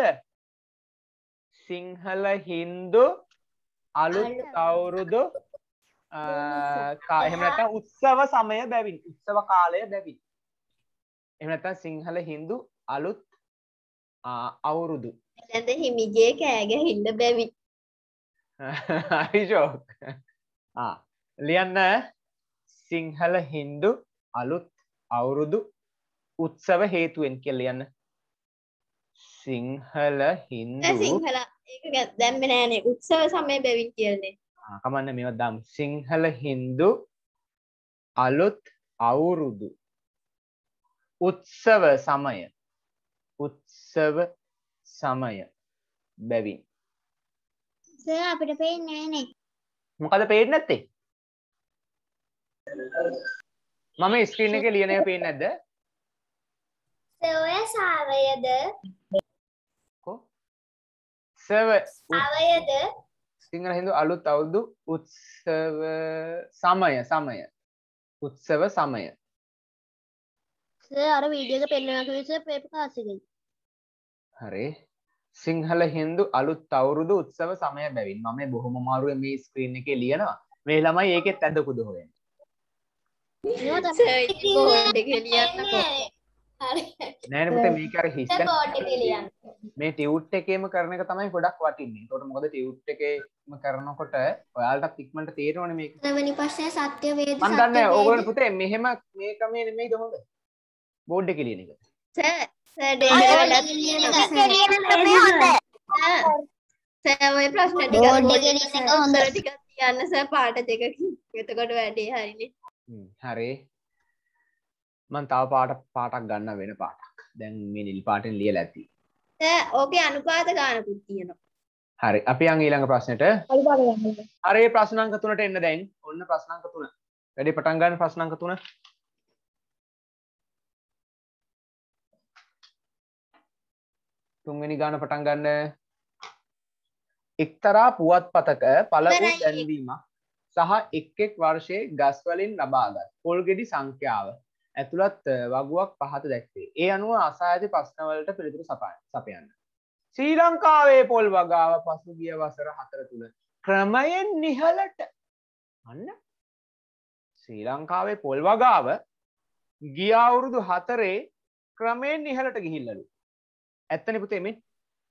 සිංහල හින්දු අලුත් අවුරුදු එහෙම නැත්නම් උත්සව සමය බැවින් උත්සව කාලය බැවින් එහෙම නැත්නම් සිංහල හින්දු අලුත් අවුරුදු වෙළඳ හිමිගේ කෑ ගැහින්න බැවි. <laughs> අයිෂෝක් <laughs> ලියන්න. සිංහල හින්දු අලුත් අවුරුදු උත්සව හේතුවෙන් කියල ලියන්න. සිංහල හින්දු සිංහල දැම්මේ නෑනේ උත්සව සමය බැවින් කියන්නේ. කමන්න මෙව දම්. සිංහල හින්දු අලුත් අවුරුදු උත්සව සමය. උත්සව සමය. බැවින්. අපිට පේන්නේ නෑනේ. මොකද පේන්නේ නැත්තේ? මම ස්ක්‍රීන් එකේ ලියන එක පේන්නේ නැද්ද? සොය සාවයද? කො? සව අවයද සිංහල හින්දු අලුත් අවුරුදු උත්සව සමය සමය. උත්සව සමය. අර වීඩියෝ එක පෙන්වනවා සර් පේපර් ක්ලාස් එකේ. හරි සිංහල හින්දු අලුත් අවුරුදු උත්සව සමය බැවින් මම බොහොම මාරුවෙන් මේ ස්ක්‍රීන් එකේ ලියනවා මේ ළමයි ඒකෙත් ඇද්ද කුද හොයන්නේ මේවා තමයි බෝඩ් එකේ ලියන්නකෝ. නෑනේ පුතේ මේක අර හිස්ටන් බෝඩ් එකේ ලියන්න. මේ ටියුට් එකේම කරන එක තමයි ගොඩක් වටින්නේ. ඒකට මොකද ටියුට් එකේම කරනකොට ඔයාලටත් ඉක්මනට තේරෙනවනේ මේක. දෙවෙනි ප්‍රශ්නේ සත්‍ය වේද මම දන්නේ ඕගොල්ලෝ පුතේ මෙහෙම මේ ක්‍රමේ නෙමෙයිද හොඳ? බෝඩ් එකේ ලියන එක. ඔය ප්‍රශ්න ටික. උත්තර ටිකක් තියන්න සර් පාට දෙකකින්. එතකොට වැඩේ හරිනේ. හ්ම්, හරි. මම තව පාට පාටක් ගන්න වෙන පාටක්. දැන් මේ නිල් පාටෙන් ලියලා ඇති. සර් ඕකේ අනුපාත ගානකුත් තියෙනවා. හරි. අපි යන් ඊළඟ ප්‍රශ්නෙට. හරි ප්‍රශ්න අංක 3ට එන්න දැන්. ඔන්න ප්‍රශ්න අංක 3. වැඩි පටන් ගන්න ප්‍රශ්න අංක 3. තුන්වෙනි ගාන පටන් ගන්න. එක්තරා පුවත්පතක පළවු ඉවරයි. දැන්වීමක් සහ එක් එක් වර්ෂයේ ගස් වලින් ලබාගත් පොල් ගෙඩි සංඛ්‍යාව ඇතුළත් වගුවක් පහත දැක්වේ. ඒ අනුව අසා ඇති ප්‍රශ්නවලට පිළිතුරු සපයන්න. සපයන්න. ශ්‍රී ලංකාවේ පොල් වගාව පසුගිය වසර හතර තුළ ක්‍රමයෙන් නිහලට අන්න ශ්‍රී ලංකාවේ පොල් වගාව ගිය අවුරුදු හතරේ ක්‍රමයෙන් නිහලට ගිහිල්ලලු ඇත්තනි පුතේ මේ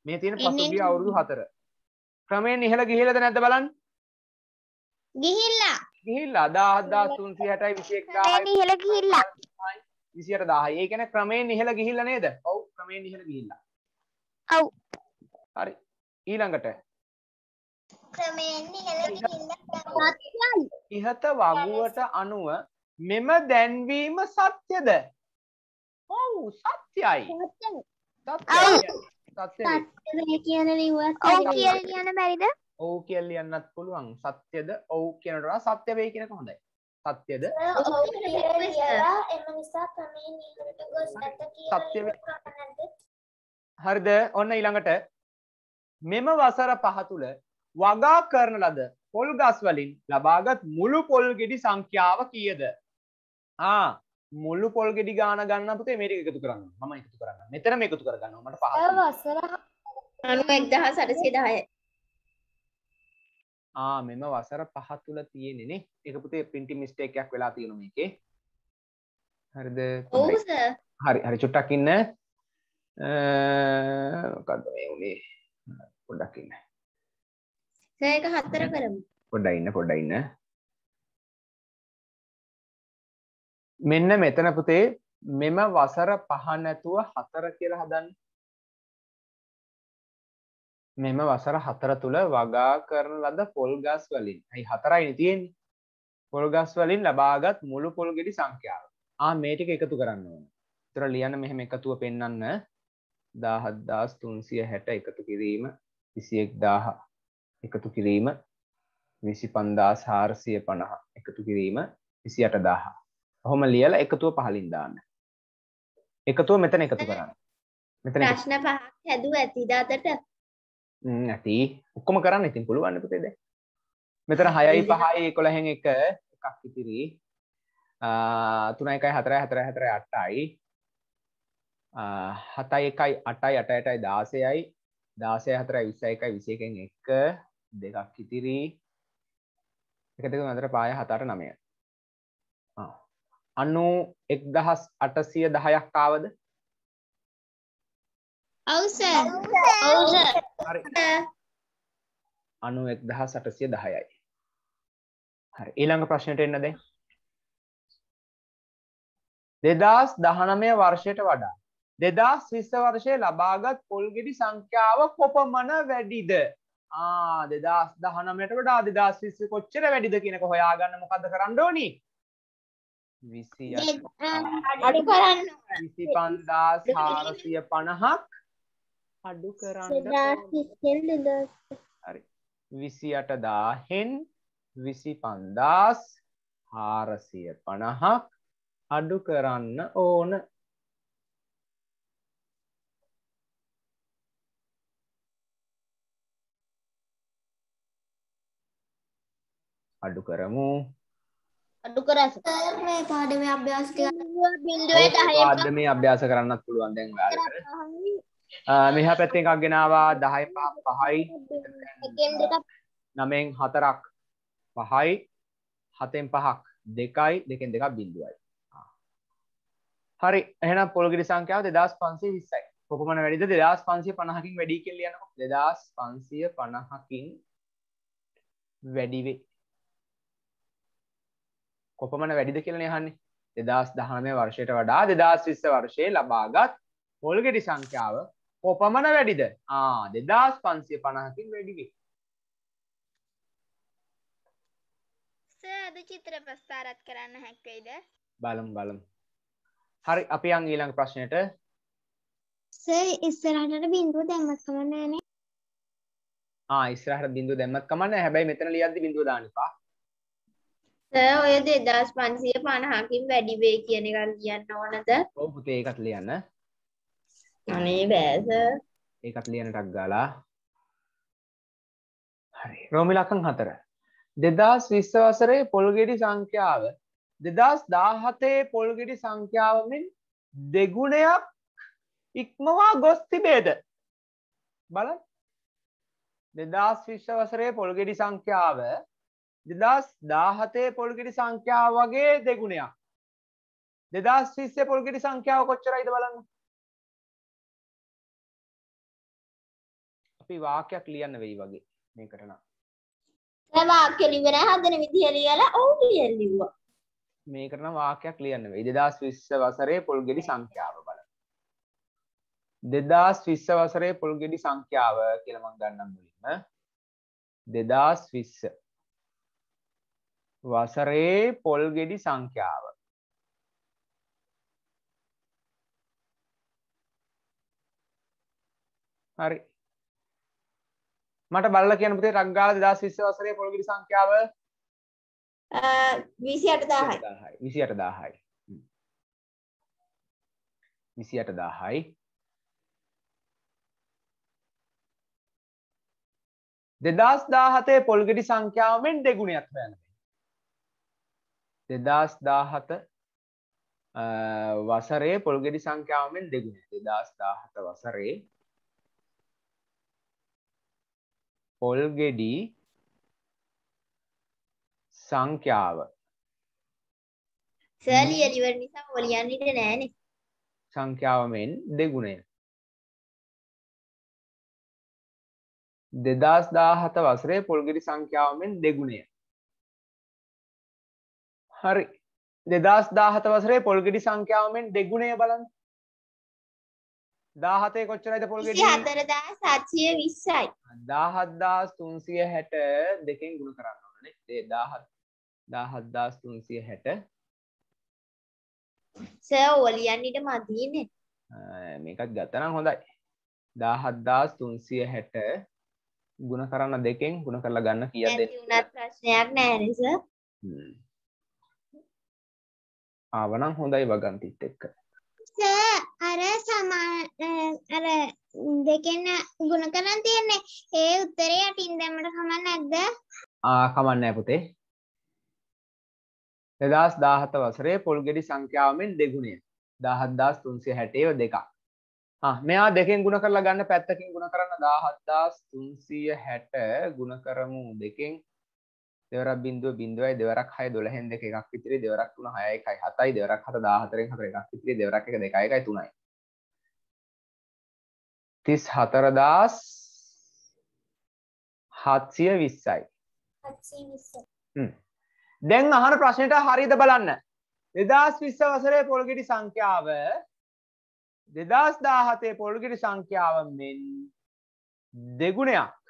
මේ තියෙන පසුගිය අවුරුදු හතර. ක්‍රමයෙන් නිහල ගිහිල්ලද නැද්ද බලන්න. ගිහිල්ලා. ගිහිල්ලා 10360යි 21000යි ඉහළ ගිහිල්ලා. 28000යි ඒ කියන්නේ ක්‍රමයෙන් නිහල ගිහිල්ලා නේද? ඔව් ක්‍රමයෙන් නිහල ගිහිල්ලා. ඔව්. හරි. ඊළඟට. ක්‍රමයෙන් ඉහළ ගිහිල්ලා ඉහත වගුවට අනුව මෙම දැන්වීම සත්‍යද? ඔව් සත්‍යයි මේ කියන ලිව්වත් ඔව් කියලා කියන්න බැරිද? ඔව් කියලා ලියන්නත් පුළුවන්. සත්‍යද ඔව් කියනට වඩා සත්‍ය වෙයි කියනක හොඳයි. සත්‍යද? ඔව් කියලා එම නිසා ක්‍රමයෙන් ඉහළට ගොස් ඇත කියලා සත්‍ය වේ-? හරිද? ඔන්න ඊළඟට. මෙම වසර පහ තුළ වගා කරන ලද පොල් ගස් වලින් ලබාගත් මුළු පොල් ගෙඩි සංඛ්‍යාව කීයද? ආ මුළු පොල් ගෙඩි ගාන ගන්න පුතේ මේ ටික එකතු කරන්න මම එකතු කරන්න මෙතන මේ එකතු කරගන්නවා මට වසර අනුව එක්දහස් අටසිය දහය. ආ මෙම වසර පහ තුළ තියෙන්නේ නේ. ඒක පුතේ printing mistake එකක් වෙලා තියෙනවා මේකේ. හරිද? ඔව්. සර්. හරි හරි. චුට්ටක් ඉන්න. අ, මොකද්ද මේ උනේ? පොඩ්ඩක් ඉන්න. සර් ඒක හතර කරමු. පොඩ්ඩක් ඉන්න පොඩ්ඩක් ඉන්න මෙන්න මෙතන පුතේ මෙම වසර පහ නැතුව හතර කියලා හදන්න. මෙම වසර හතර තුළ වගා කරන ලද පොල් ගස් වලින්. ඇයි හතරයිනි තියෙන්නේ? පොල් ගස් වලින් ලබාගත් මුළු පොල් ගෙඩි සංඛ්‍යාව. ආ මේ ටික එකතු කරන්න ඕන. ඒතර ලියන්න මෙහෙම එකතුව පෙන්වන්න 17360 එකතු කිරීම 21000 එකතු කිරීම 25450 එකතු කිරීම 28000 ඔහොම ලියලා එකතුව පහලින් දාන්න. එකතුව මෙතන එකතු කරන්න. මෙතන ප්‍රශ්න පහක් හැදුව ඇතිද අතට? ම්, ඇති. ඔක්කොම කරන්න ඉතින් පුළුවන් පුතේ දැන් මෙතන 6යි 5යි 11න් එක එකක් ඉතිරි. ආ 3 1යි 4යි 4යි 4යි 8යි ආ 7යි 1යි 8යි 8යි 8යි 16යි 16යි 4යි 21යි 21න් එක. දෙකක් ඉතිරි. එක දෙක අතර පාය 7 8 9 ආ 91810ක් ආවද ඔව් සර්. ඔව් සර්. හරි. අනු එක්දහස් අටසිය දහයයි. හරි. ඊළඟ ප්‍රශ්නයට එන්න දැන්. දෙදස් දහනමය වර්ෂයට වඩා දෙදස් විස්ස වර්ෂය ලබාගත් පොල්ගෙඩි සංඛ්‍යාව කොපමණ වැඩිද? ආ දෙදස් දහනමයට වඩා දෙදස් විස්ස කොච්චර වැඩිද කියනක හොයාගන්න මොකද කරන්න ඕනි විසි අඩු කරන්න. විසි පන්දාස් හාරසිය පණහක්. අඩු කරන්න විසි අට දාහෙන් විසි පන්දාස් හාරසිය පණහක් අඩු කරන්න ඕන. අඩු කරමු අඩු කරස මේ පාඩමේ අභ්‍යාස ටික බින්දුවේ දහය අද මේ අභ්‍යාස කරන්නත් පුළුවන් දැන් ඔයාලට. මෙහා පැත්තෙන් එකක් ගෙනවා 10 පහ පහයි. එකෙන් දෙකක්. නමෙන් හතරක් පහයි. හතෙන් පහක් දෙකයි. දෙකෙන් දෙකක් බිඳුවයි. හරි එහෙනම් පොල්ගිරි සංඛ්‍යාව 2520යි කොපමණ වැඩිද? 2550කින් වැඩි කියලා ලියනකො 2550කින් වැඩි වේ කොපමණ වැඩිද කියලා අහන්නේ? 2019 වර්ෂයට වඩා 2020 වර්ෂයේ ලබාගත් පොල්ගෙඩි සංඛ්‍යාව කොපමණ වැඩිද? ආ 2550කින් වැඩි වේ අද චිත්‍ර ප්‍රස්ථාරත් කරන්න හැක්වෙයිද? බලමු බලමු. හරි අපි යන් ඊළඟ ප්‍රශ්නයට. සර් ඉස්සරහට බින්දුව දැම්මත් කමක් නෑනේ ආ ඉස්සරහට බිඳුව දැම්මත් කමන්නේ හැබැයි මෙතන ලියද්දි බිඳුව දාන්න එපා සර් ඔය 2550කින් වැඩි වේ කියන එක ලියන්න ඕනද? ඔව් පුතේ ඒකත් ලියන්න. අනේ බෑ සර් ඒකත් ලියන ටක් ගාලා. හරි. රෝමි ලක්ෂණ 4 2020 වසරේ පොල්ගෙඩි සංඛ්‍යාව. 2017 පොල්ගෙඩි සංඛ්‍යාව මෙන් දෙගුණයක් ඉක්මවා ගොස් තිබේද? බලන්න. 2020 වසරේ පොල්ගෙඩි සංඛ්‍යාව 2017 පොල්ගෙඩි සංඛ්‍යාව වගේ දෙගුණයක්. 2020 පොල්ගෙඩි සංඛ්‍යාව කොච්චරයිද බලන්න. අපි වාක්‍යයක් ලියන්න වෙයි වගේ මේකට නම්. වාක්‍ය ලිවන හදන විදිහ ලියලා ඔව් කියලා ලිව්වා. මේකට නම් වාක්‍යයක් ලියන්න වෙයි. 2020 වසරේ පොල්ගෙඩි සංඛ්‍යාව බලන්න. 2020 වසරේ පොල්ගෙඩි සංඛ්‍යාව කියලා මම ගන්නම් මුලින්ම. 2020 වසරේ පොල්ගෙඩි සංඛ්‍යාව. හරි. මට බලලා කියන්න පුතේ රග්ගාල 2020 වසරේ පොල්ගෙඩි සංඛ්‍යාව? 28000යි 28000යි 28000යි දෙදස් දාහතේ පොල්ගෙඩි සංඛ්‍යාවෙන් දෙගුණයක් හොයන්න දෙදස් දාහත වසරේ පොල්ගෙඩි සංඛ්‍යාවෙන් දෙගුණ දෙදස් දාහත වසරේ පොල්ගෙඩි සංඛ්‍යාව. සර් ලියලිවර නිසා ඔලියන්න ඉඩ නෑනේ. සංඛ්‍යාවමෙන් දෙගුණය. දෙදස් දාහත වසරේ පොල්ගිරි සංඛ්‍යාවමෙන් දෙගුණය හරි. දෙදස් දාහත වසරේ පොල්ගෙඩි සංඛ්‍යාවමෙන් දෙගුණය බලන් දාහතේ කොච්චරයිද පොල්ගෙඩි? 24720යි දාහත්දාස් තුන්සිය හැට දෙකෙන් ගුණ කරන්න ඕනේ ඒ දාහත් දාහත්දාස් තුන්සිය හැට. සර් ඔලියන්න ඉඩ මදීනේ මේකත් ගත්තනම් හොඳයි. දාහත්දාස් තුන්සිය හැට ගුණ කරන්න දෙකෙන් ගුණ කරලා ගන්න කිය දෙ නැති වුණත් ප්‍රශ්නයක් නෑනේ සර් ආවනම් හොඳයි වගන්තිත් එක්ක. අර සමා අර දෙකෙන් ගුණ කරන් තියන්නේ. ඒ උත්තරේ යටින් දැම්මට කමක් නැද්ද? ආකමන්නෑ පුතේ. දෙදස් දාහත වසරේ පොල්ගෙඩි සංඛ්‍යාවමෙන් දෙගුණය. දහත්දස් තුන්සිය හැටේව දෙකක්. මෙයා දෙකෙන් ගුණ කරලා ගන්න පැත්තකින් ගුණ කරන්න දාහත්දස් තුන්සිය හැට ගුණ කරමු දෙකෙන් දෙවරක් බින්දුව බින්දුවයි දෙවරක් හය දොළහෙන් දෙක එකක් විතරේ දෙවරක් තුන හය එකයි හතයි දෙවරක් හත දාහතරෙන් හතර එකක් විතරේ දෙවරක් එක දෙකයි එකයි තුනයි. තිස් හතරදාස් හත්සිය විස්සයි. දැන් අහන ප්‍රශ්නයට හරිද බලන්න. දෙදස් විස්ස වසරේ පොල්ගෙඩි සංඛ්‍යාව දෙදස් දාහතේ පොල්ගෙඩි සංඛ්‍යාව මෙන් දෙගුණයක්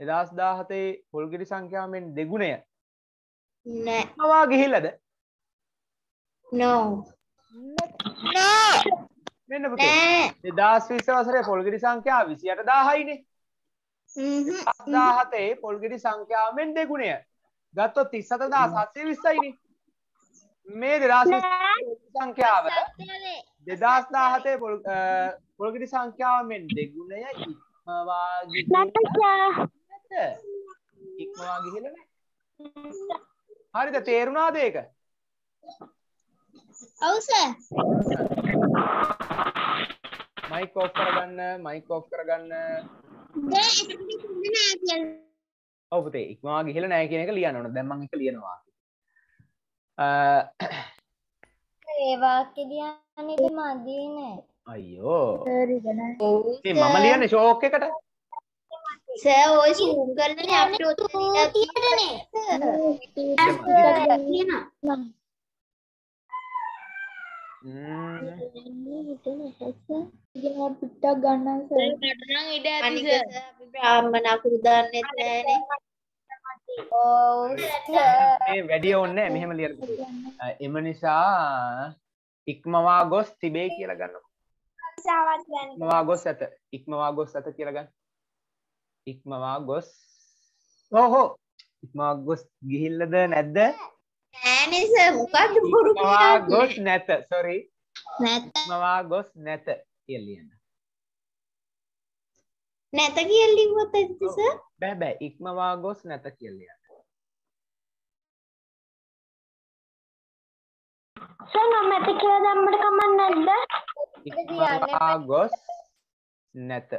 එදස් දාහතේ පොල්ගෙඩි සංඛ්‍යාවෙන් දෙගුණය. මවා ගිහිල්ලද? මෙන්න නෑ. 2020 වසරේ පොල්ගෙඩි සංඛ්‍යාව 28000යිනේ. 2017 පොල්ගෙඩි සංඛ්‍යාවෙන් දෙගුණය. ගත්තොත් 37720යිනේ. මේ 2020 සංඛ්‍යාව 2017 පොල් අ, පොල්ගෙඩි සංඛ්‍යාවෙන් දෙගුණය ඉක්මවා ගිහින් ඉක්මවා ගිහිල්ලා නැහැ. හරිද තේරුණාද ඒක? ඔව් සර් මයික් ඔෆ් කරගන්න මයික් ඔෆ් කරගන්න නෑ ඔව් පුතේ ඉක්මවා ගිහිල්ලා නැහැ කියන එක ලියන්න ඕන. දැන් මම එක ලියනවා. ඒ වාක්‍ය ලියන්නේද මදි නෑ. අයියෝ. ඔව් ඒ මම ලියන්නේ ෂෝක් එකට. සර් ඔය zoom කරලා අපිට ඔතන තියෙනවා ම්ම්. මට නම් ඉඩ ඇති සර්. සර් අපි බ්‍රාහ්මණ අකුරු දන්නෙත් නෑනේ ඔව් මේ වැඩිය ඕනේ නැහැ. මෙහෙම ලියන්න. <laughs> එම නිසා ඉක්මවා ගොස් තිබේ කියලා ගන්නවා. ඉක්මවා ගොස් ඇත. ඉක්මවා ගොස් ඇත කියලා ගන්න. ඉක්මවා ගොස්. ඕහෝ. ඉක්මවා ගොස් ගිහිල්ලද නැද්ද? නෑනේ සර් මොකද්ද බොරු ඉක්මවා ගොස් නැත. sorry. නැත්නම් ඉක්මවා ගොස් නැත කියලා ලියන්න. නැත කියලා ලිව්වොත් ඇද්ද සර් බෑ බෑ ඉක්මවා ගොස් නැත කියලා ලියන්න. ඉක්මවා ගොස් නැත.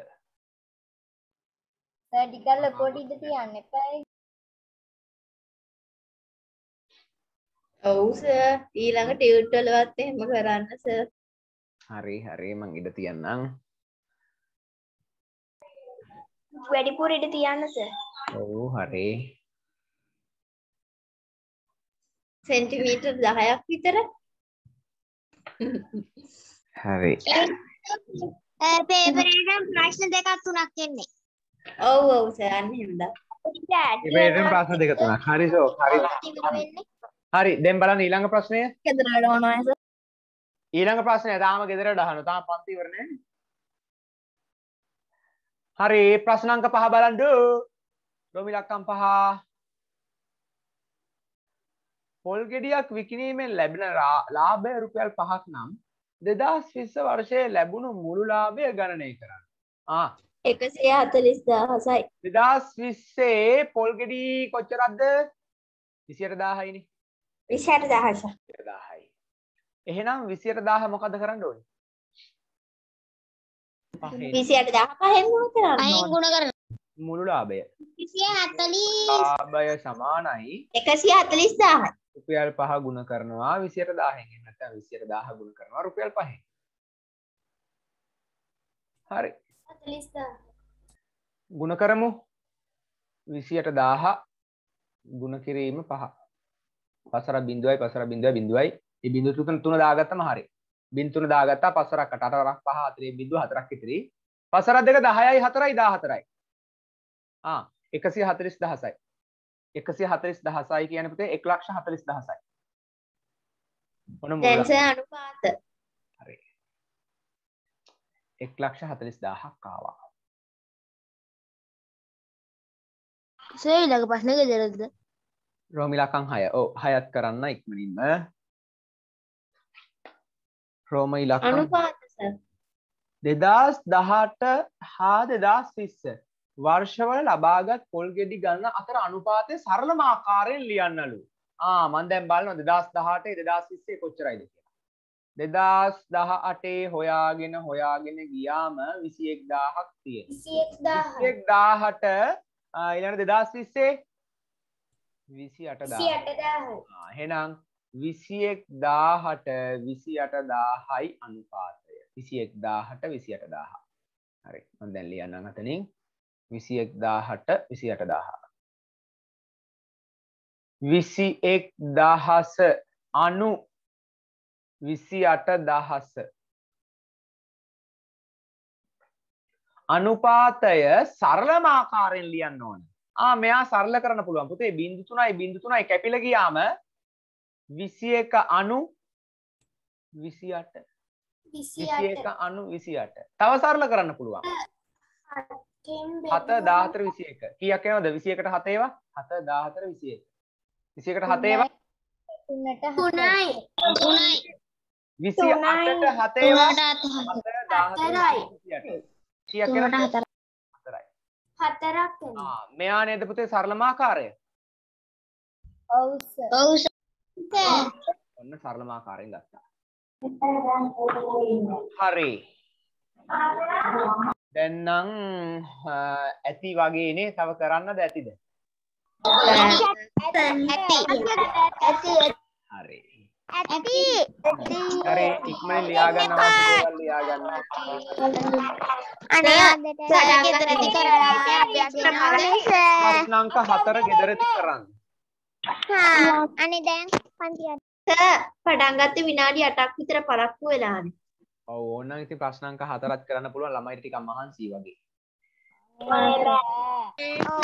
ටිකක් ලොකෝට ඉඳ තියන්න එපා. ඔව් සර් ඊළඟ ටියුට් වලවත් එහෙම කරන්න සර් හරි හරි මං ඉඩ තියන්නම්. වැඩිපුර ඉඩ තියන්න සර්. ඔව් හරි. සෙන්ටිමීටර් 10ක් විතර හරි. <laughs> පේපර් එකෙන් ප්‍රශ්න දෙකක් තුනක් එන්නේ ඔව් ඔව් සර් අන්න එහෙම දා ඉබේටම ප්‍රශ්න දෙක තුනක්. හරි සෝ හරි. හරි දැන් බලන්න ඊළඟ ප්‍රශ්නය. ගෙදරට ඕනවා සර්. ඊළඟ ප්‍රශ්නය තාම ගෙදරට අහන්න. තාම පන්ති ඉවර නෑනේ. හරි ප්‍රශ්න අංක පහ බලන්න. රෝමිලක්කම් පහ. පොල් ගෙඩියක් විකිණීමෙන් ලැබෙන ලාභය රුපියල් 5ක් නම් 2020 වර්ෂයේ ලැබුණු මුළු ලාභය ගණනය කරන්න. ආ 140000යි 2020 පොල් ගෙඩි කොච්චරක්ද? 28000යිනේ. 28000 20000යි. එහෙනම් 28000 මොකද කරන්න ඕනේ? පහෙන් 28000 පහෙන් මොකද කරන්න ගුණ කරන මුළු ලාභය. 240 ලාභය සමානයි 140000යි රුපියල් 5 ගුණ කරනවා 28000න්. එහෙම නැත්නම් 28000 ගුණ කරනවා රුපියල් 5න්. හරි. 40000. ගුණ කරමු. 28000 ගුණ කිරීම 5. පසර බිඳුවයි පසර බිඳුවයි බිඳුවයි. මේ බිඳු තුන තුන දාගත්තම හරි. බින් තුන දාගත්තා පසරකට අටවරක් පහ හතරේ බිඳුව හතරක් ඉතිරි. පසර දෙක 10යි 4යි 14යි. ආ 140000යි. 140000යි කියන පුතේ 140000යි. ඔන්න මුල දැන් සර් අනුපාත. 140000ක් ආවා. සර් ඊළඟ ප්‍රශ්නේ ගෙදරද? රෝමිලකං හය. ඕ හයත් කරන්න ඉක්මනින්ම. රෝම සර්. දෙදස් දහට හා දෙදස් විස්ස වර්ෂවල ලබාගත් පොල් ගෙඩි ගන්න අතර අනුපාතය සරලම ආකාරයෙන් ලියන්නලු. ආ මන් දැන් බලනවා දෙදස් දහටේ දෙදස් විස්සේ කොච්චරයිද කියලා දෙදස් දහ අටේ හොයාගෙන හොයාගෙන ගියාම විසියෙක් දාහක් තියෙන 21000. විසියෙක් දාහට ඉලන දෙදස් විස්සේ? විසි අට දා 28000. හෙනම් විසියෙක් දාහට විසි අට දාහයි අනුපාතය. විසියෙක් දාහට විසි අට දාහ හරි දැන් ලියන්නම් අතනින්. විසියෙක් දාහට විසි අට දාහ විසි එක් දහස අනු විසි අට දහස අනුපාතය සරලමාකාරයෙන් ලියන්න ඕන. ආ මෙයා සරල කරන්න පුළුවන්. පුතේ බින්දු තුනයි බින්දු තුනයි කැපිල ගියාම විසි එක අනු විසි විසි එක අනු විසියට තව සරල කරන්න පුළුවන්. හත දාහතර විසි එක කියක් එනවද? විසියකට හතේවා හත දාහතර විසි එක විසියකට හතේවා තුනට තුනයි. තුනයි විසි අටට හත හතරක් ආ, මෙයා නේද පුතේ සරලමාකාරය? ඔන්න සරලමාකාරයෙන් ගත්තා. හරි. දැන්නම් ඇති වගේනේ තව කරන්නද ඇතිද? හරි ඇති හරි ඉක්මනින් ලියාගන්න අවශ්‍ය දේවල් ලියාගන්න. අනේ අදට ගෙදරදි කරලා ප්‍රශ්න අංක 4 ගෙදරදී කරන්න අනේ දැන් පන්තියට පටන් ගත්තේ විනාඩි 8ක් විතර පරක්කු වෙලානේ. ඔව් ඕනනම් ඉතින් ප්‍රශ්න අංක 4ක් කරන්න පුළුවන්. ළමයි ටිකක් මහන්සි වගේ.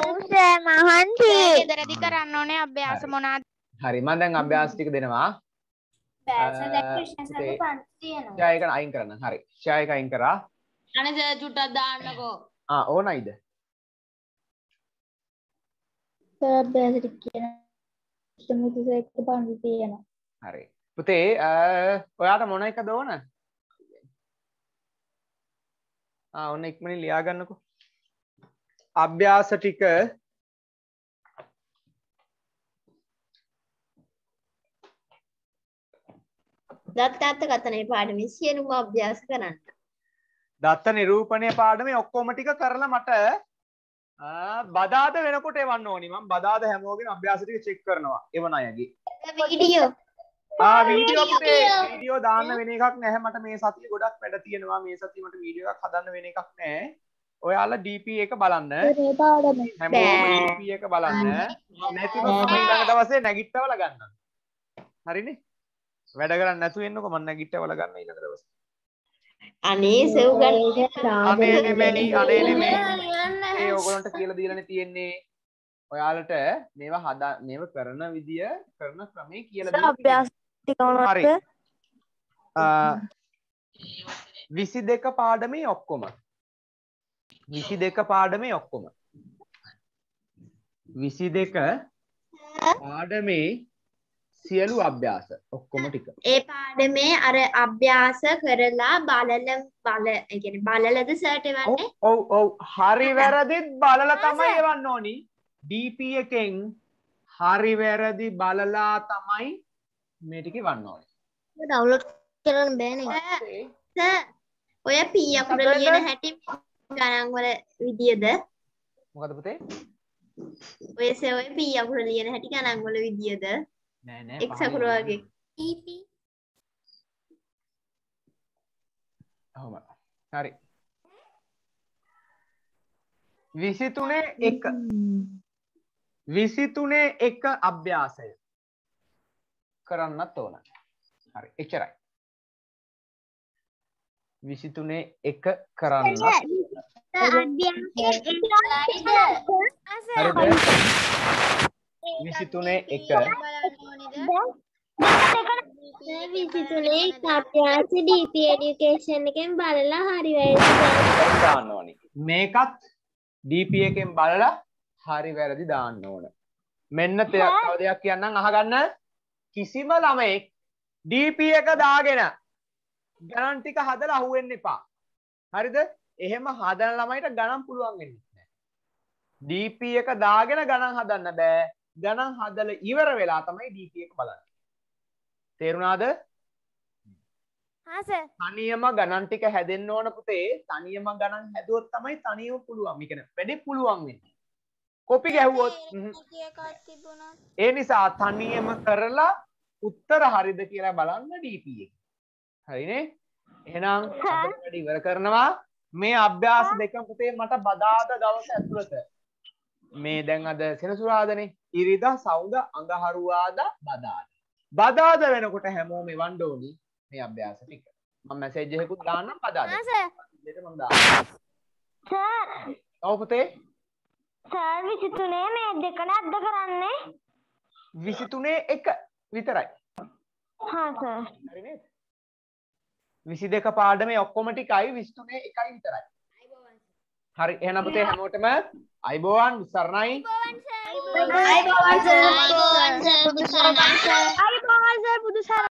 ඔව් සර් මහන්සි ගෙදරදි කරන්න ඕනේ අභ්‍යාස හරි. මොනාද හරි මම දැන් අභ්‍යාස ටික දෙනවා බෑස අ, දැන් ක්‍රිෂ්ණ සර්ගේ පුතේ. පන්ති තියෙනවා ෂයා එක අයින් කරන්න හරි ෂයා එක අයින් කරා අනේ සර් චුට්ටක් දාන්නකෝ ආ ඕනයිද පන්ති තියෙනවා හරි පුතේ අ, ඔයාට මොන එකද ඕන ආ ඔන්න ඉක්මනින් ලියා ගන්නකෝ අභ්‍යාස ටික දත්තාත්ත කතනේ පාඩමේ සියලුම අභ්‍යාස කරන්න. දත්ත නිරූපණය පාඩමේ ඔක්කොම ටික කරලා මට බදාද වෙනකොට එවන්න ඕනි. මම බදාද හැමෝගෙම අභ්‍යාස ටික චෙක් කරනවා. එවන අයගේ. වීඩියෝ ආ වීඩියෝ පුතේ වීඩියෝ දාන්න වෙන එකක් නැහැ. මට මේ සතිය ගොඩක් වැඩ තියෙනවා. මේ සතිය මට වීඩියෝ එකක් හදන්න වෙන එකක් නැහැ. ඔයාලා DP එක බලන්න. හැමෝම DP එක බලන්න. නැතිනම් මම ඊළඟ දවසේ නැගිට්ටවල ගන්නම් හරිනේ වැඩ කරන්න නැතුව එන්නකො මම නැගිට්ටවල ගන්න ඊළඟ දවසේ. අනේ සෙව් ගන්න අනේ නෙමෙයි අනේ නෙමෙයි. ඒ ඔයගොල්ලන්ට කියලා දීලානේ තියෙන්නේ. ඔයාලට මේවා හදා මේව කරන විදිය කරන ක්‍රමේ කියලා දීලා තියෙන්නේ. හරි. විසි දෙක පාඩමේ ඔක්කොම. විසි දෙක පාඩමේ ඔක්කොම. විසි දෙක පාඩමේ සියලු අභ්‍යාස ඔක්කොම ටික. ඒ පාඩමේ අර අභ්‍යාස කරලා බලල බල කියන්නේ බලලද සර්ට එවන්නේ? ඔව් ඔව් හරි වැරදිත් බලලා තමයි එවන්න ඕනි. DP එකෙන් හරි වැරදි බලලා තමයි මේ ටික එවන්න ඕනි. ඩවුන්ලෝඩ් කරන්න බෑනේ. සර් ඔය පී අකුර ලියන හැටි ගණන් වල විදියද? මොකද පුතේ? ඔය සර් ඔය පී අකුර ලියන හැටි ගණන් වල විදියද නෑ නෑ එක් අකුර වගේ ඔහොම හරි. විසිතුනේ එක. විසිතුනේ එක අභ්‍යාසය. කරන්නත් ඕන. හරි එච්චරයි. විසිතුනේ එක කරන්න හරිද විසිතුනේ එක විසිතුනේ අභ්‍යාස DP එඩියුකේෂන් එකෙන් බලලා හරි වැරදි දාන්න ඕනි. මේකත් DP එකෙන් බලලා හරි වැරදි දාන්න ඕන මෙන්න තව දෙයක් කියන්නම් අහගන්න. කිසිම ළමයෙක් DP එක දාගෙන ගණන් ටික හදලා අහුවෙන්න එපා. හරිද? එහෙම හදන ළමයිට ගණන් පුළුවන් වෙන්නේ නැහැ. DP එක දාගෙන ගණන් හදන්න බෑ ගණන් හදලා ඉවර වෙලා තමයි DP එක බලන්නේ තේරුණාද තනියම ගණන් ටික හැදෙන්න ඕන පුතේ තනියම ගණන් හැදුවොත් තමයි තනියම පුළුවන්. මේ කියන්නේ වැඩි පුළුවන් වෙන්නේ. කොපි ගැහුවොත්. ඒ නිසා තනියම කරලා උත්තර හරිද කියලා බලන්න DP එක. හරිනේ? එහෙනම් වැඩ ඉවර කරනවා. මේ අභ්‍යාස දෙක පුතේ මට බදාද දවස් ඇතුළත මේ දැන් අද සෙනසුරාදානේ ඉරිදා සවුදා අඟහරුවාදා බදාදා. බදාද වෙනකොට හැමෝම එවන්න ඕනි මේ අභ්‍යාස ටික. මම මැසේජ් එකකුත් දාන්නම් බදාද. විදිහට මම දාන්නම්. ඔව් පුතේ සර් විසිතුනේ මේ දෙක නැද්ද කරන්නේ 23 එක විතරයි. හා සර් හරි නේද? විසි දෙක පාඩමේ ඔක්කොමටිකයි විස්තුනේ එකයි විතරයි හරි එහෙනම් පුතේ හැමෝටම අයිබෝවන් සරණයි. අයිබෝවන් සර් පුදු සරණයි